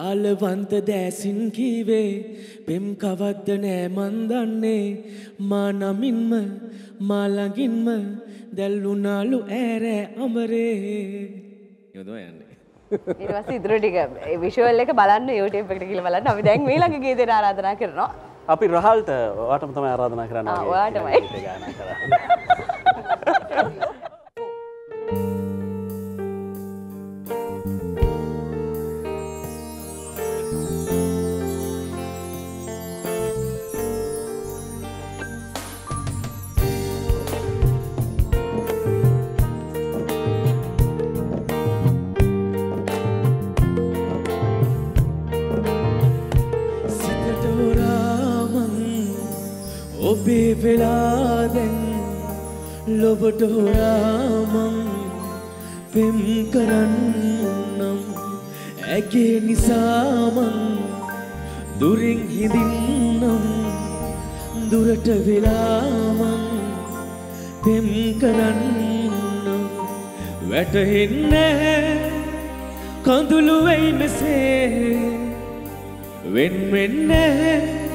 ආලවන්ත දෑසින් කීවේ පෙම් කවද්ද නෑ මන්දන්නේ මා නමින්ම මාළඟින්ම දැල්ලුනාලු ඇරෑ අමරේ. යොදවා යන්නේ. ඉවස් ඉදිරටික විශවල් එක බලන්න යුට එකට කියල බලන්න. අපි දැන් මේ ළඟ ගීතයට ආරාධනා කරනවා අපි රහල්ට වාටම තම ආරාධනා කරන්න වාටමයි ගාන කර ඔබේ වෙලාදැන් ලොබට හොරාමං පෙම් කරන්නම්. ඇගේ නිසාමං දුරින් හිඳින්නම්. දුරට වෙලාමං පෙම් කරන්නම්. වැටහෙන්න කඳුළුවෙයි මෙසේ. වෙන්වෙන්න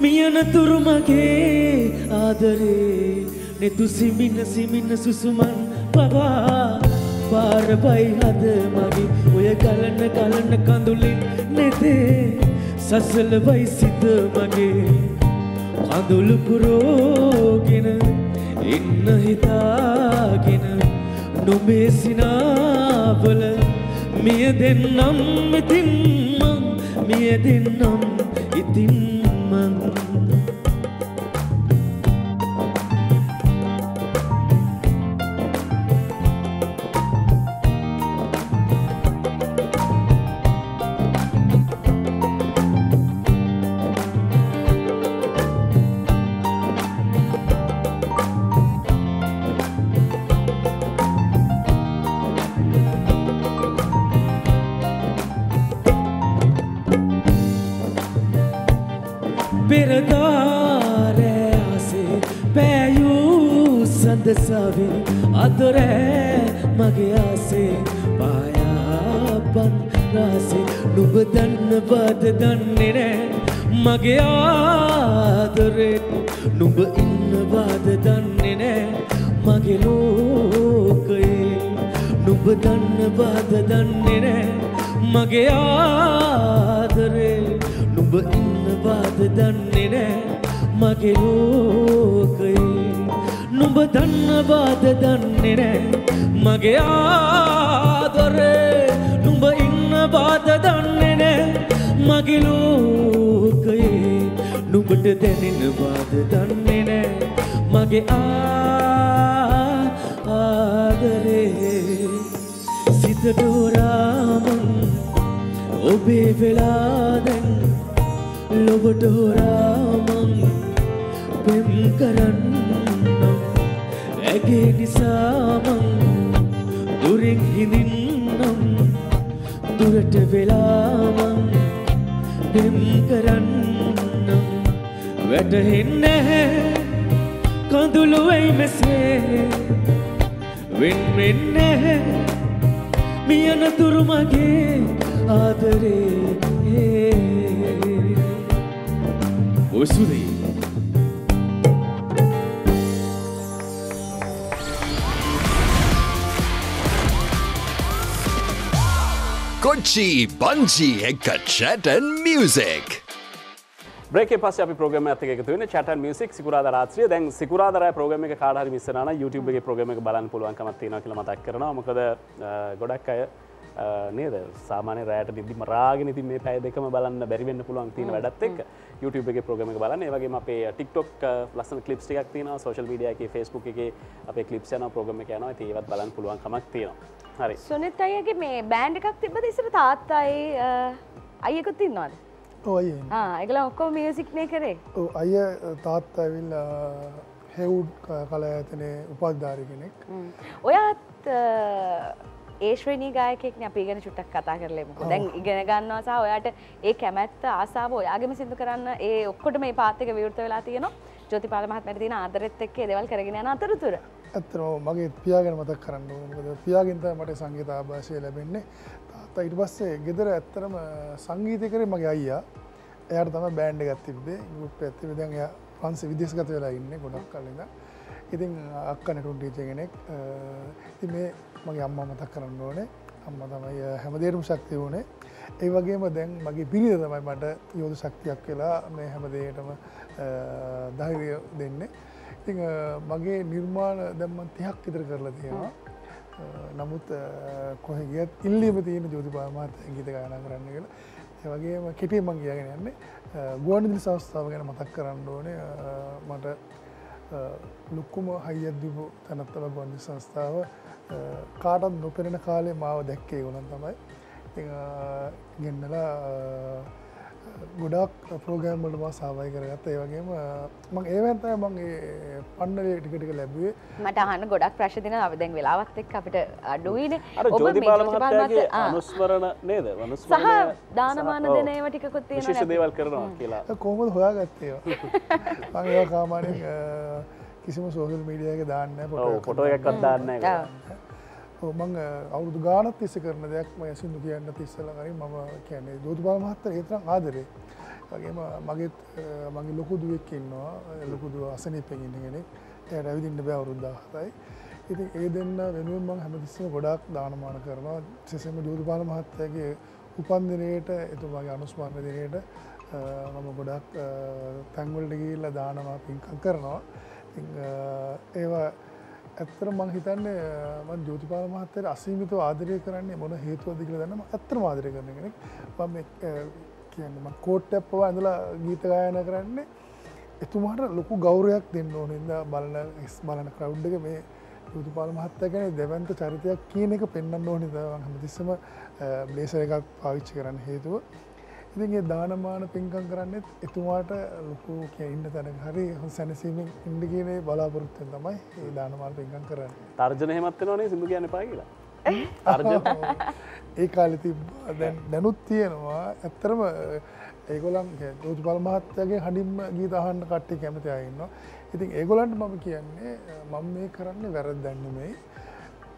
මියනතුරු මගේ ආදරේ. නෙතු සිමින සිමින සුසුමන් පවා පාරබයි හද මගේ. ඔය ගලන ගලන කඳුලින් නෙතේ සසලවයි සිත මගේ. කඳුළු පුරෝගෙන ඉන්න හිතාගෙන නොබේ සිනාවල මිය දෙන්නම් ඉතින් මං මිය දෙන්නම් ඉතින් පෑයූ සඳසාවේ අදොරෑ මගේ ආසේ පායාපන් රාසේ නුබ දන්නවාද දන්නේ නෑ. මගේ ආදරේ නුඹ ඉන්නවාද දන්නේ නෑ. මගේ ලෝකයේ නුඹ දන්නවාද දන්නේ නෑ. මගේ ආදරේ නුඹ ඉන්නවාද දන්නේ නෑ. මගේ ලෝකයේ නුඹ දන්නවාද දන්නේ නෑ. මගේ ආදරේ නුඹ ඉන්නවාද දන්නේ නෑ. මගේ ලෝකයේ නුඹට දැනෙනවාද දන්නේ නෑ. මගේ ආදරේ සිත දෝරාමන් ඔබේ වෙලා දැන් ලොබට හොරාමන් පෙම් කරන්න. ඇගේ නිසාමන් දුරින් හිඳින්නම්. දුරට වෙලාමන් පෙම් කරන්නම් වැටහෙන්නේ කඳුළුවයි මෙසේ. වෙන්වෙන්නේ මියනතුරු මගේ ආදරේ. ඔය සුදී Kochi Banji එක chat and music. බ්‍රේක පස් අපි ප්‍රගම ඇත එක තුන චටන් මියසික් සිකුරාද රාත්‍රිය. දැන් සිකුරාදර ප්‍රගම එක කාඩහරි මිස්සන YouTube එක ප්‍රගම එක බලන් පුළුවන්කමත් තියෙනවා කියලා මතක් කරනවා. මොකද ගොඩක් අය නේද? සාමාන්‍ය රෑට නිදිම රාගෙන ඉතින් මේ පැය දෙකම බලන්න බැරි වෙන්න පුළුවන් තියෙන වැඩත් එක්ක. YouTube එකේ ප්‍රෝග්‍රෑම් එක බලන්න. ඒ වගේම අපේ TikTok ලස්සන ක්ලිප්ස් ටිකක් තියෙනවා. social media එකේ Facebook එකේ අපේ ප්‍රෝග්‍රෑම් එක යනවා. ඉතින් ඒවත් බලන්න පුළුවන් කමක් තියෙනවා හරි. සුනිත් අයගේ මේ බෑන්ඩ් එකක් තිබ්බද? ඉස්සර තාත්තයි අයියකුත් ඉන්නවද? ඔය එකල ඔක්කෝ මියසික්නය කරේ අය තාත් ඇවිල් හෙවුඩ් කල ඇතනේ උපද්ධාරි කෙනෙක්. ඔයාත් ඒශ්‍රණී ගායකෙක් අපි ඉගෙන චුට්ටක් කතා කරලෙමු දැන් ඉගෙන ගන්නවා සහ ඔයාට ඒ කැමැත්ත ආසාාව ඔයාගම සිදු කරන්න ඒ ඔක්කොට මේ පාතික විවෘත වෙලා තියෙන ජොතිපාල මහත්මට තියෙන ආදරෙත් එක්කේ දෙවල් කරගෙන යන අතරතුර. ඇත්තනෝ මගේ පියාගෙන මතක් කරන්න ඕනකද පියාගෙන්ත මට සංගීත ආභාෂය ලැබෙන්නේ. තාත්තා ඉට පස්සේ ගෙදර ඇත්තරම සංගීතය කරේ මගේ අයියා. එයට තම බෑන්ඩ ගත් තිබේ ගුප් ඇති විදන් එය පන්ස විදේශගත වෙලා ඉන්න ගොඩක් කලද ඉතින් අක්ක නැටුන් ටීච කෙනෙක්. ඉති මේ මගේ අම්ම මතක් කරන්න ඕනේ. අම්ම තමයි හැමදේරුම් ශක්ති වුණේ ඒ වගේම දැන් මගේ පිරිිද තමයි මට යෝධ ශක්තියක් කියලා මේ හැමදේටම ධෛරය දෙන්නේ. ඉතිං මගේ නිර්මාණ දැම්මන් තිහක් ඉතර කරලා තියෙනවා. නමුත් කොහගියත් ඉල්ලීම තියෙන ජෝතිපාමාත ගීත ගාන කරන්න කියලා. ඒවගේම කෙටේ මං කියගෙන යන්නේ ගුවන්දිලි සංස්ථාව ගැන මතක් කරන්න ඕනේ. මට ලොක්කුම හයියද්දිපු තැනත්තල ගොන්දි සංස්ථාව. කාටත් නොපෙරෙන කාලේ මාව දැක්කේ ගුණන් තමයි. ගෙන්නලා ගොඩක් ප්‍රෝගෑම්මට මා සාවයි කරගත්ත. ඒවගේම මං ඒවන්තය මගේ පන්නලේ ටිකටික ලැබුවේ. මට අහන්න ගොඩක් ප්‍රශ්තින අව දැන් වෙලාවත් එක් අපිට අඩුවීන අනුස්මරණ නේද? සහ දානමාන දෙනේව විශේෂ දේවල් කරනවා කියලා. කොහොමද හොයාගත්තේවා මං ඒ කාමානෙන් කිසිම සෝසල් මීඩියගේ දාන්න පොටෝ එකක්වත් දාන්න මං අවුදු ගානත් තිස්ස කරන දෙයක් ම සිදු කියන්න තිස්සල කරින් මම කියන්නේ දෝතුපාල මහත්තර ඒතරම් ආදරේ. වගේම මගේත් මගේ ලොකු දුවෙක් ඉන්නවා ලොකුදුව අසනය පෙගින්නගෙනෙක් ඇයට ඇවිදින්න බෑ අවරුද්ධාහතයි ඉතින් ඒ දෙන්න වෙනුවෙන් මං හැමතිස්සම ගොඩක් දානමාන කරනවා. සෙසම දෝතුපාල මහත්තයගේ උපන්දිනයට එතුමාගේ අනුස්මාර්ණ දිනයට මම ගොඩක් තැන්වලට ගිල්ල දානවා පින්කම් කරනවා. ඒවා ඇත්තර මං හිතන්නේ මන් ජෝතිපාල මහත්තයට අසීමිතව ආදරය කරන්නේ මොන හේතුවද කියලා දන්නම ඇත්තර ආදරය කරන කෙනෙක්. මම කියන්න කෝට්ටැප්පව ඇඳලා ගීත ගායන කරන්නේ. එතුමාට ලොකු ගෞරයක් දෙන්න ඕනෙද බලන ඉස් බලන ක්‍රව්ඩ්ක මේ යුතුපාල මහත්ත ගැන දෙවන්ත චරිතයක් කියන එක පෙන්න්න ඕනිද හමතිස්සම බ්ලේසර එකක් පාවිච්චි කරන්න හේතුව. ඉතිගේ දානමාන පින්කම් කරන්නෙත් එතුමාට ලොකු ඉන්න තැන හරි සැනසීමෙන් ඉන්ඩ කියනේ බලාපොරොත්තෙන් තමයි ඒ දානමාල් පින්කම් කරන්න. තර්ජන හෙමත්වෙනවානේ සිදු කියන්න පාගලා ඒ කාලති දැනුත් තියෙනවා. ඇත්තරම ඒගොලන් දෝජ පල මහත්තයගේ හඩින්ම ගීතහන්න කට්ටි කැමති අයන්නවා ඉතින් ඒගොලන්ට මම කියන්නේ මම මේ කරන්න වැරද දැන්නමයි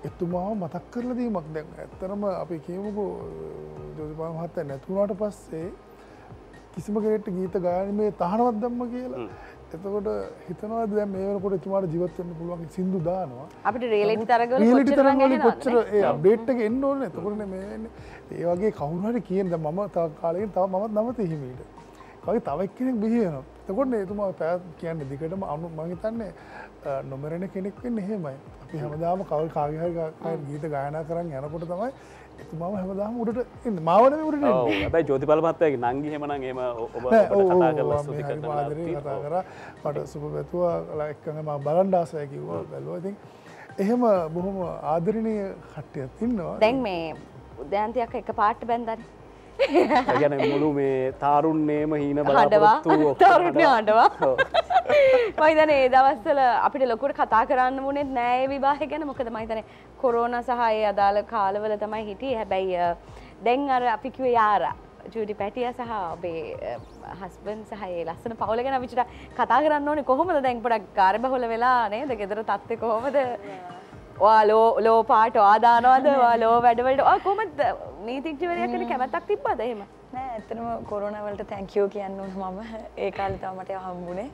එතුමාව මතක් කරල දීමක් දැන් ඇත්තරම අපි කියමුකු ජෝතිපා මහත්තය නැතුනාට පස්සේ කිසිම කෙනෙට ගීත ගානීමේ තහනවත් දම්ම කියලා. එතකොට හිතනවා දැ මේකට තුමාට ජීවත්වන්න පුළුවන් සිින්දු දානවා. අපිට රේලටි තරගල රේලටි තරගල කොච්චර අබේට්ක එන්න ඕන. එතකොරන මේ ඒ වගේ කවුරහට කියද මම තා කාලයෙන් තව මත් නමත හිමීට. වගේ තවක් කෙනෙක් බිහියනවා තකොට එතුමා පැත් කියන්න දිකටම අනු මහිතන්නේ නොමරෙන කෙනෙක්වෙන් එහෙමයි අපි හැමදාම කවල් කාගහර ගීත ගායනා කරන්න යනකොට තමයි එතුමාම හැමදාම උඩට ඉන්න මාවන උඩට හැබයි ජෝතිපල මත්තයගේ නංගි හෙමන එම ඔබ කතා කරලා ස්තුති කරන්න ආදරේ කතා කර. මට සුප පැතුවා එක්කඟ ම බලන්ඩාසය කිව්වා බැලුව. ඉතින් එහෙම බොහොම ආදරණය කට්ටයක් ඉන්නවා. දැන් මේ උද්‍යන්තයක් එක පාට්ට බැන්දන්න ගැන මුළු මේ තාරුන්නේම හීන බලාපොරොත්තු තරුණ්‍ය හඩවා මයිතන ඒ දවස්සල අපිට ලොකුට කතා කරන්න මුණෙත් නෑ විවාහ ගැන. මොකද මහිතන කොරෝන සහය අදාළ කාලවල තමයි හිටිය. හැබැයි දැන් අර අපිකිව යාර. ජුඩි පැටිය සහ ඔබේ හස්බන් සහයේ ලස්සන පවල ගැන විචට කතා කරන්න ඕනේ. කොහොමද දැන් පොඩක් කාර්බහොල වෙලා නේද? ගෙදර තත්ත්ය කොහොමද වා ලෝ ලෝ පාට ආදානවාද? ලෝ වැඩවලට. කොමත් නීතික්ජවරයක් කන කැමැත්තක් තිබ්බද එහෙම? නෑ ඇත්තනම කොරුණවලට තැංකයෝ කියන්න ඕන මම. ඒ කාලිතාමට හම්බුණේ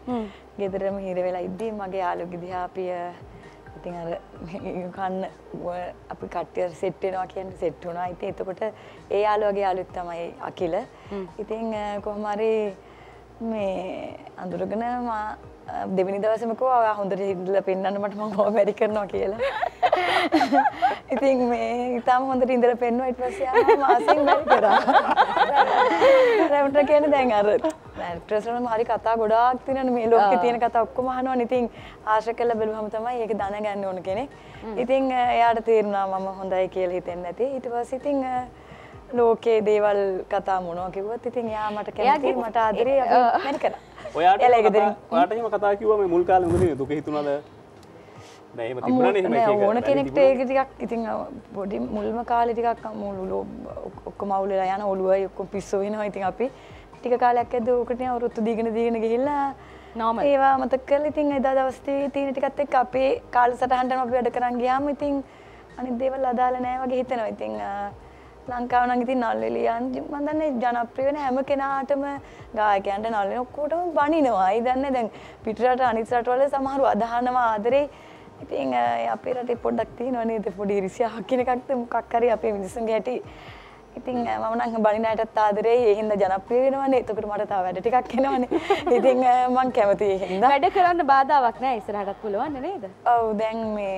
ගෙදරම හිර වෙලා ඉද්දී මගේ යාලු ගිදිහාපිය ඉතින් අර කන්න අපි කට්ටිය සෙට්ටෙනවා කියන්න සෙට් වුණා. ඉතින් එතකොට ඒ යාළුවගේ යාළුවෙක් තමයි අකිල. ඉතින් කොහොම හරි මේ අඳුරගෙන මා දෙවනි දවසමකෝ හොඳට හිදල පෙන්න්න මට මං හෝ වැඩි කරනවා කියලා. ඉතින් මේ ඉතාම හොඳට ඉඳල පෙන්වා ඉට පස්ස මාසින් වැඩි කරා. රැවට කියන දැන් අර ට්‍රෙසරන හරි කතා ගොඩාක් තින මේ ලෝක තියෙන කතා ඔක්කොම හනවා ඉතින් ආශ කල බැලුහම තමයි ඒක දන ගන්න ඕන කෙනෙක්. ඉතින් එයාට තේරුණා මම හොඳයි කියල හිතෙන් ඇති ඉට පස් ඉතිං ලෝකයේ දේවල් කතා මොනෝ කිව්වත් ඉතින් යා මට කැමති මට ආදරේ මැනි කර ඔයාට ඔයාටම කතා කිවම මුල් කාල මුදන දුක හිතුනද ඕන කෙනෙක්ට ඒකටිකක් ඉතින් බොඩි මුල්ම කාලටිකක් මුළු ඔක්කො මවුලලා යන ඔළුවයි ඔක්කො පිස්සෝ වෙනවා. ඉතින් අපි ටික කාලයක් ඇද ඕකට අවරුත්තු දීගෙන දීගෙන ගිහිල්ලා නෝම ඒවා මතක් කරලා ඉතින් එදා දවස්සේ තියෙන ටිකත් එක්ක අපේ කාල සටහනටම අපි වැඩ කරන් ගියාම ඉතින් අනිත් දේවල් අදාළ නැහැ වගේ හිතෙනවා. ඉතින් ලංකාව නම් ඉතින් නල්වෙලියන් මම දන්නේ ජනප්‍රිය වෙන හැම කෙනාටම ගායකයන්ට නල්වෙන ඔක්කොටම බනිනවා. අයි දන්නේ දැන් පිටරට අනිත් රටවල සමහරව අදහනවා ආදරේ. ඉතින් අපේ රටේ පොඩ්ඩක් තියෙනවා නේද? පොඩි ඉරිසියාවක් කියන එකක්ද? මොකක් හරි අපේ මිනිස්සුන්ගේ හැටි ඉතින් මම නම් බනිනයටත් ආදරේ ඒ හින්දා ජනප්‍රිය වෙනවනේ. එතකොට මට තව වැඩ ටිකක් එනවනේ. ඉතින් මම කැමතියි ඒ හින්දා. වැඩ කරන්න බාධාවක් නෑ ඉස්සරහටත් පුළුවන් නේද? ඔව් දැන් මේ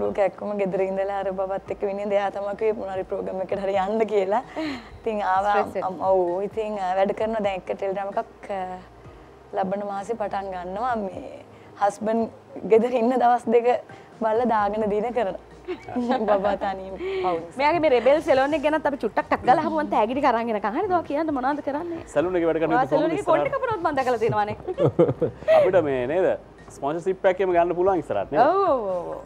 ලෝක එක්කම ගෙදර ඉඳලා අර බබත් එක්ක විනින්ද එයා තමයි කිව්වේ මොනාරි ප්‍රෝග්‍රෑම් එකකට හරි යන්න කියලා. ඉතින් ආවා ඔව් ඉතින් වැඩ කරනවා දැන් එක ටෙලිග්‍රෑම් එකක් ලබන මාසේ පටන් ගන්නවා මේ හස්බන්ඩ් ගෙදර ඉන්න දවස් දෙක බලලා දාගෙන දින කරනවා. බබාතානීම මෙයාගේ මේ රෙබෙල් සෙලෝන් එක ගැනත් අපි චුට්ටක් ටක් ගාලා හමුවන් තෑගිරි කරන් එනකන් හරිද ඔයා කියන්න මොනවද කරන්නේ? සැලුන් එකේ වැඩ කරන ඔයා සැලුන් එකේ කොණ්ඩේ කපනවත් මම දැකලා තියෙනවානේ. අපිට මේ නේද? ස්පොන්සර්ෂිප් එකක් එහෙම ගන්න පුළුවන් ඉස්සරහට නේද? ඔව් ඔව් ඔව්.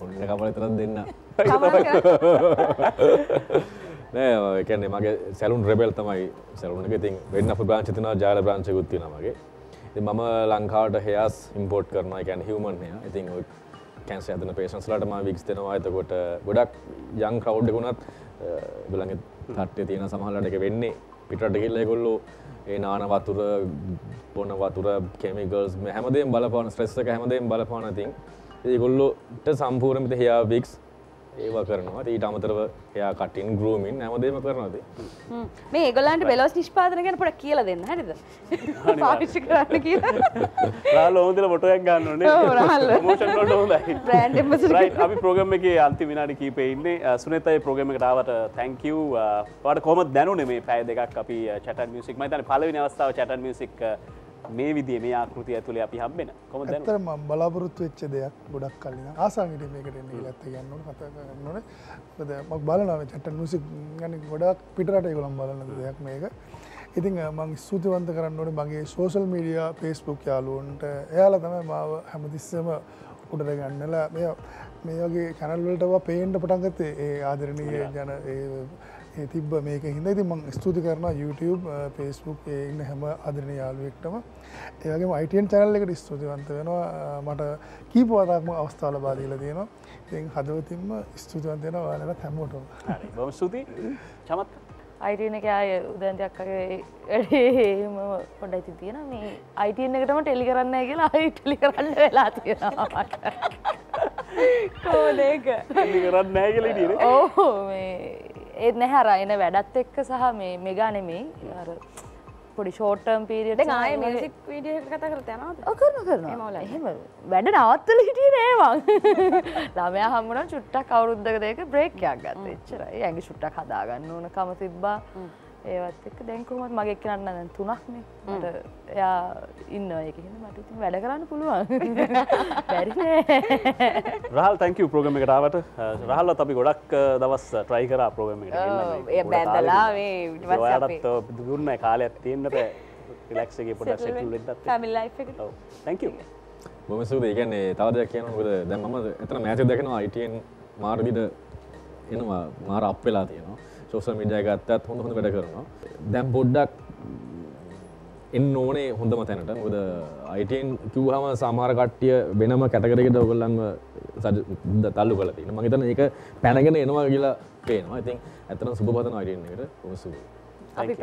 කොණ්ඩේ කපලා විතරක් දෙන්න. නෑ කියන්නේ මගේ සැලුන් රෙබෙල් තමයි. සැලුන් එක ඉතින් වෙන්න අපේ බ්‍රාන්ච් තියෙනවා ජාල බ්‍රාන්ච් එකකුත් තියෙනවා මගේ. ඉතින් මම ලංකාවට හෙයාස් ඉම්පෝර්ට් කරනවා ඒ කියන්නේ හියුමන් හෙයා ඉතින් ඔය කැන්සර් හැදෙන පේෂන්ට්ස් වලට මම වික්ස් දෙනවා. එතකොට ගොඩක් යන් ක්‍රවුඩ් එකකුණත් ඒගොල්ලන්ගේ තට්ටේ තියෙන සමහරවිට ඒක වෙන්නේ. පිටරට ගිහිල්ලා ඒගොල්ලෝ ඒ නාන වතුර බොන වතුර කෙමිකල්ස් මේ හැමදේම බලපාන ස්ට්‍රෙස් එක හැමදේම බලපාන ඉතින් ඒගොල්ලෝට සම්පූර්ණයෙන්ම හියා වික්ස් ඒවා කරනවා. ඊට අමතරව එයා කටින් ග්‍රූමින් හැමදේම කරනවා මේ ඒගොල්ලන්ට බෙලොස් නිෂ්පාදන ගැන පොඩ්ඩක් කියලා දෙන්න. හරිද? පාවිච්චි කරන්න කියලා. රාහල ඕමදල ෆොටෝයක් ගන්න ඕනේ. ඔව් රාහල. ප්‍රොමෝෂන් වලට හොඳයි. බ්‍රෑන්ඩ් එම්බැසඩර් රයිට් අපි ප්‍රෝග්‍රෑම් එකේ අන්තිම විනාඩි කිහිපේ ඉන්නේ. සුනෙත් අය ප්‍රෝග්‍රෑම් එකට ආවට thank you. ඔයාලට කොහොමද දැනුනේ මේ පැය දෙකක් අපි chat and music? මම හිතන්නේ පළවෙනි අවස්ථාව chat and music මේ විදිහේ මේ ආකෘතිය ඇතුලේ අපි හම්බෙන. දැනුනේ? ඇත්තටම මම බලාපොරොත්තු වෙච්ච දෙයක් ගොඩක් කලින් ආසාවෙන් මේකට එන්න කියලා ඇත්ත කියන්න ඕනේ කතා කරන්න ඕනේ. මොකද මම බලනවා මේ and music ගැන ගොඩක් පිටරට ඒගොල්ලෝ බලන දෙයක් මේක. ඉතින් මං ස්තුතිවන්ත කරන්න ඕනේ මගේ සෝෂල් මීඩියා ෆේස්බුක් යාළුවන්ට. එයාලා තමයි මාව හැමතිස්සෙම උඩට ගන්නලා. මේ මේ වගේ channel වලට පේන්න පටන් ගත්තේ ඒ ආදරණීය ජන ඒ තිබ්බ මේක හින්දා. ඉතින් මම ස්තුති කරනවා YouTube Facebook ඒ ඉන්න හැම ආදරණීය යාළුවෙක්ටම ඒ වගේම ITN channel එකට ස්තුතිවන්ත වෙනවා. මට කීප වතාවක්ම අවස්ථාව ලබා දීලා තියෙනවා. ඉතින් හදවතින්ම ස්තුතිවන්ත වෙනවා ඔයාලට හැමෝටම. හරි. බොහොම ස්තුතියි. චමත්. අයිටන එක අය උදන්තයක්කගේ වැඩේම පොඩ ඇති තියෙන මේ අයිටන් එකටම ටෙලි කරන්න කියලා අයි ටෙලි කරන්න වෙලා තියෙනවා කෝදක කරන්න නෑගල ටිය ඕ ඒත් නැහැර එන වැඩත් එක්ක සහ මේ මෙගා නෙමේ අර පොඩි ෂෝටර්ම් පීරියට ආයේ මියුසික් වීඩියෝ එක කතා කරලා යනවද? ඔව් කරන කරනවා. එහෙම වැඩ නවත්තල හිටියේ නෑ මං. ළමයා හම්බුණා චුට්ටක් අවුරුද්දක දෙක බ්‍රේක් එකක් ගත්තා. එච්චරයි. ඇඟි චුට්ටක් හදාගන්න ඕනකම තිබ්බා ඒවත් එක්ක දැන් කොහොමද මගේ එක්කනට නම් තුනක්නේ මට එයා ඉන්නවා ඒක හින්දා මට ඉතින් වැඩ කරන්න පුළුවන්. බැරි නෑ. රහල් තැංක ප්‍රෝගම එකට ආවට. රහල්ල අපි ගොඩක් දවස් ට්‍රයි කර ප්‍රෝගම එය බැඳලා මේ ඊට පස්සේ අපි ඔයාටත් දුන්න කාලයක් සෙටල් ෆැමිලි ලයිෆ් එකට. තැංක බොම සුද ඒගන්නේ තවදයක් කියනකද දැන් මම එතන මෑත දෙකනවා. අයිටන් මාර්විඩ එනවා. මාර අප වෙලා තියෙනවා සෝසල් මිඩිය ගත්තත් හොඳ හොඳ වැඩ කරනවා. දැම් පොඩ්ඩක් එන්න ඕනේ හොඳම තැනට. මොද අයිටන් කිව්හම සාමාර කට්ටිය වෙනම කැටකරකට ඔගොල්ලන්ව තල්ලු කල තින මහිතන ඒක පැනගෙන එනවා කියලා පේනවා. ඉතින් ඇතන සුභපතන අයිටන්නකට ඔසු අපි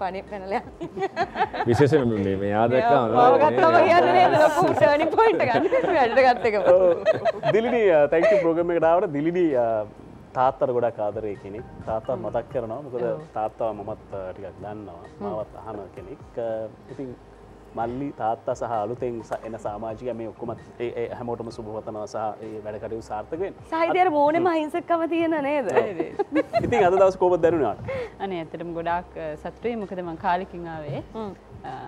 පනි පැනල විශේෂ මේ ආදක දිලිනි තැංක ප්‍රෝගම එකටාවට දිලිනි තාත්තර ගොඩක් ආදරය කෙනෙක්. තාත්තා මතක් කරනවා. මොකද තාත්තාව මමත් ටිකක් දන්නවා. මාවත් අහන කෙනෙක්. ඉතින් මල්ලි තාත්තා සහ අලුතෙන් එන සාමාජික මේ ඔක්කොමත් ඒ හැමෝටම සුභවතනවා සහ ඒ වැඩකටයු සාර්ථකෙන් සහිතයට මෝනෙම අහිංසක්කම තියෙන නේද? ඉතින් අද දවස් කෝපත් දැරුණාට අනේ ඇත්තටම ගොඩාක් සතුටුයි. මොකද මං කාලෙකින් ආවේ.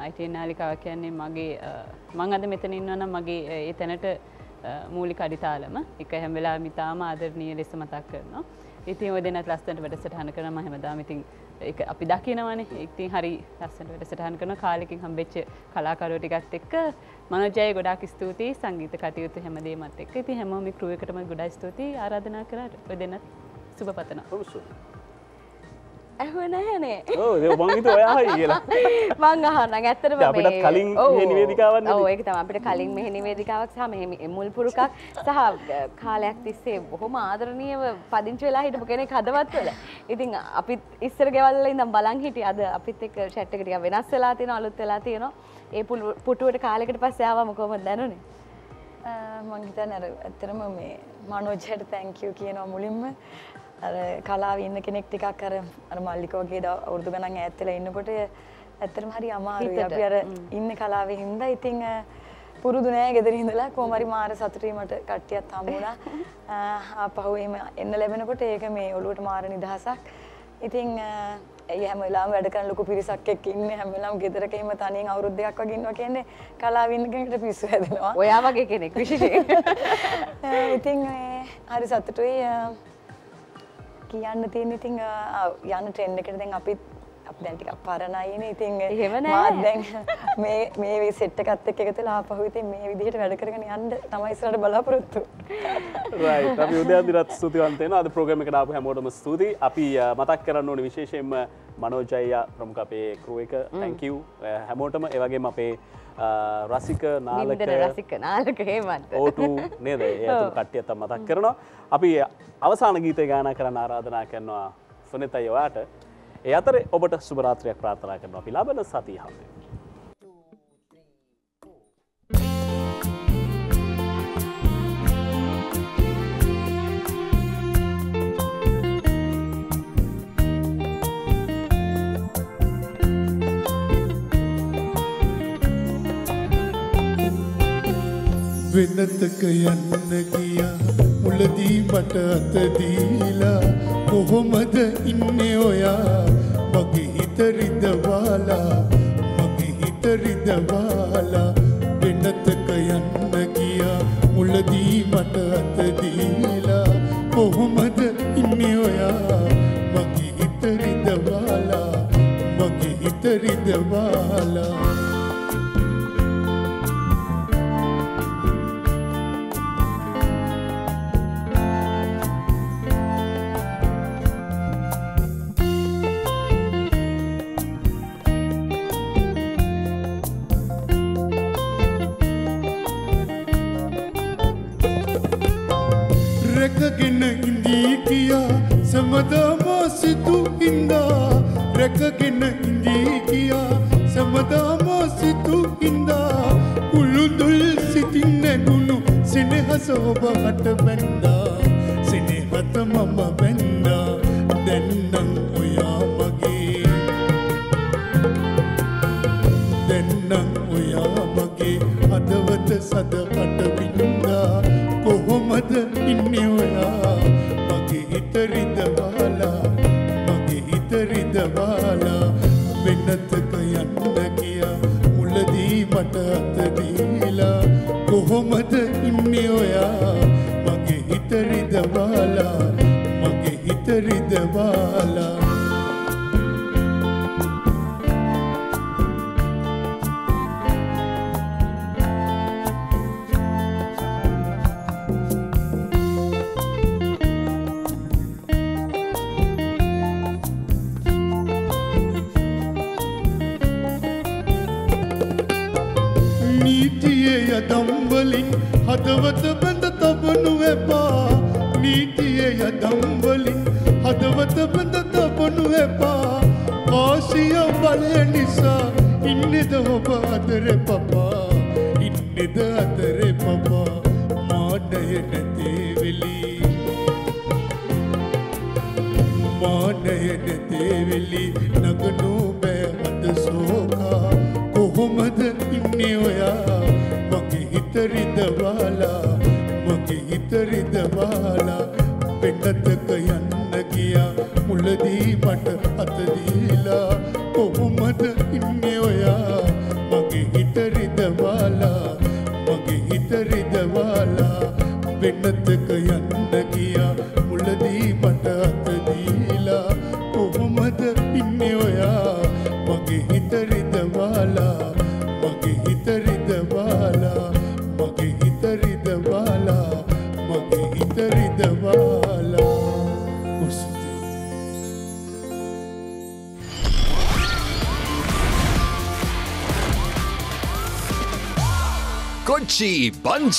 අයිටන් නාලිකාව කියන්නේ මගේ මං අද මෙතන ඉන්නවනම් මගේ ඒ තැනට මූලික අඩිතාලම එක හැම වෙලා මිතාම ආදරණීය ලෙස මතක් කරනවා. ඉතින් ඔය දෙන්නත් ලස්සනට වැඩසටහන කරන මම හැමදාම ඉතින් ඒක අපි දකිනවනේ. ඉතින් හරි ලස්සනට වැඩසටහන කරන කාලෙකින් හම්බෙච්ච කලාකරුවෝ ටිකත් එක්ක මනෝජය ගොඩාක් ස්තුතියි සංගීත කටයුතු හැමදේමත් එක්ක. ඉතින් හැමෝම මේ ක්‍රූ එකටම ගොඩාක් ස්තුතියි ආරාධනා කරාට ඔය දෙන්නත් සුබ පතනවා. ඇහුව නැහැනේ මංගිත ඔයාහයි කියලා. මං අහන්න ඇත්තටම අපිටත් කලින් නිවේදිකාවන්න ඒක තම අපිට කලින් මෙහි නිවේදිකාවක් සහ මෙහෙම මුල් පුරුකක් සහ කාලයක් තිස්සේ බොහොම ආදරණීයව පදිංචි වෙලා හිටපු කෙනෙක් හදවත් වල ඉතින් අපිත් ඉස්සර ගෙවල් ඉඳන් බලන් හිටිය. අද අපිත් එක්ක chat එක ටිකක් වෙනස් වෙලා තියෙනවා අලුත් වෙලා තියෙනවා. ඒ පුටුවට කාලෙකට පස්සේ ආවම කොහොමද දැනුනේ? මං හිතන්නේ අර ඇත්තටම මේ මනෝජයට thank you කියනවා මුලින්ම අර කලාව ඉන්න කෙනෙක් ටිකක් අර අර මල්ලික වගේ අවුරුදු ගණන් ඈත් වෙලා ඉන්නකොට ඇත්තටම හරි අමාරුයි. අපි අර ඉන්නේ කලාවේ හින්දා ඉතින් පුරුදු නෑ ගෙදර ඉඳලා. කොහොම හරි මාර සතුටුයි මට කට්ටියත් හම්බ වුණා. ආපහු එහෙම එන්න ලැබෙනකොට ඒක මේ ඔළුවට මාර නිදහසක්. ඉතින් ඇයි හැම වෙලාවෙම වැඩ කරන ලොකු පිරිසක් එක්ක ඉන්නේ. හැම වෙලාවෙම ගෙදරක එහෙම තනියෙන් අවුරුදු දෙකක් වගේ ඉන්නවා කියන්නේ කලාව ඉන්න කෙනෙක්ට පිස්සු හැදෙනවා. ඔයා වගේ කෙනෙක් විශේෂයෙන්. ඉතින් හරි සතුටුයි කියන්න තියෙන ඉතින් යන ට්‍රෙන්ඩ් එකට දැන් අපිත් අපි දැන් ටිකක් පරණයිනේ ඉතින් එහෙම නෑ. මාත් දැන් මේ මේ සෙට් එකත් එක්ක එකතු වෙලා ආපහු ඉතින් මේ විදිහට වැඩ කරගෙන යන්න තමයි ඉස්සරහට බලාපොරොත්තු. උදයාදිරත් ස්තුතිවන්ත වෙනවා. අද ප්‍රෝග්‍රෑම් එකට ආපු හැමෝටම ස්තුතියි. අපි මතක් කරන්න ඕනේ විශේෂයෙන්ම මනෝජ් අයියා ප්‍රමුඛ අපේ ක්‍රූ එක. you. හැමෝටම ඒ වගේම අපේ රසික නාලක රසික නාලක හේමන්ත. ඕටු නේද? ඒ අතුරු කට්ටියත් මතක් කරනවා. අපි අවසාන ගීතය ගායනා කරන්න ආරාධනා කරනවා. සුනිතයි ඔයාට ඒ අතර ඔබට සුබරාත්‍රයක් ප්‍රාර්ථනා කරනවා. අපි ලබන සතිය හැමෝම වෙනතක යන්න ගියා. මුලදී මට අතදීලා කොහොමද ඉන්නේ ඔයා? මගේ හිත රිදවාලා මගේ හිත රිදවාලා වෙනතක යන්න ගියා. මුලදී මට අතදීලා කොහොමද ඉන්නේ ඔයා? මගේ හිත රිදවාලා මගේ හිත රිදවාලා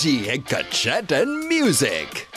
Energy, Gadget and Music.